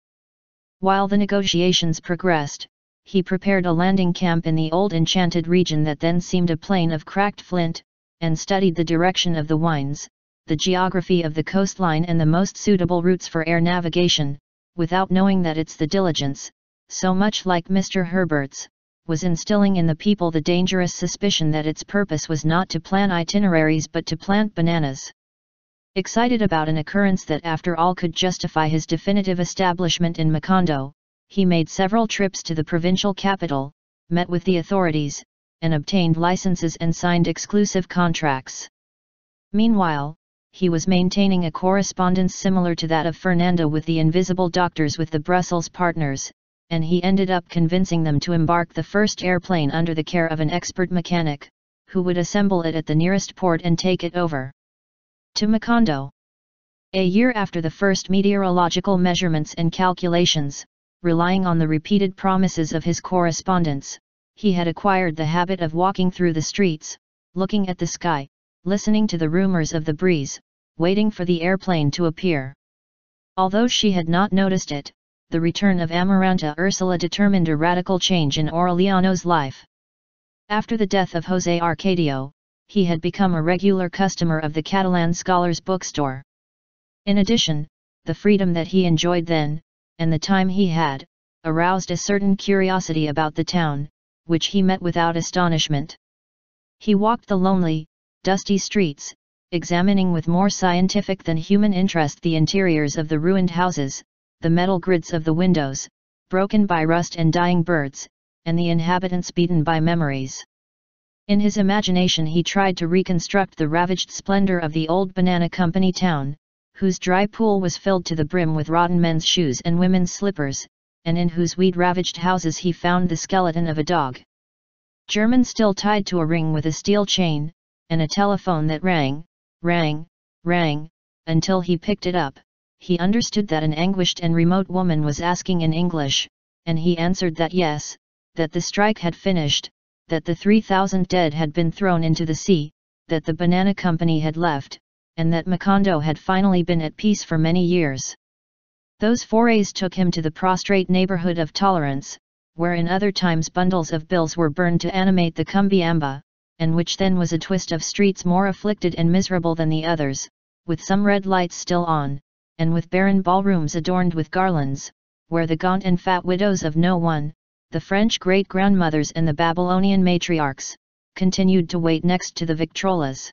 While the negotiations progressed, he prepared a landing camp in the old enchanted region that then seemed a plain of cracked flint, and studied the direction of the winds, the geography of the coastline and the most suitable routes for air navigation, without knowing that it's the diligence, so much like Mr. Herbert's, was instilling in the people the dangerous suspicion that its purpose was not to plan itineraries but to plant bananas. Excited about an occurrence that after all could justify his definitive establishment in Macondo, he made several trips to the provincial capital, met with the authorities, and obtained licenses and signed exclusive contracts. Meanwhile, he was maintaining a correspondence similar to that of Fernanda with the invisible doctors with the Brussels partners, and he ended up convincing them to embark the first airplane under the care of an expert mechanic, who would assemble it at the nearest port and take it over to Macondo. A year after the first meteorological measurements and calculations, relying on the repeated promises of his correspondents, he had acquired the habit of walking through the streets, looking at the sky, listening to the rumors of the breeze, waiting for the airplane to appear. Although she had not noticed it, the return of Amaranta Ursula determined a radical change in Aureliano's life. After the death of José Arcadio, he had become a regular customer of the Catalan Scholars bookstore. In addition, the freedom that he enjoyed then, and the time he had, aroused a certain curiosity about the town, which he met without astonishment. He walked the lonely, dusty streets, examining with more scientific than human interest the interiors of the ruined houses, the metal grids of the windows, broken by rust and dying birds, and the inhabitants beaten by memories. In his imagination he tried to reconstruct the ravaged splendor of the old banana company town, whose dry pool was filled to the brim with rotten men's shoes and women's slippers, and in whose weed-ravaged houses he found the skeleton of a dog. German still tied to a ring with a steel chain, and a telephone that rang, rang, rang, until he picked it up, he understood that an anguished and remote woman was asking in English, and he answered that yes, that the strike had finished, that the 3,000 dead had been thrown into the sea, that the banana company had left, and that Macondo had finally been at peace for many years. Those forays took him to the prostrate neighborhood of Tolerance, where in other times bundles of bills were burned to animate the Cumbiamba, and which then was a twist of streets more afflicted and miserable than the others, with some red lights still on, and with barren ballrooms adorned with garlands, where the gaunt and fat widows of no one, the French great-grandmothers and the Babylonian matriarchs, continued to wait next to the Victrolas.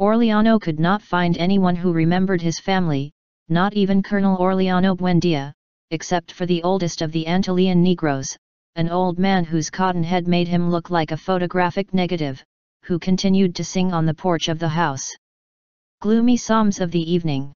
Aureliano could not find anyone who remembered his family, not even Colonel Aureliano Buendia, except for the oldest of the Antillean Negroes, an old man whose cotton head made him look like a photographic negative, who continued to sing on the porch of the house. Gloomy psalms of the evening.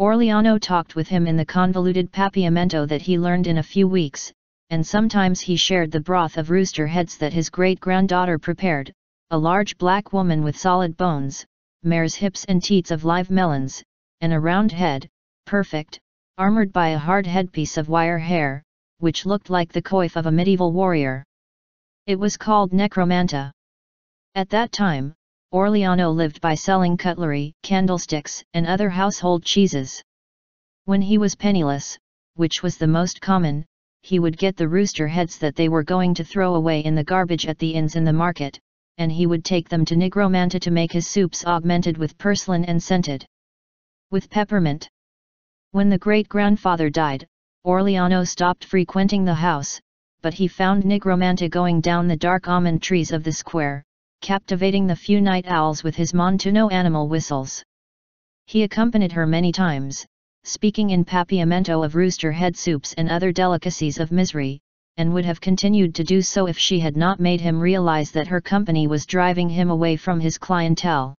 Aureliano talked with him in the convoluted papiamento that he learned in a few weeks, and sometimes he shared the broth of rooster heads that his great-granddaughter prepared, a large black woman with solid bones, mare's hips and teats of live melons, and a round head, perfect, armored by a hard headpiece of wire hair, which looked like the coif of a medieval warrior. It was called Nigromanta. At that time, Aureliano lived by selling cutlery, candlesticks, and other household cheeses. When he was penniless, which was the most common, he would get the rooster heads that they were going to throw away in the garbage at the inns in the market, and he would take them to Nigromanta to make his soups augmented with purslane and scented with peppermint. When the great-grandfather died, Aureliano stopped frequenting the house, but he found Nigromanta going down the dark almond trees of the square, captivating the few night owls with his montuno animal whistles. He accompanied her many times, speaking in papiamento of rooster head soups and other delicacies of misery, and would have continued to do so if she had not made him realize that her company was driving him away from his clientele.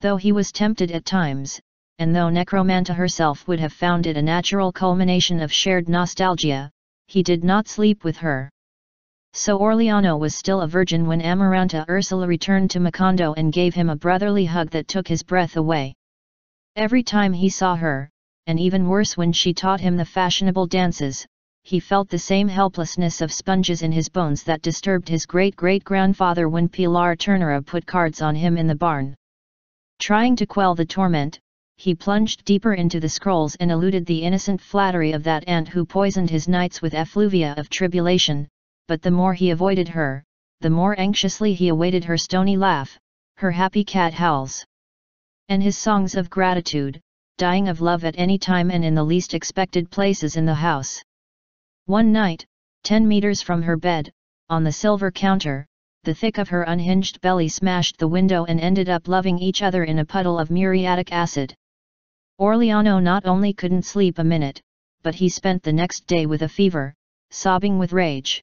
Though he was tempted at times, and though Nigromanta herself would have found it a natural culmination of shared nostalgia, he did not sleep with her. So Aureliano was still a virgin when Amaranta Ursula returned to Macondo and gave him a brotherly hug that took his breath away. Every time he saw her, and even worse when she taught him the fashionable dances, he felt the same helplessness of sponges in his bones that disturbed his great-great-grandfather when Pilar Ternera put cards on him in the barn. Trying to quell the torment, he plunged deeper into the scrolls and eluded the innocent flattery of that aunt who poisoned his nights with effluvia of tribulation, but the more he avoided her, the more anxiously he awaited her stony laugh, her happy cat howls. And his songs of gratitude, dying of love at any time and in the least expected places in the house. One night, ten meters from her bed, on the silver counter, the thick of her unhinged belly smashed the window and ended up loving each other in a puddle of muriatic acid. Aureliano not only couldn't sleep a minute, but he spent the next day with a fever, sobbing with rage.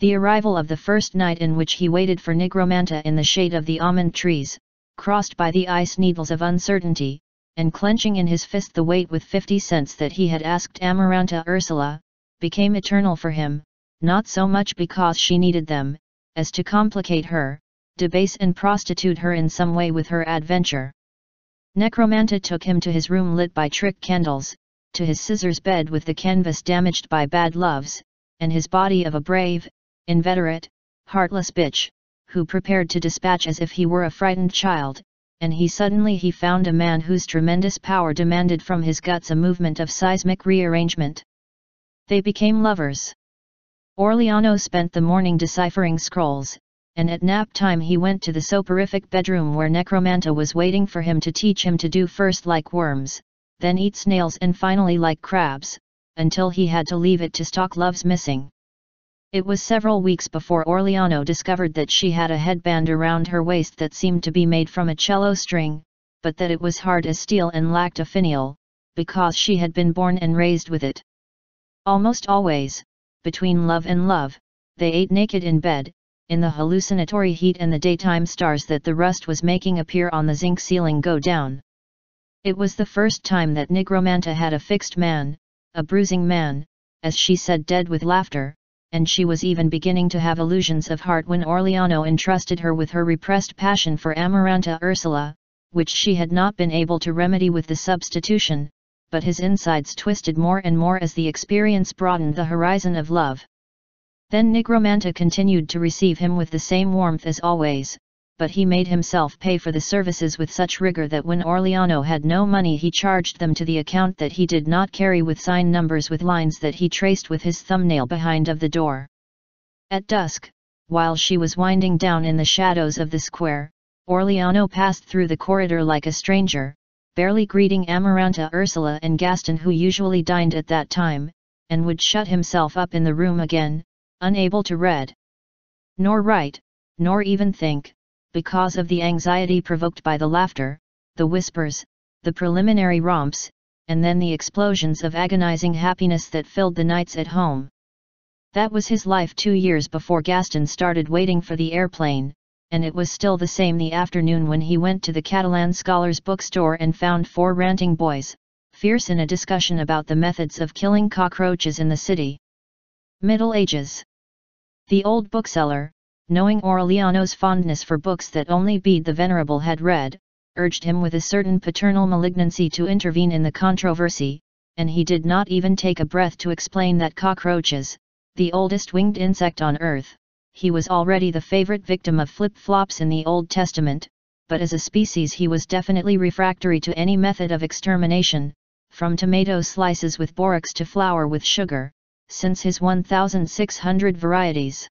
The arrival of the first night in which he waited for Nigromanta in the shade of the almond trees, crossed by the ice needles of uncertainty, and clenching in his fist the weight with fifty cents that he had asked Amaranta Ursula, became eternal for him, not so much because she needed them, as to complicate her, debase and prostitute her in some way with her adventure. Nigromanta took him to his room lit by trick candles, to his scissors bed with the canvas damaged by bad loves, and his body of a brave, inveterate, heartless bitch, who prepared to dispatch as if he were a frightened child, and he suddenly he found a man whose tremendous power demanded from his guts a movement of seismic rearrangement. They became lovers. Aureliano spent the morning deciphering scrolls, and at nap time he went to the soporific bedroom where Nigromanta was waiting for him to teach him to do first like worms, then eat snails and finally like crabs, until he had to leave it to stalk Love's missing. It was several weeks before Aureliano discovered that she had a headband around her waist that seemed to be made from a cello string, but that it was hard as steel and lacked a finial, because she had been born and raised with it. Almost always, between love and love, they ate naked in bed, in the hallucinatory heat and the daytime stars that the rust was making appear on the zinc ceiling go down. It was the first time that Nigromanta had a fixed man, a bruising man, as she said dead with laughter, and she was even beginning to have illusions of heart when Aureliano entrusted her with her repressed passion for Amaranta Ursula, which she had not been able to remedy with the substitution, but his insides twisted more and more as the experience broadened the horizon of love. Then Nigromanta continued to receive him with the same warmth as always, but he made himself pay for the services with such rigor that when Aureliano had no money he charged them to the account that he did not carry with sign numbers with lines that he traced with his thumbnail behind of the door. At dusk, while she was winding down in the shadows of the square, Aureliano passed through the corridor like a stranger, barely greeting Amaranta Ursula and Gaston who usually dined at that time, and would shut himself up in the room again, unable to read, nor write, nor even think, because of the anxiety provoked by the laughter, the whispers, the preliminary romps, and then the explosions of agonizing happiness that filled the nights at home. That was his life two years before Gaston started waiting for the airplane, and it was still the same the afternoon when he went to the Catalan Scholars bookstore and found four ranting boys, fierce in a discussion about the methods of killing cockroaches in the city. Middle Ages the old bookseller, knowing Aureliano's fondness for books that only Bede the Venerable had read, urged him with a certain paternal malignancy to intervene in the controversy, and he did not even take a breath to explain that cockroaches, the oldest winged insect on earth, he was already the favorite victim of flip-flops in the Old Testament, but as a species he was definitely refractory to any method of extermination, from tomato slices with borax to flour with sugar, since his 1,600 varieties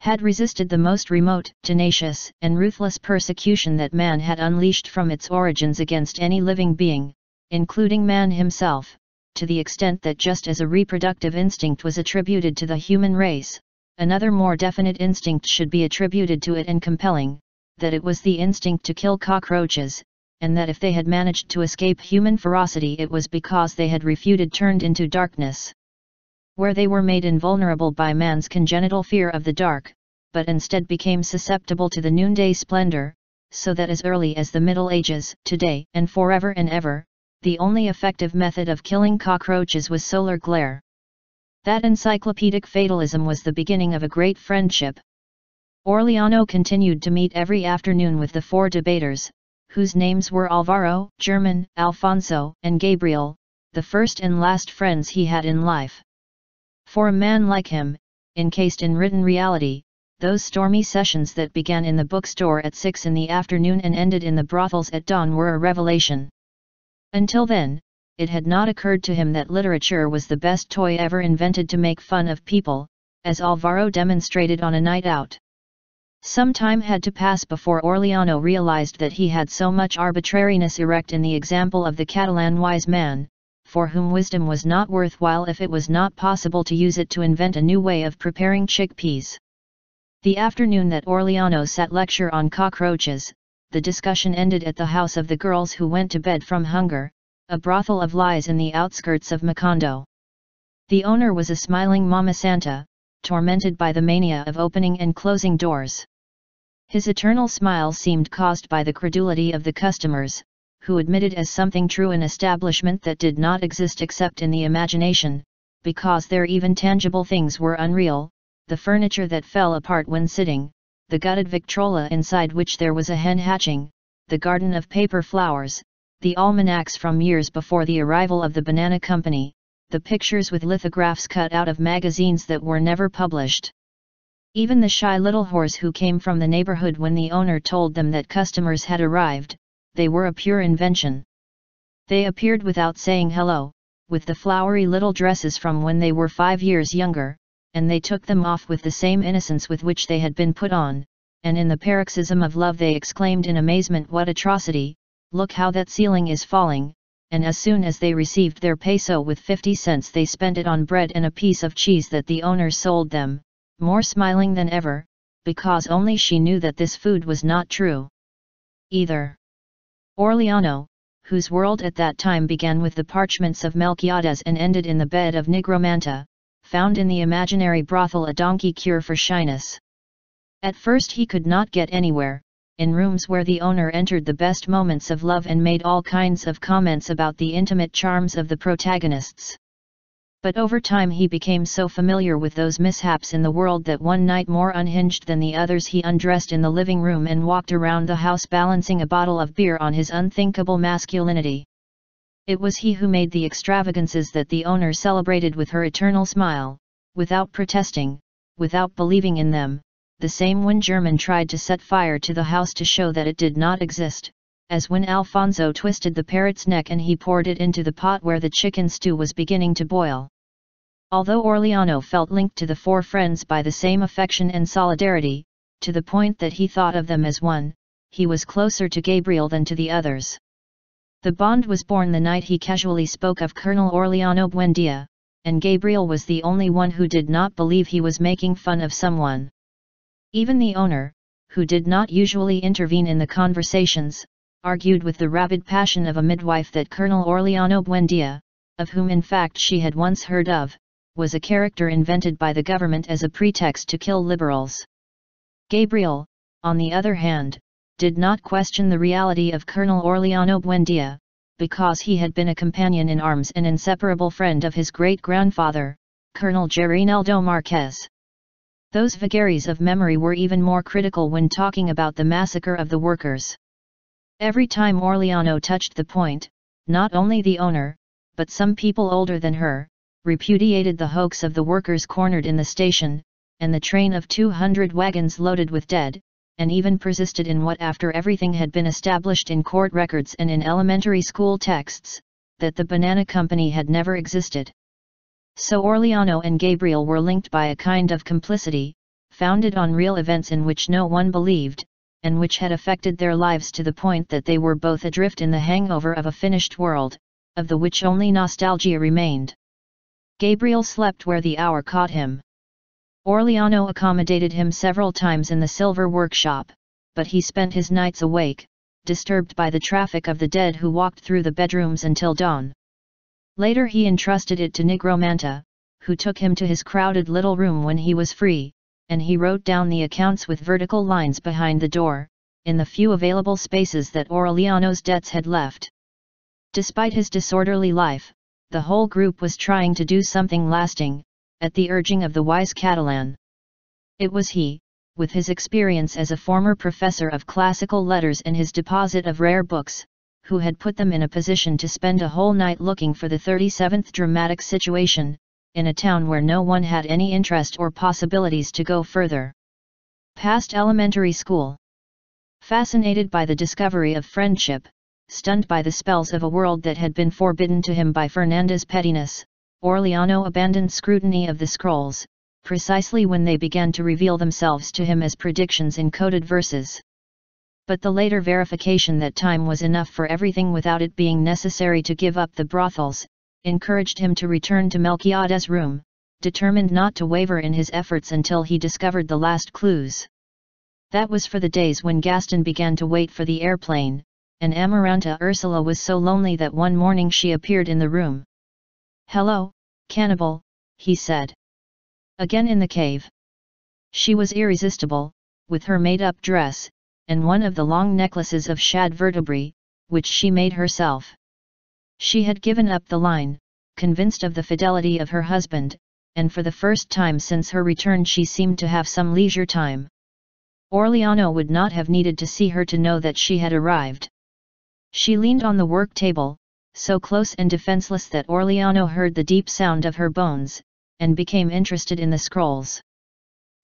had resisted the most remote, tenacious, and ruthless persecution that man had unleashed from its origins against any living being, including man himself, to the extent that just as a reproductive instinct was attributed to the human race, another more definite instinct should be attributed to it and compelling, that it was the instinct to kill cockroaches, and that if they had managed to escape human ferocity it was because they had refuted turned into darkness where they were made invulnerable by man's congenital fear of the dark, but instead became susceptible to the noonday splendor, so that as early as the Middle Ages, today and forever and ever, the only effective method of killing cockroaches was solar glare. That encyclopedic fatalism was the beginning of a great friendship. Aureliano continued to meet every afternoon with the four debaters, whose names were Alvaro, German, Alfonso, and Gabriel, the first and last friends he had in life. For a man like him, encased in written reality, those stormy sessions that began in the bookstore at 6 in the afternoon and ended in the brothels at dawn were a revelation. Until then, it had not occurred to him that literature was the best toy ever invented to make fun of people, as Alvaro demonstrated on a night out. Some time had to pass before Aureliano realized that he had so much arbitrariness erect in the example of the Catalan wise man, for whom wisdom was not worthwhile if it was not possible to use it to invent a new way of preparing chickpeas. The afternoon that Aureliano sat lecture on cockroaches, the discussion ended at the house of the girls who went to bed from hunger, a brothel of lies in the outskirts of Macondo. The owner was a smiling Mama Santa, tormented by the mania of opening and closing doors. His eternal smile seemed caused by the credulity of the customers, who admitted as something true an establishment that did not exist except in the imagination, because their even tangible things were unreal, the furniture that fell apart when sitting, the gutted Victrola inside which there was a hen hatching, the garden of paper flowers, the almanacs from years before the arrival of the banana company, the pictures with lithographs cut out of magazines that were never published. Even the shy little horse who came from the neighborhood when the owner told them that customers had arrived, they were a pure invention. They appeared without saying hello, with the flowery little dresses from when they were five years younger, and they took them off with the same innocence with which they had been put on, and in the paroxysm of love they exclaimed in amazement what atrocity, look how that ceiling is falling, and as soon as they received their peso with 50 cents they spent it on bread and a piece of cheese that the owner sold them, more smiling than ever, because only she knew that this food was not true. Either. Aureliano, whose world at that time began with the parchments of Melquiades and ended in the bed of Nigromanta, found in the imaginary brothel a donkey cure for shyness. At first he could not get anywhere, in rooms where the owner entered the best moments of love and made all kinds of comments about the intimate charms of the protagonists. But over time he became so familiar with those mishaps in the world that one night more unhinged than the others he undressed in the living room and walked around the house balancing a bottle of beer on his unthinkable masculinity. It was he who made the extravagances that the owner celebrated with her eternal smile, without protesting, without believing in them, the same when German tried to set fire to the house to show that it did not exist, as when Alfonso twisted the parrot's neck and he poured it into the pot where the chicken stew was beginning to boil. Although Aureliano felt linked to the four friends by the same affection and solidarity, to the point that he thought of them as one, he was closer to Gabriel than to the others. The bond was born the night he casually spoke of Colonel Aureliano Buendia, and Gabriel was the only one who did not believe he was making fun of someone. Even the owner, who did not usually intervene in the conversations, argued with the rabid passion of a midwife that Colonel Aureliano Buendia, of whom in fact she had once heard of, was a character invented by the government as a pretext to kill liberals. Gabriel, on the other hand, did not question the reality of Colonel Aureliano Buendia, because he had been a companion in arms and inseparable friend of his great-grandfather, Colonel Gerineldo Marquez. Those vagaries of memory were even more critical when talking about the massacre of the workers. Every time Aureliano touched the point, not only the owner, but some people older than her, repudiated the hoax of the workers cornered in the station, and the train of 200 wagons loaded with dead, and even persisted in what after everything had been established in court records and in elementary school texts, that the banana company had never existed. So Aureliano and Gabriel were linked by a kind of complicity, founded on real events in which no one believed, and which had affected their lives to the point that they were both adrift in the hangover of a finished world, of the which only nostalgia remained. Gabriel slept where the hour caught him. Aureliano accommodated him several times in the silver workshop, but he spent his nights awake, disturbed by the traffic of the dead who walked through the bedrooms until dawn. Later he entrusted it to Nigromanta, who took him to his crowded little room when he was free, and he wrote down the accounts with vertical lines behind the door, in the few available spaces that Aureliano's debts had left. Despite his disorderly life, the whole group was trying to do something lasting, at the urging of the wise Catalan. It was he, with his experience as a former professor of classical letters and his deposit of rare books, who had put them in a position to spend a whole night looking for the 37th dramatic situation, in a town where no one had any interest or possibilities to go further. Past elementary school. Fascinated by the discovery of friendship, stunned by the spells of a world that had been forbidden to him by Fernanda's pettiness, Aureliano abandoned scrutiny of the scrolls, precisely when they began to reveal themselves to him as predictions in coded verses but the later verification that time was enough for everything without it being necessary to give up the brothels, encouraged him to return to Melquiades' room, determined not to waver in his efforts until he discovered the last clues. That was for the days when Gaston began to wait for the airplane, and Amaranta Ursula was so lonely that one morning she appeared in the room. Hello, cannibal, he said. Again in the cave. She was irresistible, with her made-up dress, and one of the long necklaces of shad vertebrae, which she made herself. She had given up the line, convinced of the fidelity of her husband, and for the first time since her return she seemed to have some leisure time. Aureliano would not have needed to see her to know that she had arrived. She leaned on the work table, so close and defenseless that Aureliano heard the deep sound of her bones, and became interested in the scrolls.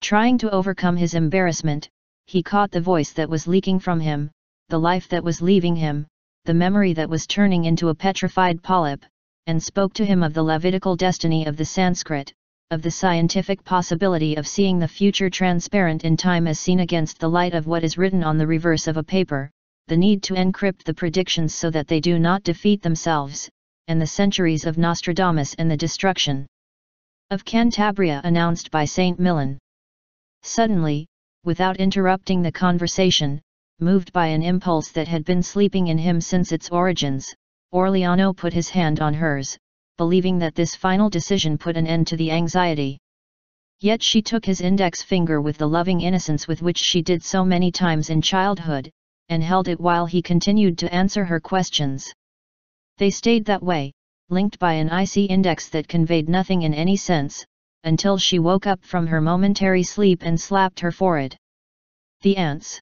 Trying to overcome his embarrassment, he caught the voice that was leaking from him, the life that was leaving him, the memory that was turning into a petrified polyp, and spoke to him of the Levitical destiny of the Sanskrit, of the scientific possibility of seeing the future transparent in time as seen against the light of what is written on the reverse of a paper, the need to encrypt the predictions so that they do not defeat themselves, and the centuries of Nostradamus and the destruction of Cantabria announced by Saint Milan. Suddenly, without interrupting the conversation, moved by an impulse that had been sleeping in him since its origins, Aureliano put his hand on hers, believing that this final decision put an end to the anxiety. Yet she took his index finger with the loving innocence with which she did so many times in childhood, and held it while he continued to answer her questions. They stayed that way, linked by an icy index that conveyed nothing in any sense, until she woke up from her momentary sleep and slapped her forehead. The ants!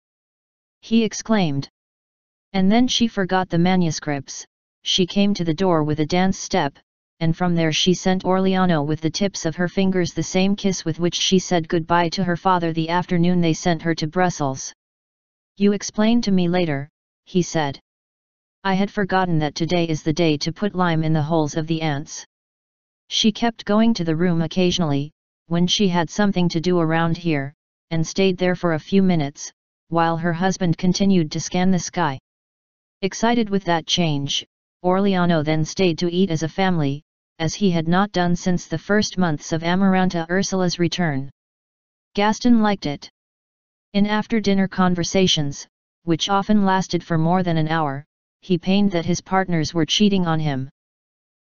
He exclaimed. And then she forgot the manuscripts, she came to the door with a dance step, and from there she sent Aureliano with the tips of her fingers the same kiss with which she said goodbye to her father the afternoon they sent her to Brussels. You explain to me later, he said. I had forgotten that today is the day to put lime in the holes of the ants. She kept going to the room occasionally, when she had something to do around here, and stayed there for a few minutes, while her husband continued to scan the sky. Excited with that change, Aureliano then stayed to eat as a family, as he had not done since the first months of Amaranta Ursula's return. Gaston liked it. In after-dinner conversations, which often lasted for more than an hour, he pained that his partners were cheating on him.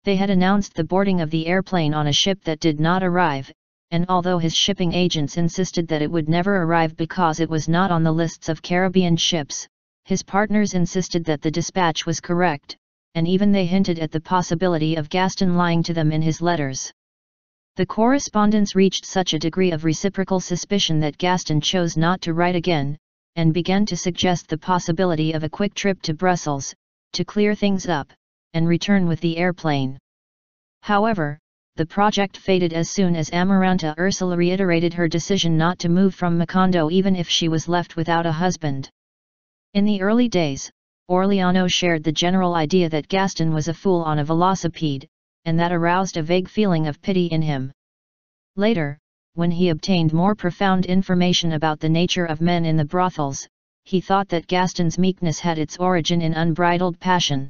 They had announced the boarding of the airplane on a ship that did not arrive, and although his shipping agents insisted that it would never arrive because it was not on the lists of Caribbean ships, his partners insisted that the dispatch was correct, and even they hinted at the possibility of Gaston lying to them in his letters. The correspondence reached such a degree of reciprocal suspicion that Gaston chose not to write again, and began to suggest the possibility of a quick trip to Brussels, to clear things up, and return with the airplane. However, the project faded as soon as Amaranta Ursula reiterated her decision not to move from Macondo even if she was left without a husband. In the early days, Aureliano shared the general idea that Gaston was a fool on a velocipede, and that aroused a vague feeling of pity in him. Later, when he obtained more profound information about the nature of men in the brothels, he thought that Gaston's meekness had its origin in unbridled passion.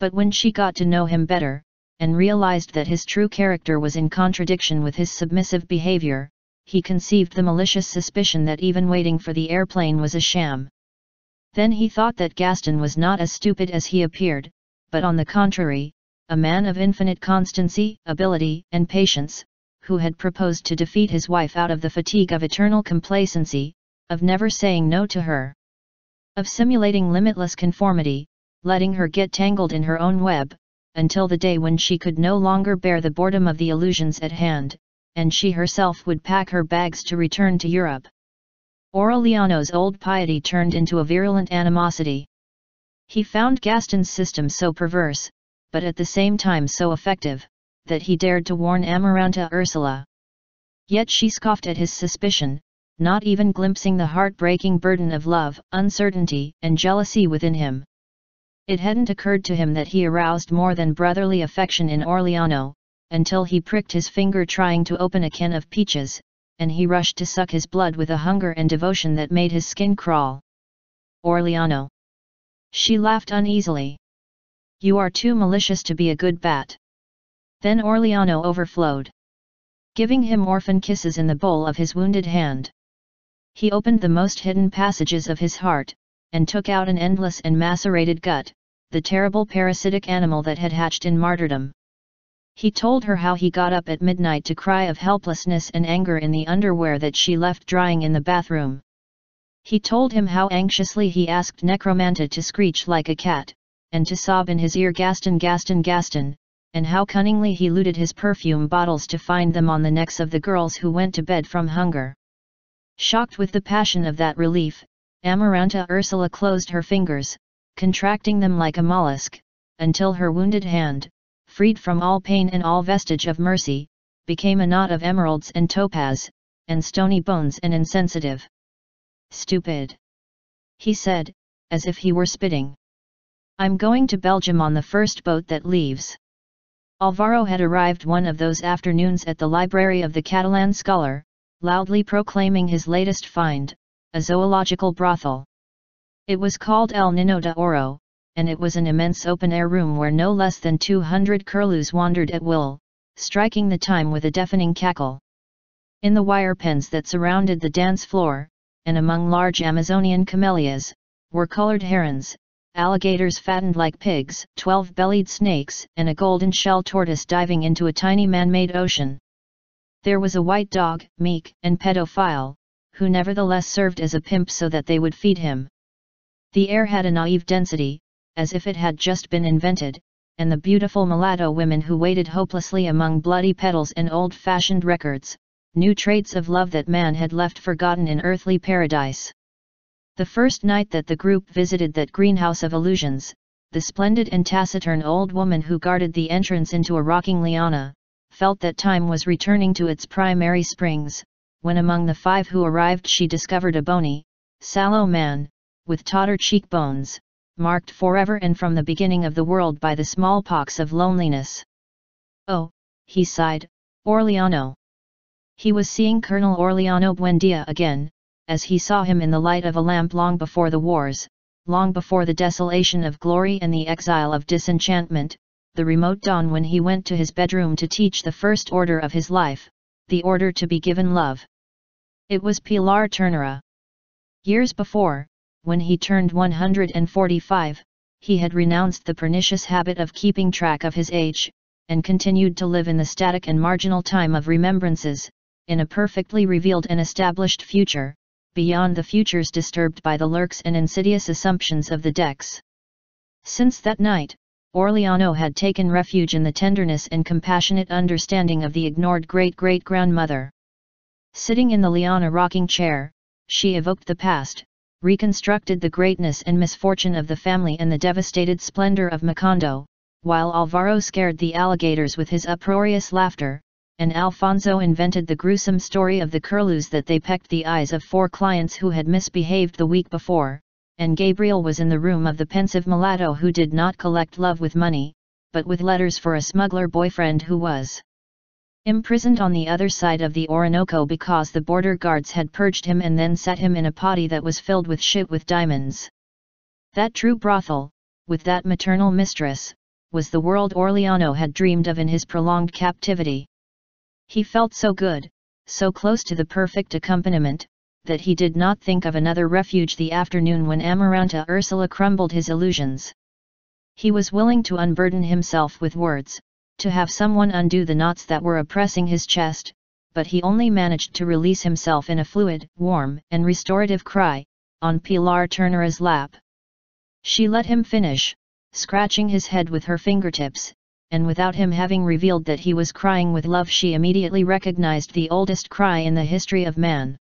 But when she got to know him better, and realized that his true character was in contradiction with his submissive behavior, he conceived the malicious suspicion that even waiting for the airplane was a sham. Then he thought that Gaston was not as stupid as he appeared, but on the contrary, a man of infinite constancy, ability, and patience, who had proposed to defeat his wife out of the fatigue of eternal complacency, of never saying no to her, of simulating limitless conformity, letting her get tangled in her own web, until the day when she could no longer bear the boredom of the illusions at hand, and she herself would pack her bags to return to Europe. Aureliano's old piety turned into a virulent animosity. He found Gaston's system so perverse, but at the same time so effective, that he dared to warn Amaranta Ursula. Yet she scoffed at his suspicion, not even glimpsing the heartbreaking burden of love, uncertainty, and jealousy within him. It hadn't occurred to him that he aroused more than brotherly affection in Aureliano, until he pricked his finger trying to open a can of peaches, and he rushed to suck his blood with a hunger and devotion that made his skin crawl. Aureliano. She laughed uneasily. You are too malicious to be a good bat. Then Aureliano overflowed. Giving him orphan kisses in the bowl of his wounded hand. He opened the most hidden passages of his heart, and took out an endless and macerated gut, the terrible parasitic animal that had hatched in martyrdom. He told her how he got up at midnight to cry of helplessness and anger in the underwear that she left drying in the bathroom. He told him how anxiously he asked Nigromanta to screech like a cat, and to sob in his ear Gaston Gaston Gaston, and how cunningly he looted his perfume bottles to find them on the necks of the girls who went to bed from hunger. Shocked with the passion of that relief, Amaranta Ursula closed her fingers, contracting them like a mollusk, until her wounded hand, freed from all pain and all vestige of mercy, became a knot of emeralds and topaz, and stony bones and insensitive. Stupid! He said, as if he were spitting. I'm going to Belgium on the first boat that leaves. Alvaro had arrived one of those afternoons at the library of the Catalan scholar, loudly proclaiming his latest find, a zoological brothel. It was called El Nino de Oro, and it was an immense open-air room where no less than 200 curlews wandered at will, striking the time with a deafening cackle. In the wire pens that surrounded the dance floor, and among large Amazonian camellias, were colored herons, alligators fattened like pigs, twelve-bellied snakes, and a golden shell tortoise diving into a tiny man-made ocean. There was a white dog, meek and pedophile, who nevertheless served as a pimp so that they would feed him. The air had a naive density, as if it had just been invented, and the beautiful mulatto women who waited hopelessly among bloody petals and old-fashioned records, new traits of love that man had left forgotten in earthly paradise. The first night that the group visited that greenhouse of illusions, the splendid and taciturn old woman who guarded the entrance into a rocking liana, felt that time was returning to its primary springs, when among the five who arrived she discovered a bony, sallow man, with tauter cheekbones, marked forever and from the beginning of the world by the smallpox of loneliness. Oh, he sighed, Aureliano. He was seeing Colonel Aureliano Buendia again, as he saw him in the light of a lamp long before the wars, long before the desolation of glory and the exile of disenchantment, the remote dawn when he went to his bedroom to teach the first order of his life, the order to be given love. It was Pilar Ternera. Years before, when he turned 145, he had renounced the pernicious habit of keeping track of his age, and continued to live in the static and marginal time of remembrances, in a perfectly revealed and established future, beyond the futures disturbed by the lurks and insidious assumptions of the decks. Since that night, Aureliano had taken refuge in the tenderness and compassionate understanding of the ignored great-great-grandmother. Sitting in the Liana rocking chair, she evoked the past, reconstructed the greatness and misfortune of the family and the devastated splendor of Macondo, while Alvaro scared the alligators with his uproarious laughter, and Alfonso invented the gruesome story of the curlews that they pecked the eyes of four clients who had misbehaved the week before, and Gabriel was in the room of the pensive mulatto who did not collect love with money, but with letters for a smuggler boyfriend who was imprisoned on the other side of the Orinoco because the border guards had purged him and then set him in a potty that was filled with shit with diamonds. That true brothel, with that maternal mistress, was the world Aureliano had dreamed of in his prolonged captivity. He felt so good, so close to the perfect accompaniment, that he did not think of another refuge the afternoon when Amaranta Ursula crumbled his illusions. He was willing to unburden himself with words, to have someone undo the knots that were oppressing his chest, but he only managed to release himself in a fluid, warm, and restorative cry, on Pilar Ternera's lap. She let him finish, scratching his head with her fingertips, and without him having revealed that he was crying with love she immediately recognized the oldest cry in the history of man.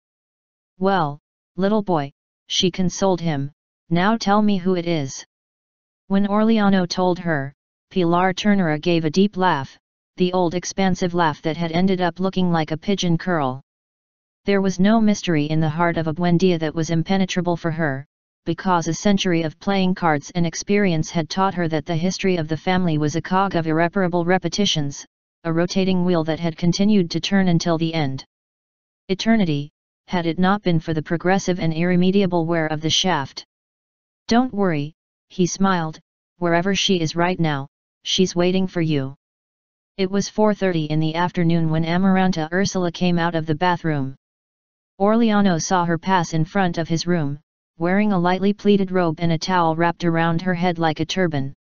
Well, little boy, she consoled him, now tell me who it is. When Aureliano told her, Pilar Ternera gave a deep laugh, the old expansive laugh that had ended up looking like a pigeon curl. There was no mystery in the heart of a Buendia that was impenetrable for her, because a century of playing cards and experience had taught her that the history of the family was a cog of irreparable repetitions, a rotating wheel that had continued to turn until the end. Eternity, had it not been for the progressive and irremediable wear of the shaft. Don't worry, he smiled, wherever she is right now, she's waiting for you. It was 4.30 in the afternoon when Amaranta Ursula came out of the bathroom. Aureliano saw her pass in front of his room, wearing a lightly pleated robe and a towel wrapped around her head like a turban.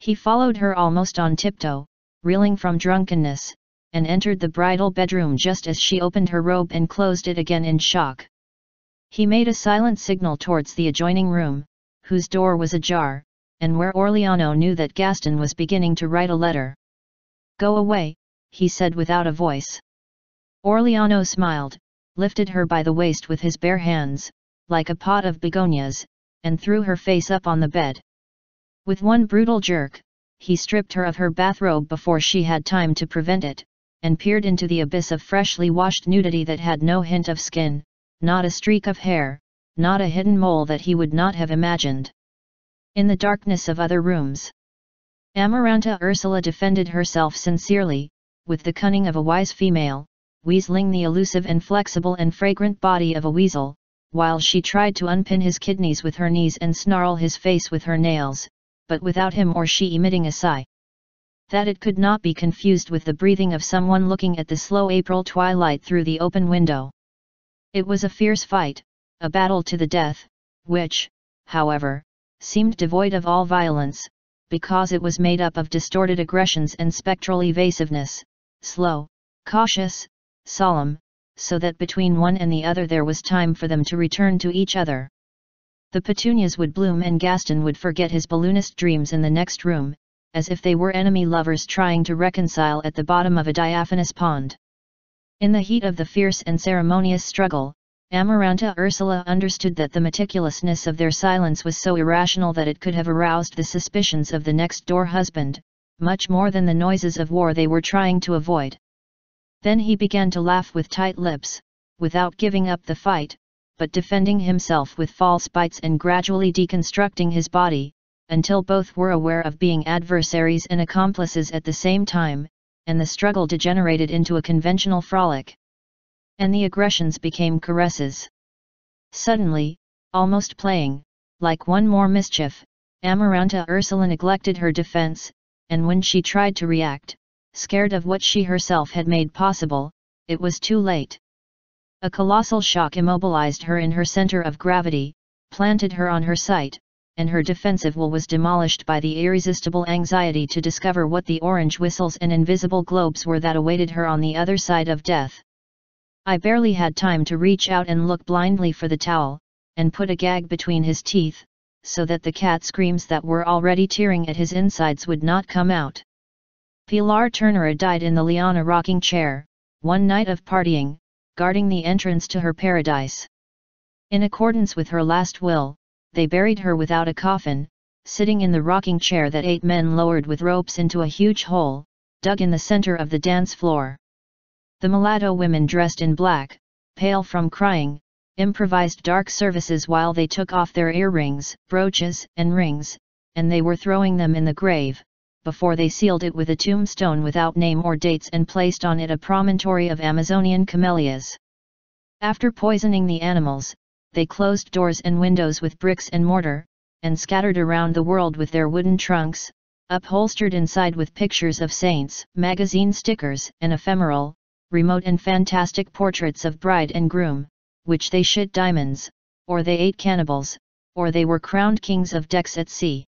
He followed her almost on tiptoe, reeling from drunkenness, and entered the bridal bedroom just as she opened her robe and closed it again in shock. He made a silent signal towards the adjoining room, whose door was ajar, and where Aureliano knew that Gaston was beginning to write a letter. Go away, he said without a voice. Aureliano smiled, lifted her by the waist with his bare hands, like a pot of begonias, and threw her face up on the bed. With one brutal jerk, he stripped her of her bathrobe before she had time to prevent it, and peered into the abyss of freshly washed nudity that had no hint of skin, not a streak of hair, not a hidden mole that he would not have imagined. In the darkness of other rooms, Amaranta Ursula defended herself sincerely, with the cunning of a wise female, weaseling the elusive and flexible and fragrant body of a weasel, while she tried to unpin his kidneys with her knees and snarl his face with her nails, but without him or she emitting a sigh. That it could not be confused with the breathing of someone looking at the slow April twilight through the open window. It was a fierce fight, a battle to the death, which, however, seemed devoid of all violence, because it was made up of distorted aggressions and spectral evasiveness, slow, cautious, solemn, so that between one and the other there was time for them to return to each other. The petunias would bloom and Gaston would forget his balloonist dreams in the next room, as if they were enemy lovers trying to reconcile at the bottom of a diaphanous pond. In the heat of the fierce and ceremonious struggle, Amaranta Ursula understood that the meticulousness of their silence was so irrational that it could have aroused the suspicions of the next-door husband, much more than the noises of war they were trying to avoid. Then he began to laugh with tight lips, without giving up the fight, but defending himself with false bites and gradually deconstructing his body, until both were aware of being adversaries and accomplices at the same time, and the struggle degenerated into a conventional frolic and the aggressions became caresses. Suddenly, almost playing, like one more mischief, Amaranta Ursula neglected her defense, and when she tried to react, scared of what she herself had made possible, it was too late. A colossal shock immobilized her in her center of gravity, planted her on her sight, and her defensive will was demolished by the irresistible anxiety to discover what the orange whistles and invisible globes were that awaited her on the other side of death. I barely had time to reach out and look blindly for the towel, and put a gag between his teeth, so that the cat screams that were already tearing at his insides would not come out. Pilar Ternera died in the Liana rocking chair, one night of partying, guarding the entrance to her paradise. In accordance with her last will, they buried her without a coffin, sitting in the rocking chair that eight men lowered with ropes into a huge hole, dug in the center of the dance floor. The mulatto women dressed in black, pale from crying, improvised dark services while they took off their earrings, brooches, and rings, and they were throwing them in the grave, before they sealed it with a tombstone without name or dates and placed on it a promontory of Amazonian camellias. After poisoning the animals, they closed doors and windows with bricks and mortar, and scattered around the world with their wooden trunks, upholstered inside with pictures of saints, magazine stickers, and ephemeral, remote and fantastic portraits of bride and groom, which they shit diamonds, or they ate cannibals, or they were crowned kings of decks at sea.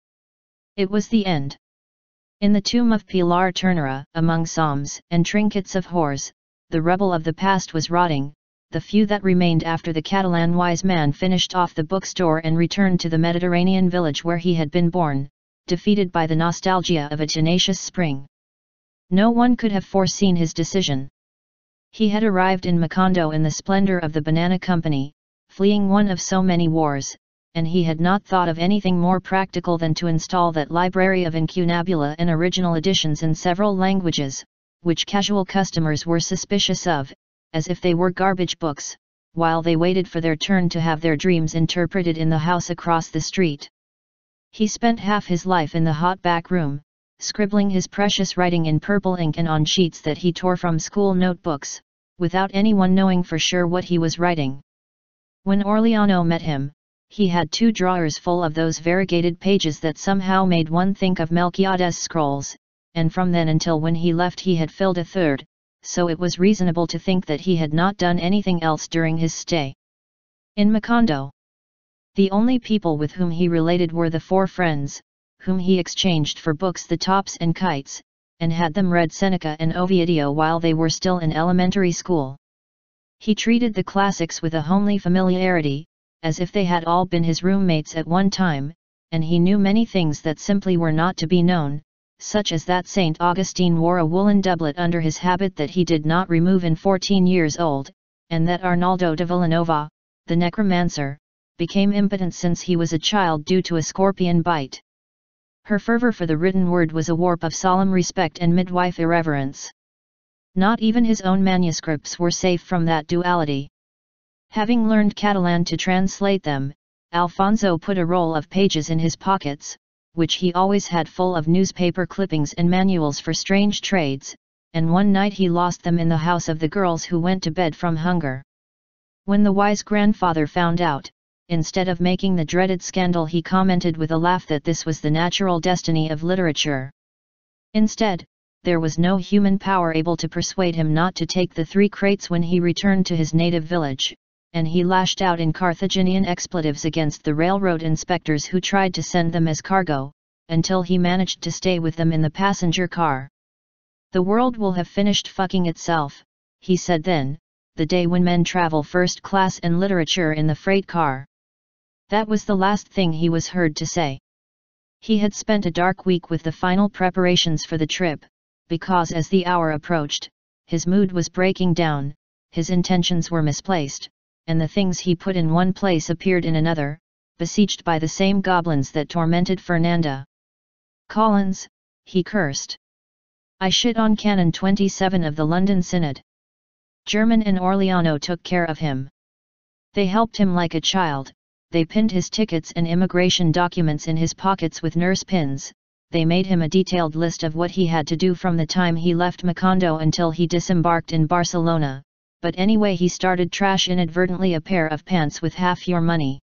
It was the end. In the tomb of Pilar Ternera, among psalms and trinkets of whores, the rebel of the past was rotting, the few that remained after the Catalan wise man finished off the bookstore and returned to the Mediterranean village where he had been born, defeated by the nostalgia of a tenacious spring. No one could have foreseen his decision. He had arrived in Macondo in the splendor of the Banana Company, fleeing one of so many wars, and he had not thought of anything more practical than to install that library of incunabula and original editions in several languages, which casual customers were suspicious of, as if they were garbage books, while they waited for their turn to have their dreams interpreted in the house across the street. He spent half his life in the hot back room, scribbling his precious writing in purple ink and on sheets that he tore from school notebooks, without anyone knowing for sure what he was writing. When Aureliano met him, he had two drawers full of those variegated pages that somehow made one think of Melquiades' scrolls, and from then until when he left he had filled a third, so it was reasonable to think that he had not done anything else during his stay. In Macondo, the only people with whom he related were the four friends, whom he exchanged for books the tops and kites, and had them read Seneca and Ovidio while they were still in elementary school. He treated the classics with a homely familiarity, as if they had all been his roommates at one time, and he knew many things that simply were not to be known, such as that St. Augustine wore a woolen doublet under his habit that he did not remove in 14 years old, and that Arnaldo de Villanova, the necromancer, became impotent since he was a child due to a scorpion bite. Her fervor for the written word was a warp of solemn respect and midwife irreverence. Not even his own manuscripts were safe from that duality. Having learned Catalan to translate them, Alfonso put a roll of pages in his pockets, which he always had full of newspaper clippings and manuals for strange trades, and one night he lost them in the house of the girls who went to bed from hunger. When the wise grandfather found out, instead of making the dreaded scandal he commented with a laugh that this was the natural destiny of literature. Instead, there was no human power able to persuade him not to take the three crates when he returned to his native village, and he lashed out in Carthaginian expletives against the railroad inspectors who tried to send them as cargo, until he managed to stay with them in the passenger car. The world will have finished fucking itself, he said then, the day when men travel first class and literature in the freight car. That was the last thing he was heard to say. He had spent a dark week with the final preparations for the trip, because as the hour approached, his mood was breaking down, his intentions were misplaced, and the things he put in one place appeared in another, besieged by the same goblins that tormented Fernanda. Collins, he cursed. I shit on Canon 27 of the London Synod. German and Aureliano took care of him. They helped him like a child, they pinned his tickets and immigration documents in his pockets with nurse pins, they made him a detailed list of what he had to do from the time he left Macondo until he disembarked in Barcelona, but anyway he started trash inadvertently a pair of pants with half your money.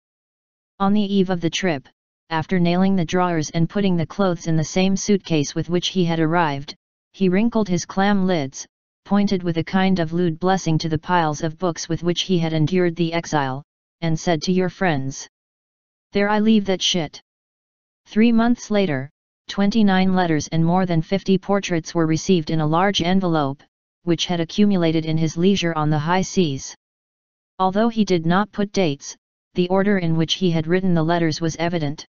On the eve of the trip, after nailing the drawers and putting the clothes in the same suitcase with which he had arrived, he wrinkled his clam lids, pointed with a kind of lewd blessing to the piles of books with which he had endured the exile, and said to your friends. There I leave that shit. Three months later, 29 letters and more than 50 portraits were received in a large envelope, which had accumulated in his leisure on the high seas. Although he did not put dates, the order in which he had written the letters was evident.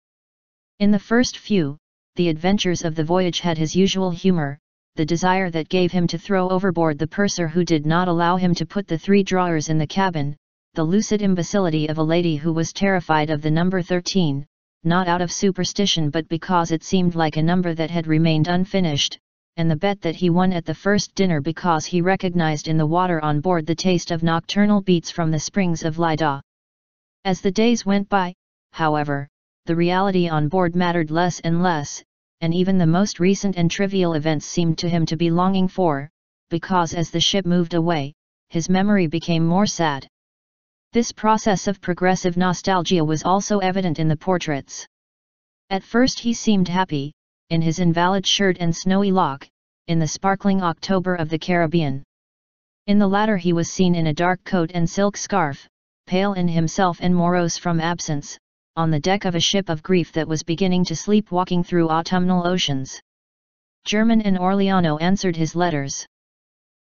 In the first few, the adventures of the voyage had his usual humor, the desire that gave him to throw overboard the purser who did not allow him to put the three drawers in the cabin, the lucid imbecility of a lady who was terrified of the number 13, not out of superstition but because it seemed like a number that had remained unfinished, and the bet that he won at the first dinner because he recognized in the water on board the taste of nocturnal beets from the springs of Lida. As the days went by, however, the reality on board mattered less and less, and even the most recent and trivial events seemed to him to be longing for, because as the ship moved away, his memory became more sad. This process of progressive nostalgia was also evident in the portraits. At first he seemed happy, in his invalid shirt and snowy lock, in the sparkling October of the Caribbean. In the latter he was seen in a dark coat and silk scarf, pale in himself and morose from absence, on the deck of a ship of grief that was beginning to sleep walking through autumnal oceans. German and Aureliano answered his letters.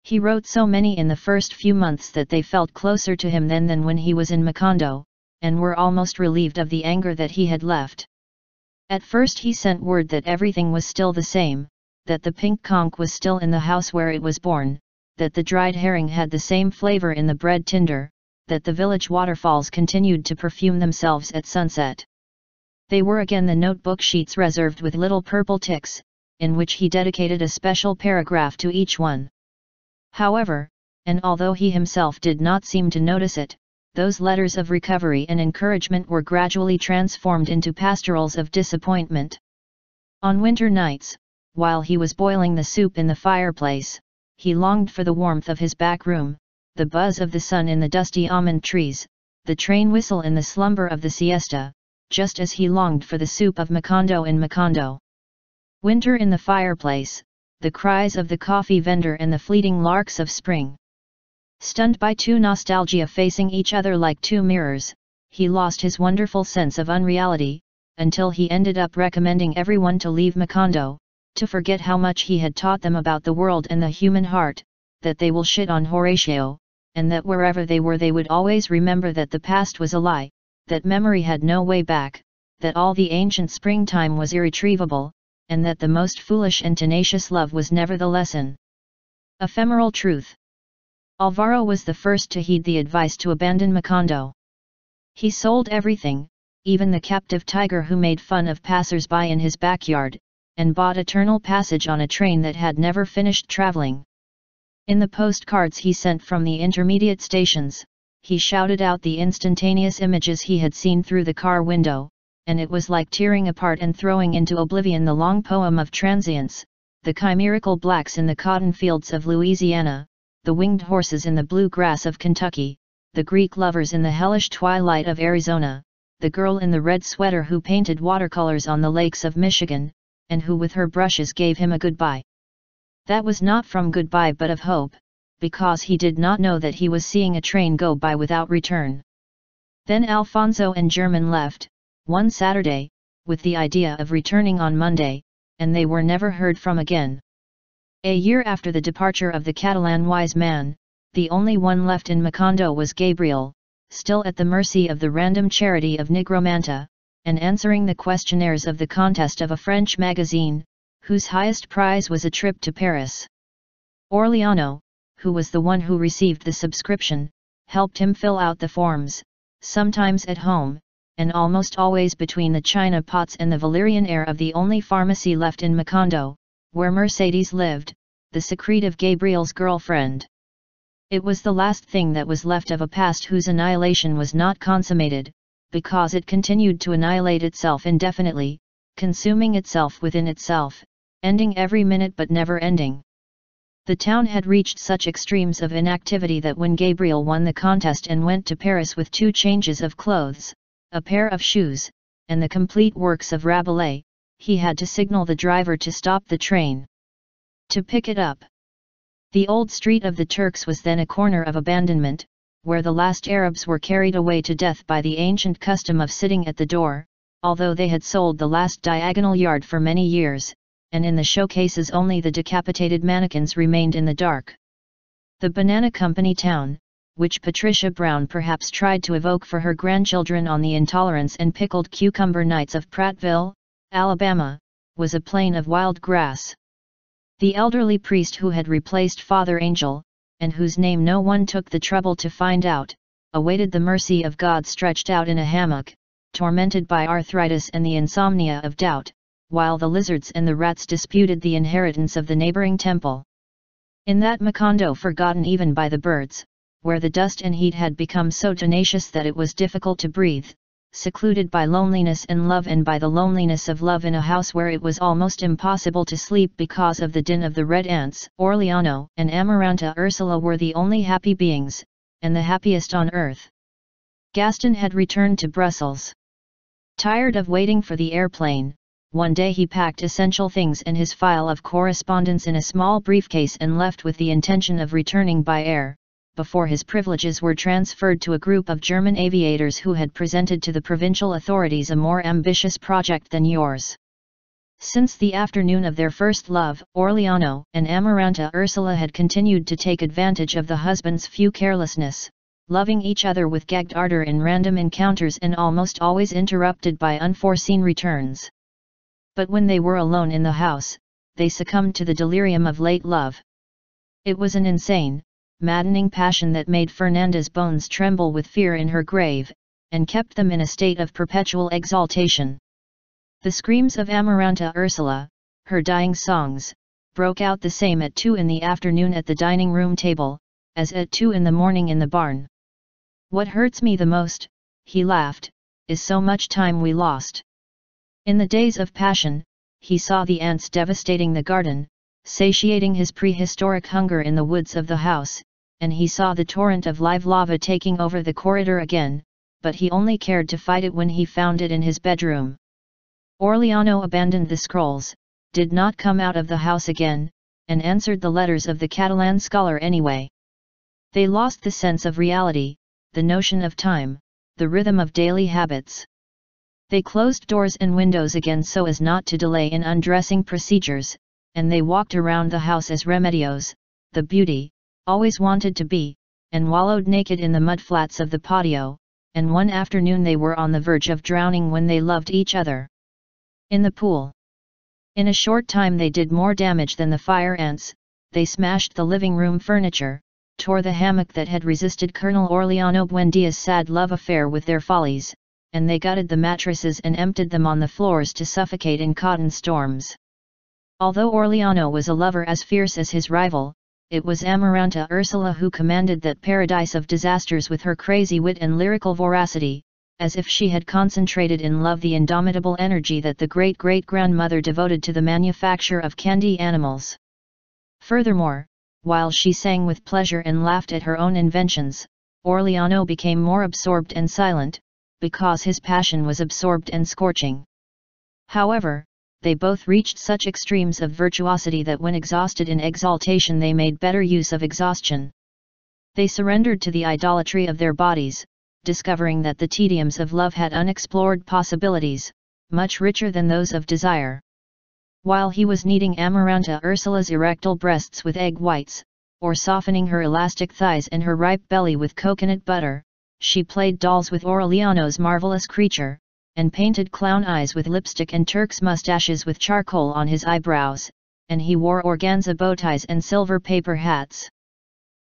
He wrote so many in the first few months that they felt closer to him then than when he was in Macondo, and were almost relieved of the anger that he had left. At first he sent word that everything was still the same, that the pink conch was still in the house where it was born, that the dried herring had the same flavor in the bread tinder, that the village waterfalls continued to perfume themselves at sunset. They were again the notebook sheets reserved with little purple ticks, in which he dedicated a special paragraph to each one. However, and although he himself did not seem to notice it, those letters of recovery and encouragement were gradually transformed into pastorals of disappointment. On winter nights, while he was boiling the soup in the fireplace, he longed for the warmth of his back room, the buzz of the sun in the dusty almond trees, the train whistle in the slumber of the siesta, just as he longed for the soup of Macondo in Macondo. Winter in the fireplace, the cries of the coffee vendor and the fleeting larks of spring. Stunned by two nostalgia facing each other like two mirrors, he lost his wonderful sense of unreality, until he ended up recommending everyone to leave Macondo, to forget how much he had taught them about the world and the human heart, that they will shit on Horatio, and that wherever they were they would always remember that the past was a lie, that memory had no way back, that all the ancient springtime was irretrievable, and that the most foolish and tenacious love was never the lesson. Ephemeral truth. Alvaro was the first to heed the advice to abandon Macondo. He sold everything, even the captive tiger who made fun of passers-by in his backyard, and bought eternal passage on a train that had never finished traveling. In the postcards he sent from the intermediate stations, he shouted out the instantaneous images he had seen through the car window, and it was like tearing apart and throwing into oblivion the long poem of transience, the chimerical blacks in the cotton fields of Louisiana, the winged horses in the blue grass of Kentucky, the Greek lovers in the hellish twilight of Arizona, the girl in the red sweater who painted watercolors on the lakes of Michigan, and who with her brushes gave him a goodbye. That was not from goodbye but of hope, because he did not know that he was seeing a train go by without return. Then Alfonso and German left, one Saturday, with the idea of returning on Monday, and they were never heard from again. A year after the departure of the Catalan wise man, the only one left in Macondo was Gabriel, still at the mercy of the random charity of Nigromanta, and answering the questionnaires of the contest of a French magazine, whose highest prize was a trip to Paris. Aureliano, who was the one who received the subscription, helped him fill out the forms, sometimes at home, and almost always between the china pots and the valerian air of the only pharmacy left in Macondo, where Mercedes lived, the secretive Gabriel's girlfriend. It was the last thing that was left of a past whose annihilation was not consummated, because it continued to annihilate itself indefinitely, consuming itself within itself, ending every minute but never ending. The town had reached such extremes of inactivity that when Gabriel won the contest and went to Paris with two changes of clothes, a pair of shoes, and the complete works of Rabelais, he had to signal the driver to stop the train. To pick it up. The old street of the Turks was then a corner of abandonment, where the last Arabs were carried away to death by the ancient custom of sitting at the door, although they had sold the last diagonal yard for many years, and in the showcases only the decapitated mannequins remained in the dark. The Banana Company town, which Patricia Brown perhaps tried to evoke for her grandchildren on the intolerance and pickled cucumber nights of Prattville, Alabama, was a plain of wild grass. The elderly priest who had replaced Father Angel, and whose name no one took the trouble to find out, awaited the mercy of God stretched out in a hammock, tormented by arthritis and the insomnia of doubt, while the lizards and the rats disputed the inheritance of the neighboring temple. In that Macondo forgotten even by the birds, where the dust and heat had become so tenacious that it was difficult to breathe, secluded by loneliness and love and by the loneliness of love in a house where it was almost impossible to sleep because of the din of the red ants, Aureliano and Amaranta Ursula were the only happy beings, and the happiest on earth. Gaston had returned to Brussels. Tired of waiting for the airplane, one day he packed essential things and his file of correspondence in a small briefcase and left with the intention of returning by air, before his privileges were transferred to a group of German aviators who had presented to the provincial authorities a more ambitious project than yours. Since the afternoon of their first love, Aureliano and Amaranta Ursula had continued to take advantage of the husband's few carelessness, loving each other with gagged ardor in random encounters and almost always interrupted by unforeseen returns but when they were alone in the house, they succumbed to the delirium of late love. It was an insane, maddening passion that made Fernanda's bones tremble with fear in her grave, and kept them in a state of perpetual exaltation. The screams of Amaranta Ursula, her dying songs, broke out the same at two in the afternoon at the dining room table, as at two in the morning in the barn. What hurts me the most, he laughed, is so much time we lost. In the days of passion, he saw the ants devastating the garden, satiating his prehistoric hunger in the woods of the house, and he saw the torrent of live lava taking over the corridor again, but he only cared to fight it when he found it in his bedroom. Aureliano abandoned the scrolls, did not come out of the house again, and answered the letters of the Catalan scholar anyway. They lost the sense of reality, the notion of time, the rhythm of daily habits. They closed doors and windows again so as not to delay in undressing procedures, and they walked around the house as Remedios, the beauty, always wanted to be, and wallowed naked in the mud flats of the patio, and one afternoon they were on the verge of drowning when they loved each other. In the pool. In a short time they did more damage than the fire ants, they smashed the living room furniture, tore the hammock that had resisted Colonel Aureliano Buendia's sad love affair with their follies, and they gutted the mattresses and emptied them on the floors to suffocate in cotton storms. Although Aureliano was a lover as fierce as his rival, it was Amaranta Ursula who commanded that paradise of disasters with her crazy wit and lyrical voracity, as if she had concentrated in love the indomitable energy that the great-great-grandmother devoted to the manufacture of candy animals. Furthermore, while she sang with pleasure and laughed at her own inventions, Aureliano became more absorbed and silent, because his passion was absorbed and scorching. However, they both reached such extremes of virtuosity that when exhausted in exaltation they made better use of exhaustion. They surrendered to the idolatry of their bodies, discovering that the tediums of love had unexplored possibilities, much richer than those of desire. While he was kneading Amaranta Ursula's erectile breasts with egg whites, or softening her elastic thighs and her ripe belly with coconut butter, she played dolls with Aureliano's marvelous creature, and painted clown eyes with lipstick and Turk's mustaches with charcoal on his eyebrows, and he wore organza bowties and silver paper hats.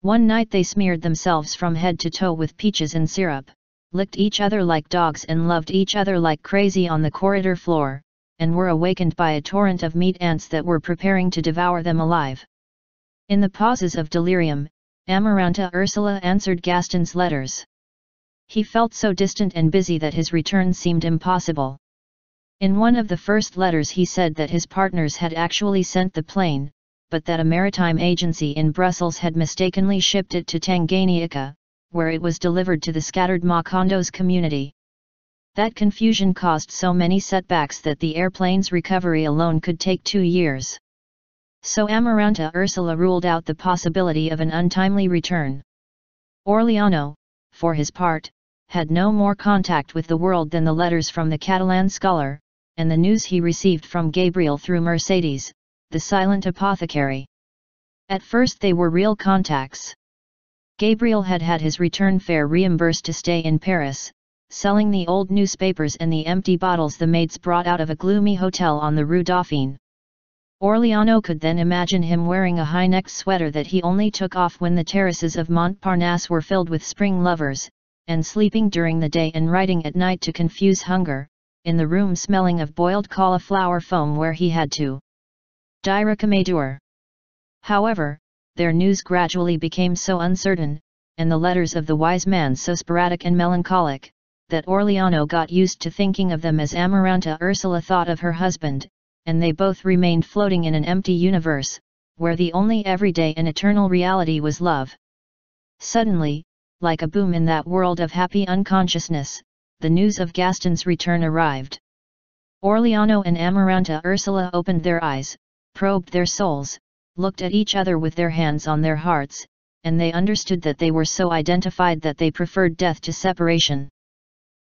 One night they smeared themselves from head to toe with peaches and syrup, licked each other like dogs and loved each other like crazy on the corridor floor, and were awakened by a torrent of meat ants that were preparing to devour them alive. In the pauses of delirium, Amaranta Ursula answered Gaston's letters. He felt so distant and busy that his return seemed impossible. In one of the first letters he said that his partners had actually sent the plane, but that a maritime agency in Brussels had mistakenly shipped it to Tanganyika, where it was delivered to the scattered Makondos community. That confusion caused so many setbacks that the airplane's recovery alone could take two years. So Amaranta Ursula ruled out the possibility of an untimely return. Aureliano, for his part, had no more contact with the world than the letters from the Catalan scholar, and the news he received from Gabriel through Mercedes, the silent apothecary. At first they were real contacts. Gabriel had had his return fare reimbursed to stay in Paris, selling the old newspapers and the empty bottles the maids brought out of a gloomy hotel on the Rue Dauphine. Aureliano could then imagine him wearing a high-necked sweater that he only took off when the terraces of Montparnasse were filled with spring lovers, and sleeping during the day and writing at night to confuse hunger, in the room smelling of boiled cauliflower foam where he had to die rocamadour. However, their news gradually became so uncertain, and the letters of the wise man so sporadic and melancholic, that Aureliano got used to thinking of them as Amaranta Ursula thought of her husband, and they both remained floating in an empty universe, where the only everyday and eternal reality was love. Suddenly, like a boom in that world of happy unconsciousness, the news of Gaston's return arrived. Aureliano and Amaranta Ursula opened their eyes, probed their souls, looked at each other with their hands on their hearts, and they understood that they were so identified that they preferred death to separation.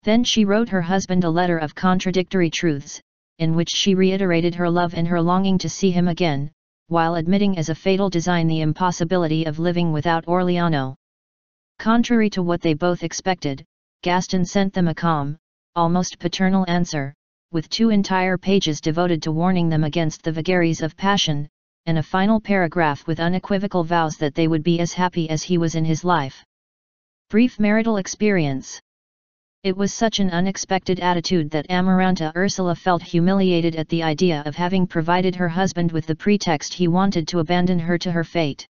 Then she wrote her husband a letter of contradictory truths, in which she reiterated her love and her longing to see him again, while admitting as a fatal design the impossibility of living without Aureliano. Contrary to what they both expected, Gaston sent them a calm, almost paternal answer, with two entire pages devoted to warning them against the vagaries of passion, and a final paragraph with unequivocal vows that they would be as happy as he was in his life. Brief marital experience It was such an unexpected attitude that Amaranta Ursula felt humiliated at the idea of having provided her husband with the pretext he wanted to abandon her to her fate.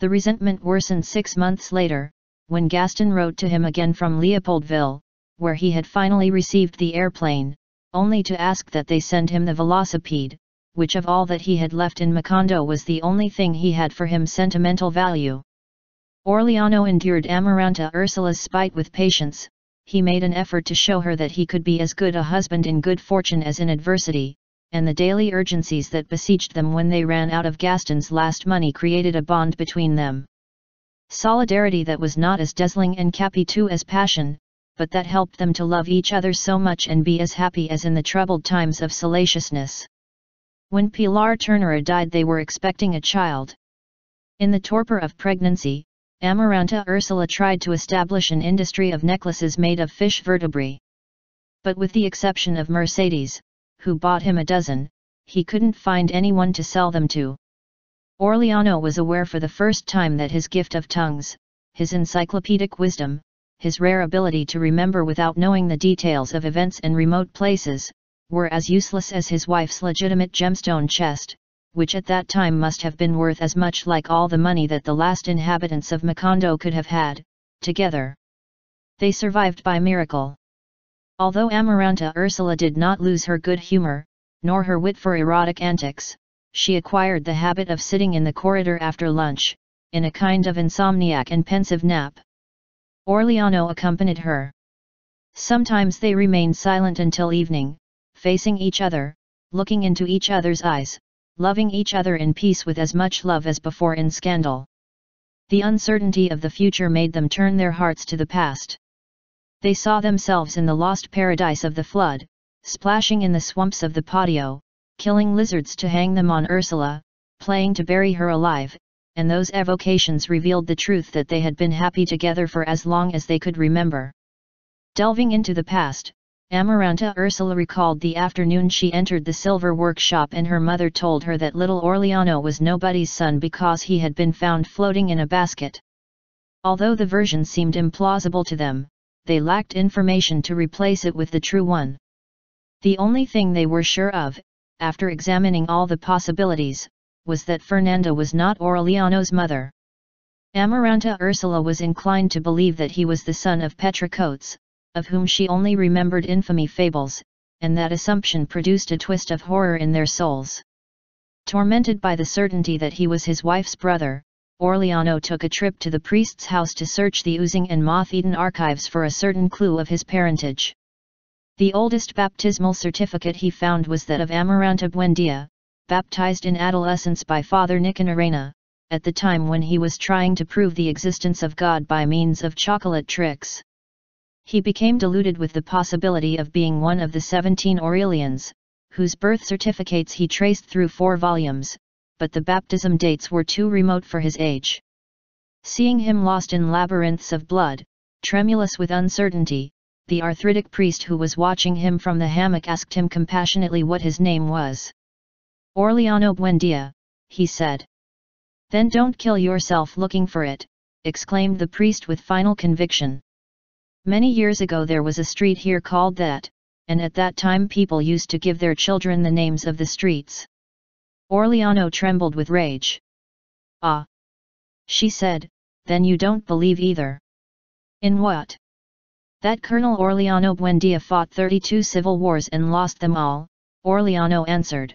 The resentment worsened six months later, when Gaston wrote to him again from Leopoldville, where he had finally received the airplane, only to ask that they send him the velocipede, which of all that he had left in Macondo was the only thing he had for him sentimental value. Aureliano endured Amaranta Ursula's spite with patience, he made an effort to show her that he could be as good a husband in good fortune as in adversity, and the daily urgencies that besieged them when they ran out of Gaston's last money created a bond between them. Solidarity that was not as dazzling and capitu as passion, but that helped them to love each other so much and be as happy as in the troubled times of salaciousness. When Pilar Ternera died they were expecting a child. In the torpor of pregnancy, Amaranta Ursula tried to establish an industry of necklaces made of fish vertebrae. But with the exception of Mercedes, who bought him a dozen, he couldn't find anyone to sell them to. Aureliano was aware for the first time that his gift of tongues, his encyclopedic wisdom, his rare ability to remember without knowing the details of events in remote places, were as useless as his wife's legitimate gemstone chest, which at that time must have been worth as much like all the money that the last inhabitants of Macondo could have had, together. They survived by miracle. Although Amaranta Ursula did not lose her good humor, nor her wit for erotic antics, she acquired the habit of sitting in the corridor after lunch, in a kind of insomniac and pensive nap. Aureliano accompanied her. Sometimes they remained silent until evening, facing each other, looking into each other's eyes, loving each other in peace with as much love as before in scandal. The uncertainty of the future made them turn their hearts to the past. They saw themselves in the lost paradise of the flood, splashing in the swamps of the patio, killing lizards to hang them on Ursula, playing to bury her alive, and those evocations revealed the truth that they had been happy together for as long as they could remember. Delving into the past, Amaranta Ursula recalled the afternoon she entered the silver workshop and her mother told her that little Aureliano was nobody's son because he had been found floating in a basket. Although the version seemed implausible to them, they lacked information to replace it with the true one. The only thing they were sure of, after examining all the possibilities, was that Fernanda was not Aureliano's mother. Amaranta Ursula was inclined to believe that he was the son of Petra Cotes, of whom she only remembered infamy fables, and that assumption produced a twist of horror in their souls. Tormented by the certainty that he was his wife's brother, Aureliano took a trip to the priest's house to search the oozing and moth-eaten archives for a certain clue of his parentage. The oldest baptismal certificate he found was that of Amaranta Buendia, baptized in adolescence by Father Nicanor Reyna, at the time when he was trying to prove the existence of God by means of chocolate tricks. He became deluded with the possibility of being one of the seventeen Aurelians, whose birth certificates he traced through four volumes, but the baptism dates were too remote for his age. Seeing him lost in labyrinths of blood, tremulous with uncertainty, the arthritic priest who was watching him from the hammock asked him compassionately what his name was. Aureliano Buendia, he said. Then don't kill yourself looking for it, exclaimed the priest with final conviction. Many years ago there was a street here called that, and at that time people used to give their children the names of the streets. Aureliano trembled with rage. Ah! She said, then you don't believe either. In what? That Colonel Aureliano Buendia fought 32 civil wars and lost them all, Aureliano answered.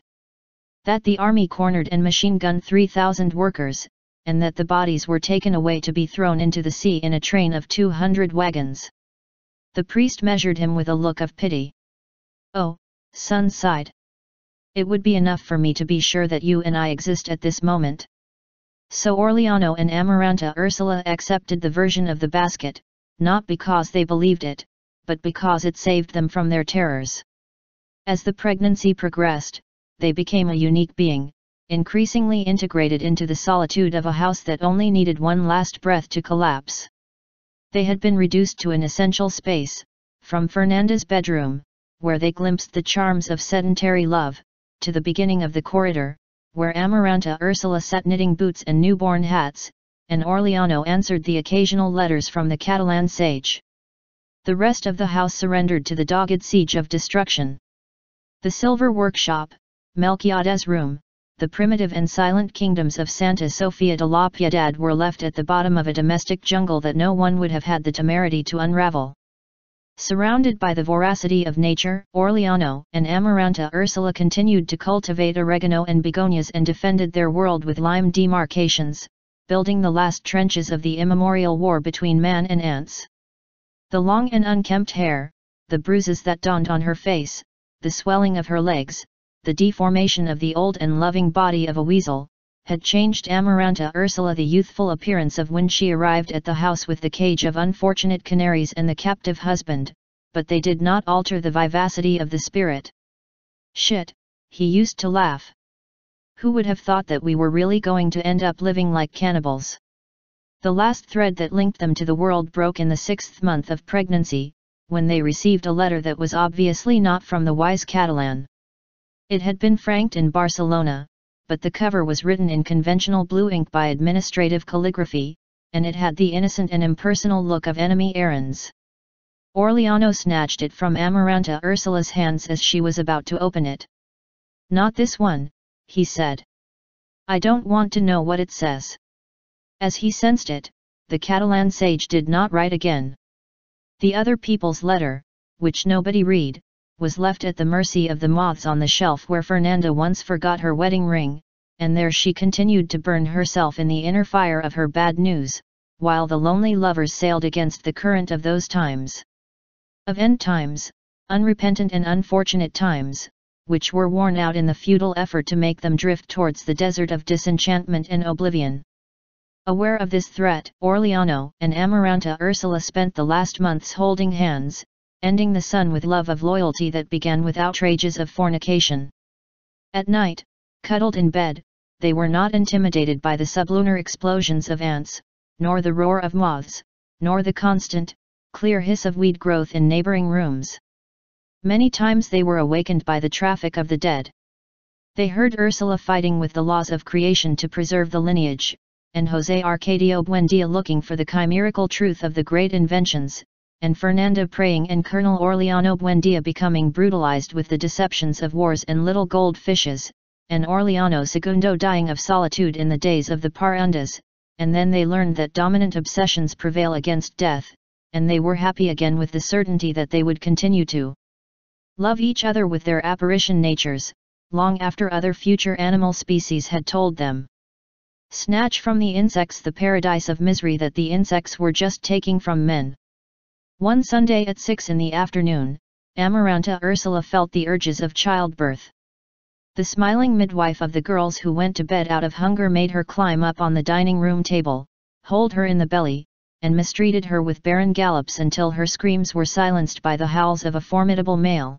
That the army cornered and machine-gunned 3,000 workers, and that the bodies were taken away to be thrown into the sea in a train of 200 wagons. The priest measured him with a look of pity. Oh, son sighed. It would be enough for me to be sure that you and I exist at this moment. So Aureliano and Amaranta Ursula accepted the version of the basket, not because they believed it, but because it saved them from their terrors. As the pregnancy progressed, they became a unique being, increasingly integrated into the solitude of a house that only needed one last breath to collapse. They had been reduced to an essential space, from Fernanda's bedroom, where they glimpsed the charms of sedentary love, to the beginning of the corridor, where Amaranta Ursula sat knitting boots and newborn hats, and Aureliano answered the occasional letters from the Catalan sage. The rest of the house surrendered to the dogged siege of destruction. The silver workshop, Melquiades' room, the primitive and silent kingdoms of Santa Sofia de la Piedad were left at the bottom of a domestic jungle that no one would have had the temerity to unravel. Surrounded by the voracity of nature, Aureliano and Amaranta Ursula continued to cultivate oregano and begonias and defended their world with lime demarcations, building the last trenches of the immemorial war between man and ants. The long and unkempt hair, the bruises that dawned on her face, the swelling of her legs, the deformation of the old and loving body of a weasel, had changed Amaranta Ursula the youthful appearance of when she arrived at the house with the cage of unfortunate canaries and the captive husband, but they did not alter the vivacity of the spirit. Shit, he used to laugh. Who would have thought that we were really going to end up living like cannibals? The last thread that linked them to the world broke in the sixth month of pregnancy, when they received a letter that was obviously not from the wise Catalan. It had been franked in Barcelona, but the cover was written in conventional blue ink by administrative calligraphy, and it had the innocent and impersonal look of enemy errands. Aureliano snatched it from Amaranta Ursula's hands as she was about to open it. Not this one, he said. I don't want to know what it says. As he sensed it, the Catalan sage did not write again. The other people's letter, which nobody read, was left at the mercy of the moths on the shelf where Fernanda once forgot her wedding ring, and there she continued to burn herself in the inner fire of her bad news, while the lonely lovers sailed against the current of those times. Of end times, unrepentant and unfortunate times, which were worn out in the futile effort to make them drift towards the desert of disenchantment and oblivion. Aware of this threat, Aureliano and Amaranta Ursula spent the last months holding hands, ending the sun with love of loyalty that began with outrages of fornication. At night, cuddled in bed, they were not intimidated by the sublunar explosions of ants, nor the roar of moths, nor the constant, clear hiss of weed growth in neighboring rooms. Many times they were awakened by the traffic of the dead. They heard Ursula fighting with the laws of creation to preserve the lineage, and José Arcadio Buendia looking for the chimerical truth of the great inventions, and Fernanda praying and Colonel Aureliano Buendia becoming brutalized with the deceptions of wars and little gold fishes, and Aureliano Segundo dying of solitude in the days of the parrandas, and then they learned that dominant obsessions prevail against death, and they were happy again with the certainty that they would continue to love each other with their apparition natures, long after other future animal species had told them. Snatch from the insects the paradise of misery that the insects were just taking from men. One Sunday at six in the afternoon, Amaranta Ursula felt the urges of childbirth. The smiling midwife of the girls who went to bed out of hunger made her climb up on the dining room table, hold her in the belly, and mistreated her with barren gallops until her screams were silenced by the howls of a formidable male.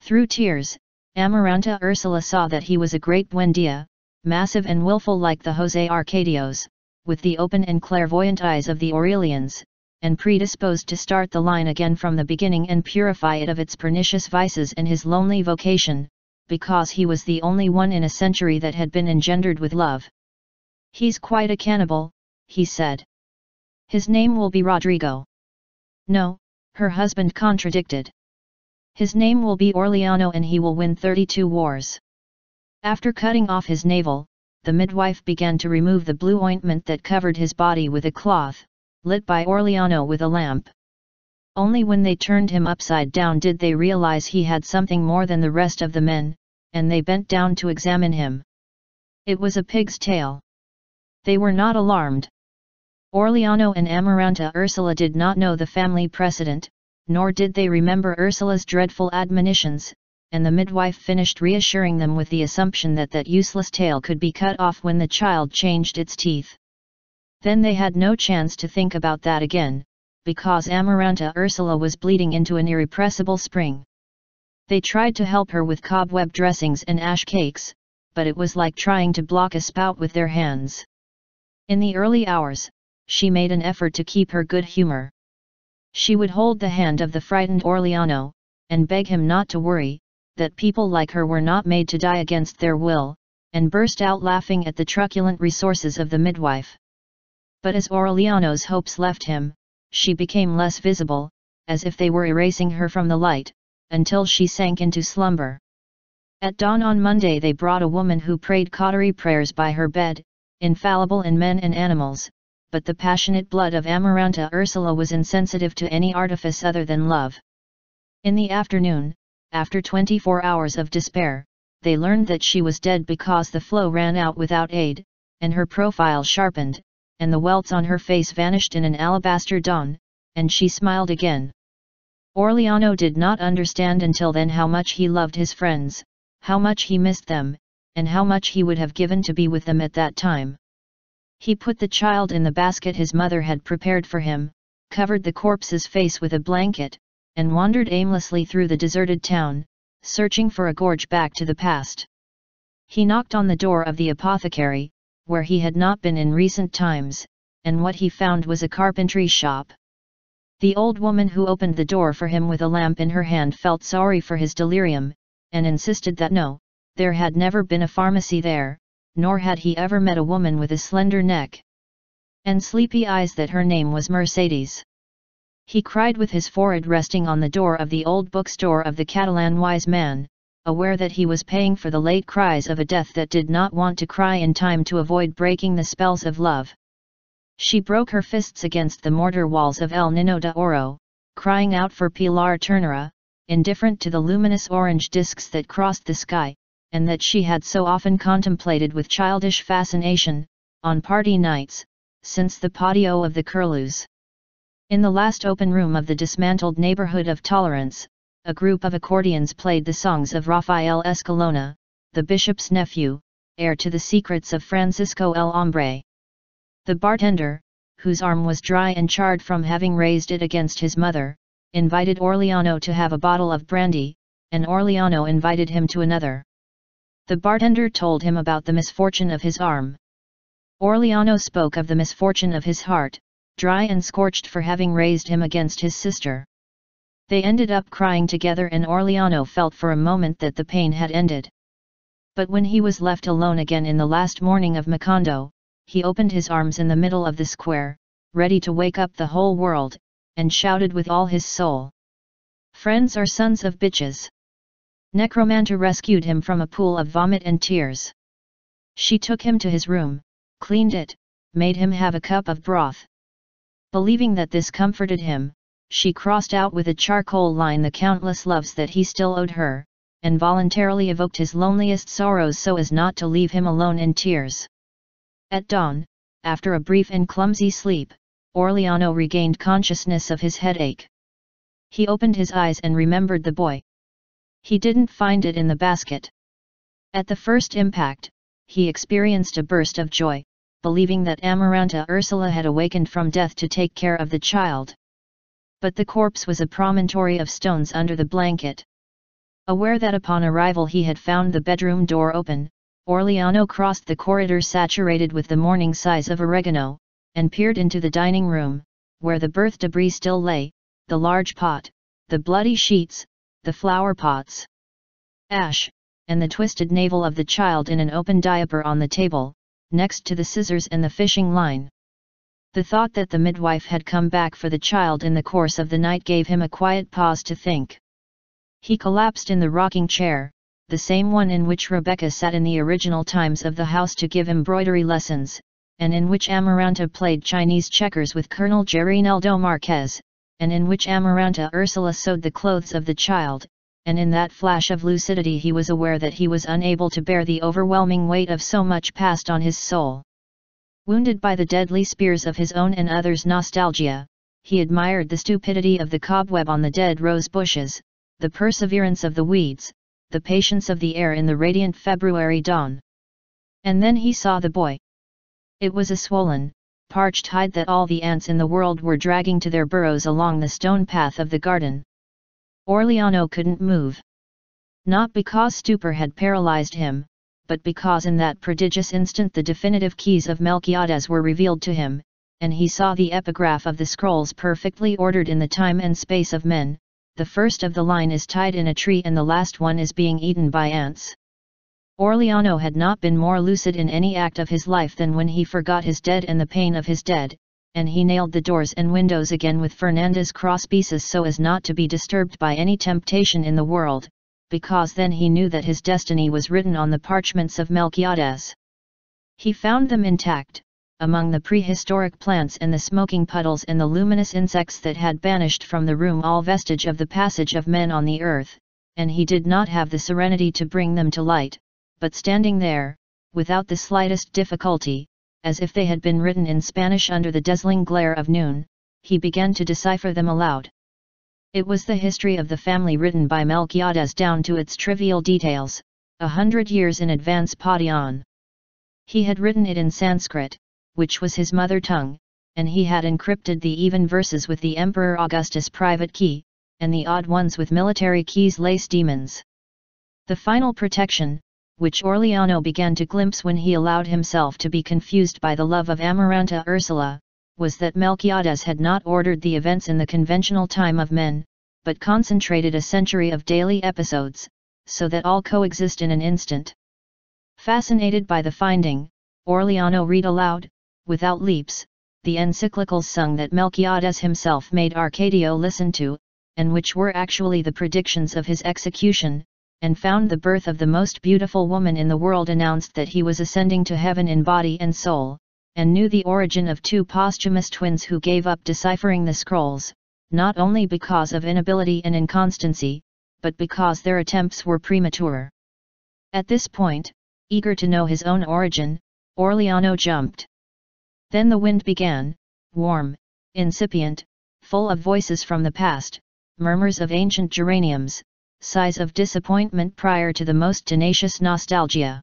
Through tears, Amaranta Ursula saw that he was a great Buendia, massive and willful like the Jose Arcadios, with the open and clairvoyant eyes of the Aurelians, and predisposed to start the line again from the beginning and purify it of its pernicious vices and his lonely vocation, because he was the only one in a century that had been engendered with love. He's quite a cannibal, he said. His name will be Rodrigo. No, her husband contradicted. His name will be Aureliano and he will win 32 wars. After cutting off his navel, the midwife began to remove the blue ointment that covered his body with a cloth, lit by Aureliano with a lamp. Only when they turned him upside down did they realize he had something more than the rest of the men, and they bent down to examine him. It was a pig's tail. They were not alarmed. Aureliano and Amaranta Ursula did not know the family precedent, nor did they remember Ursula's dreadful admonitions, and the midwife finished reassuring them with the assumption that that useless tail could be cut off when the child changed its teeth. Then they had no chance to think about that again, because Amaranta Ursula was bleeding into an irrepressible spring. They tried to help her with cobweb dressings and ash cakes, but it was like trying to block a spout with their hands. In the early hours, she made an effort to keep her good humor. She would hold the hand of the frightened Aureliano, and beg him not to worry, that people like her were not made to die against their will, and burst out laughing at the truculent resources of the midwife. But as Aureliano's hopes left him, she became less visible, as if they were erasing her from the light, until she sank into slumber. At dawn on Monday they brought a woman who prayed cautery prayers by her bed, infallible in men and animals, but the passionate blood of Amaranta Ursula was insensitive to any artifice other than love. In the afternoon, after 24 hours of despair, they learned that she was dead because the flow ran out without aid, and her profile sharpened, and the welts on her face vanished in an alabaster dawn, and she smiled again. Aureliano did not understand until then how much he loved his friends, how much he missed them, and how much he would have given to be with them at that time. He put the child in the basket his mother had prepared for him, covered the corpse's face with a blanket, and wandered aimlessly through the deserted town, searching for a gorge back to the past. He knocked on the door of the apothecary, where he had not been in recent times, and what he found was a carpentry shop. The old woman who opened the door for him with a lamp in her hand felt sorry for his delirium, and insisted that no, There had never been a pharmacy there, nor had he ever met a woman with a slender neck and sleepy eyes that her name was Mercedes. He cried with his forehead resting on the door of the old bookstore of the Catalan wise man, aware that he was paying for the late cries of a death that did not want to cry in time to avoid breaking the spells of love. She broke her fists against the mortar walls of El Nino de Oro, crying out for Pilar Ternera, indifferent to the luminous orange discs that crossed the sky, and that she had so often contemplated with childish fascination, on party nights, since the patio of the Curlews. In the last open room of the dismantled neighborhood of Tolerance, a group of accordions played the songs of Rafael Escalona, the bishop's nephew, heir to the secrets of Francisco el Hombre. The bartender, whose arm was dry and charred from having raised it against his mother, invited Aureliano to have a bottle of brandy, and Aureliano invited him to another. The bartender told him about the misfortune of his arm. Aureliano spoke of the misfortune of his heart, dry and scorched for having raised him against his sister. They ended up crying together and Aureliano felt for a moment that the pain had ended. But when he was left alone again in the last morning of Macondo, he opened his arms in the middle of the square, ready to wake up the whole world, and shouted with all his soul. Friends are sons of bitches. Nigromanta rescued him from a pool of vomit and tears. She took him to his room, cleaned it, made him have a cup of broth, Believing that this comforted him, she crossed out with a charcoal line the countless loves that he still owed her, and voluntarily evoked his loneliest sorrows so as not to leave him alone in tears. At dawn, after a brief and clumsy sleep, Aureliano regained consciousness of his headache. He opened his eyes and remembered the boy. He didn't find it in the basket. At the first impact, he experienced a burst of joy, believing that Amaranta Ursula had awakened from death to take care of the child. But the corpse was a promontory of stones under the blanket. Aware that upon arrival he had found the bedroom door open, Aureliano crossed the corridor saturated with the morning size of oregano, and peered into the dining room, where the birth debris still lay, the large pot, the bloody sheets, the flower pots. Ash, and the twisted navel of the child in an open diaper on the table, next to the scissors and the fishing line. The thought that the midwife had come back for the child in the course of the night gave him a quiet pause to think. He collapsed in the rocking chair, the same one in which Rebeca sat in the original times of the house to give embroidery lessons, and in which Amaranta played Chinese checkers with Colonel Gerineldo Marquez, and in which Amaranta Ursula sewed the clothes of the child, and in that flash of lucidity he was aware that he was unable to bear the overwhelming weight of so much past on his soul. Wounded by the deadly spears of his own and others' nostalgia, he admired the stupidity of the cobweb on the dead rose bushes, the perseverance of the weeds, the patience of the air in the radiant February dawn. And then he saw the boy. It was a swollen, parched hide that all the ants in the world were dragging to their burrows along the stone path of the garden. Aureliano couldn't move. Not because stupor had paralyzed him, but because in that prodigious instant the definitive keys of Melquiades were revealed to him, and he saw the epigraph of the scrolls perfectly ordered in the time and space of men, the first of the line is tied in a tree and the last one is being eaten by ants. Aureliano had not been more lucid in any act of his life than when he forgot his dead and the pain of his dead, and he nailed the doors and windows again with Fernanda's crosspieces so as not to be disturbed by any temptation in the world, because then he knew that his destiny was written on the parchments of Melquiades. He found them intact, among the prehistoric plants and the smoking puddles and the luminous insects that had banished from the room all vestige of the passage of men on the earth, and he did not have the serenity to bring them to light, but standing there, without the slightest difficulty, as if they had been written in Spanish under the dazzling glare of noon, he began to decipher them aloud. It was the history of the family written by Melquiades down to its trivial details, a hundred years in advance Padian. He had written it in Sanskrit, which was his mother tongue, and he had encrypted the even verses with the Emperor Augustus' private key, and the odd ones with military keys lace demons. The final protection, which Aureliano began to glimpse when he allowed himself to be confused by the love of Amaranta Ursula, was that Melquiades had not ordered the events in the conventional time of men, but concentrated a century of daily episodes, so that all coexist in an instant. Fascinated by the finding, Aureliano read aloud, without leaps, the encyclicals sung that Melquiades himself made Arcadio listen to, and which were actually the predictions of his execution, and found the birth of the most beautiful woman in the world announced that he was ascending to heaven in body and soul, and knew the origin of two posthumous twins who gave up deciphering the scrolls, not only because of inability and inconstancy, but because their attempts were premature. At this point, eager to know his own origin, Aureliano jumped. Then the wind began, warm, incipient, full of voices from the past, murmurs of ancient geraniums, sighs of disappointment prior to the most tenacious nostalgia.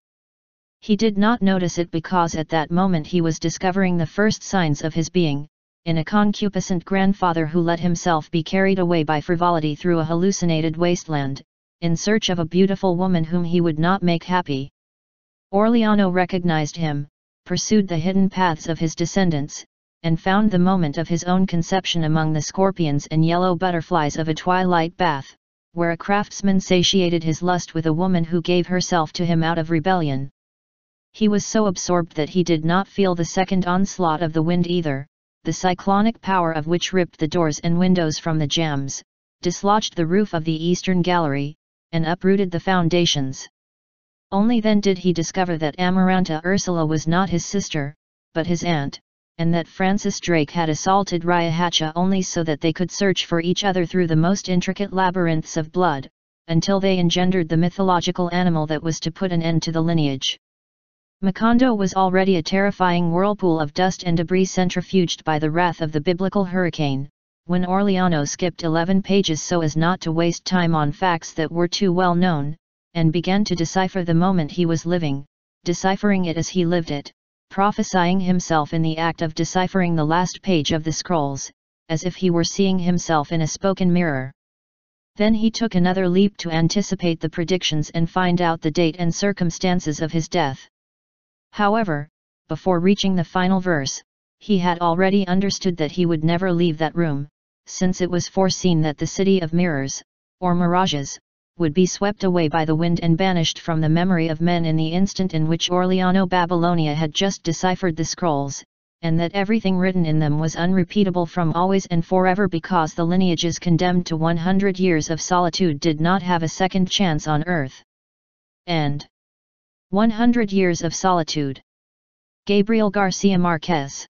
He did not notice it because at that moment he was discovering the first signs of his being, in a concupiscent grandfather who let himself be carried away by frivolity through a hallucinated wasteland, in search of a beautiful woman whom he would not make happy. Aureliano recognized him, pursued the hidden paths of his descendants, and found the moment of his own conception among the scorpions and yellow butterflies of a twilight bath, where a craftsman satiated his lust with a woman who gave herself to him out of rebellion. He was so absorbed that he did not feel the second onslaught of the wind either, the cyclonic power of which ripped the doors and windows from the jambs, dislodged the roof of the eastern gallery, and uprooted the foundations. Only then did he discover that Amaranta Ursula was not his sister, but his aunt, and that Francis Drake had assaulted Riohacha only so that they could search for each other through the most intricate labyrinths of blood, until they engendered the mythological animal that was to put an end to the lineage. Macondo was already a terrifying whirlpool of dust and debris centrifuged by the wrath of the biblical hurricane, when Aureliano skipped 11 pages so as not to waste time on facts that were too well known, and began to decipher the moment he was living, deciphering it as he lived it prophesying himself in the act of deciphering the last page of the scrolls, as if he were seeing himself in a spoken mirror. Then he took another leap to anticipate the predictions and find out the date and circumstances of his death. However, before reaching the final verse, he had already understood that he would never leave that room, since it was foreseen that the city of mirrors, or mirages, would be swept away by the wind and banished from the memory of men in the instant in which Aureliano Babilonia had just deciphered the scrolls, and that everything written in them was unrepeatable from always and forever because the lineages condemned to 100 years of solitude did not have a second chance on earth. And 100 Years of Solitude Gabriel Garcia Marquez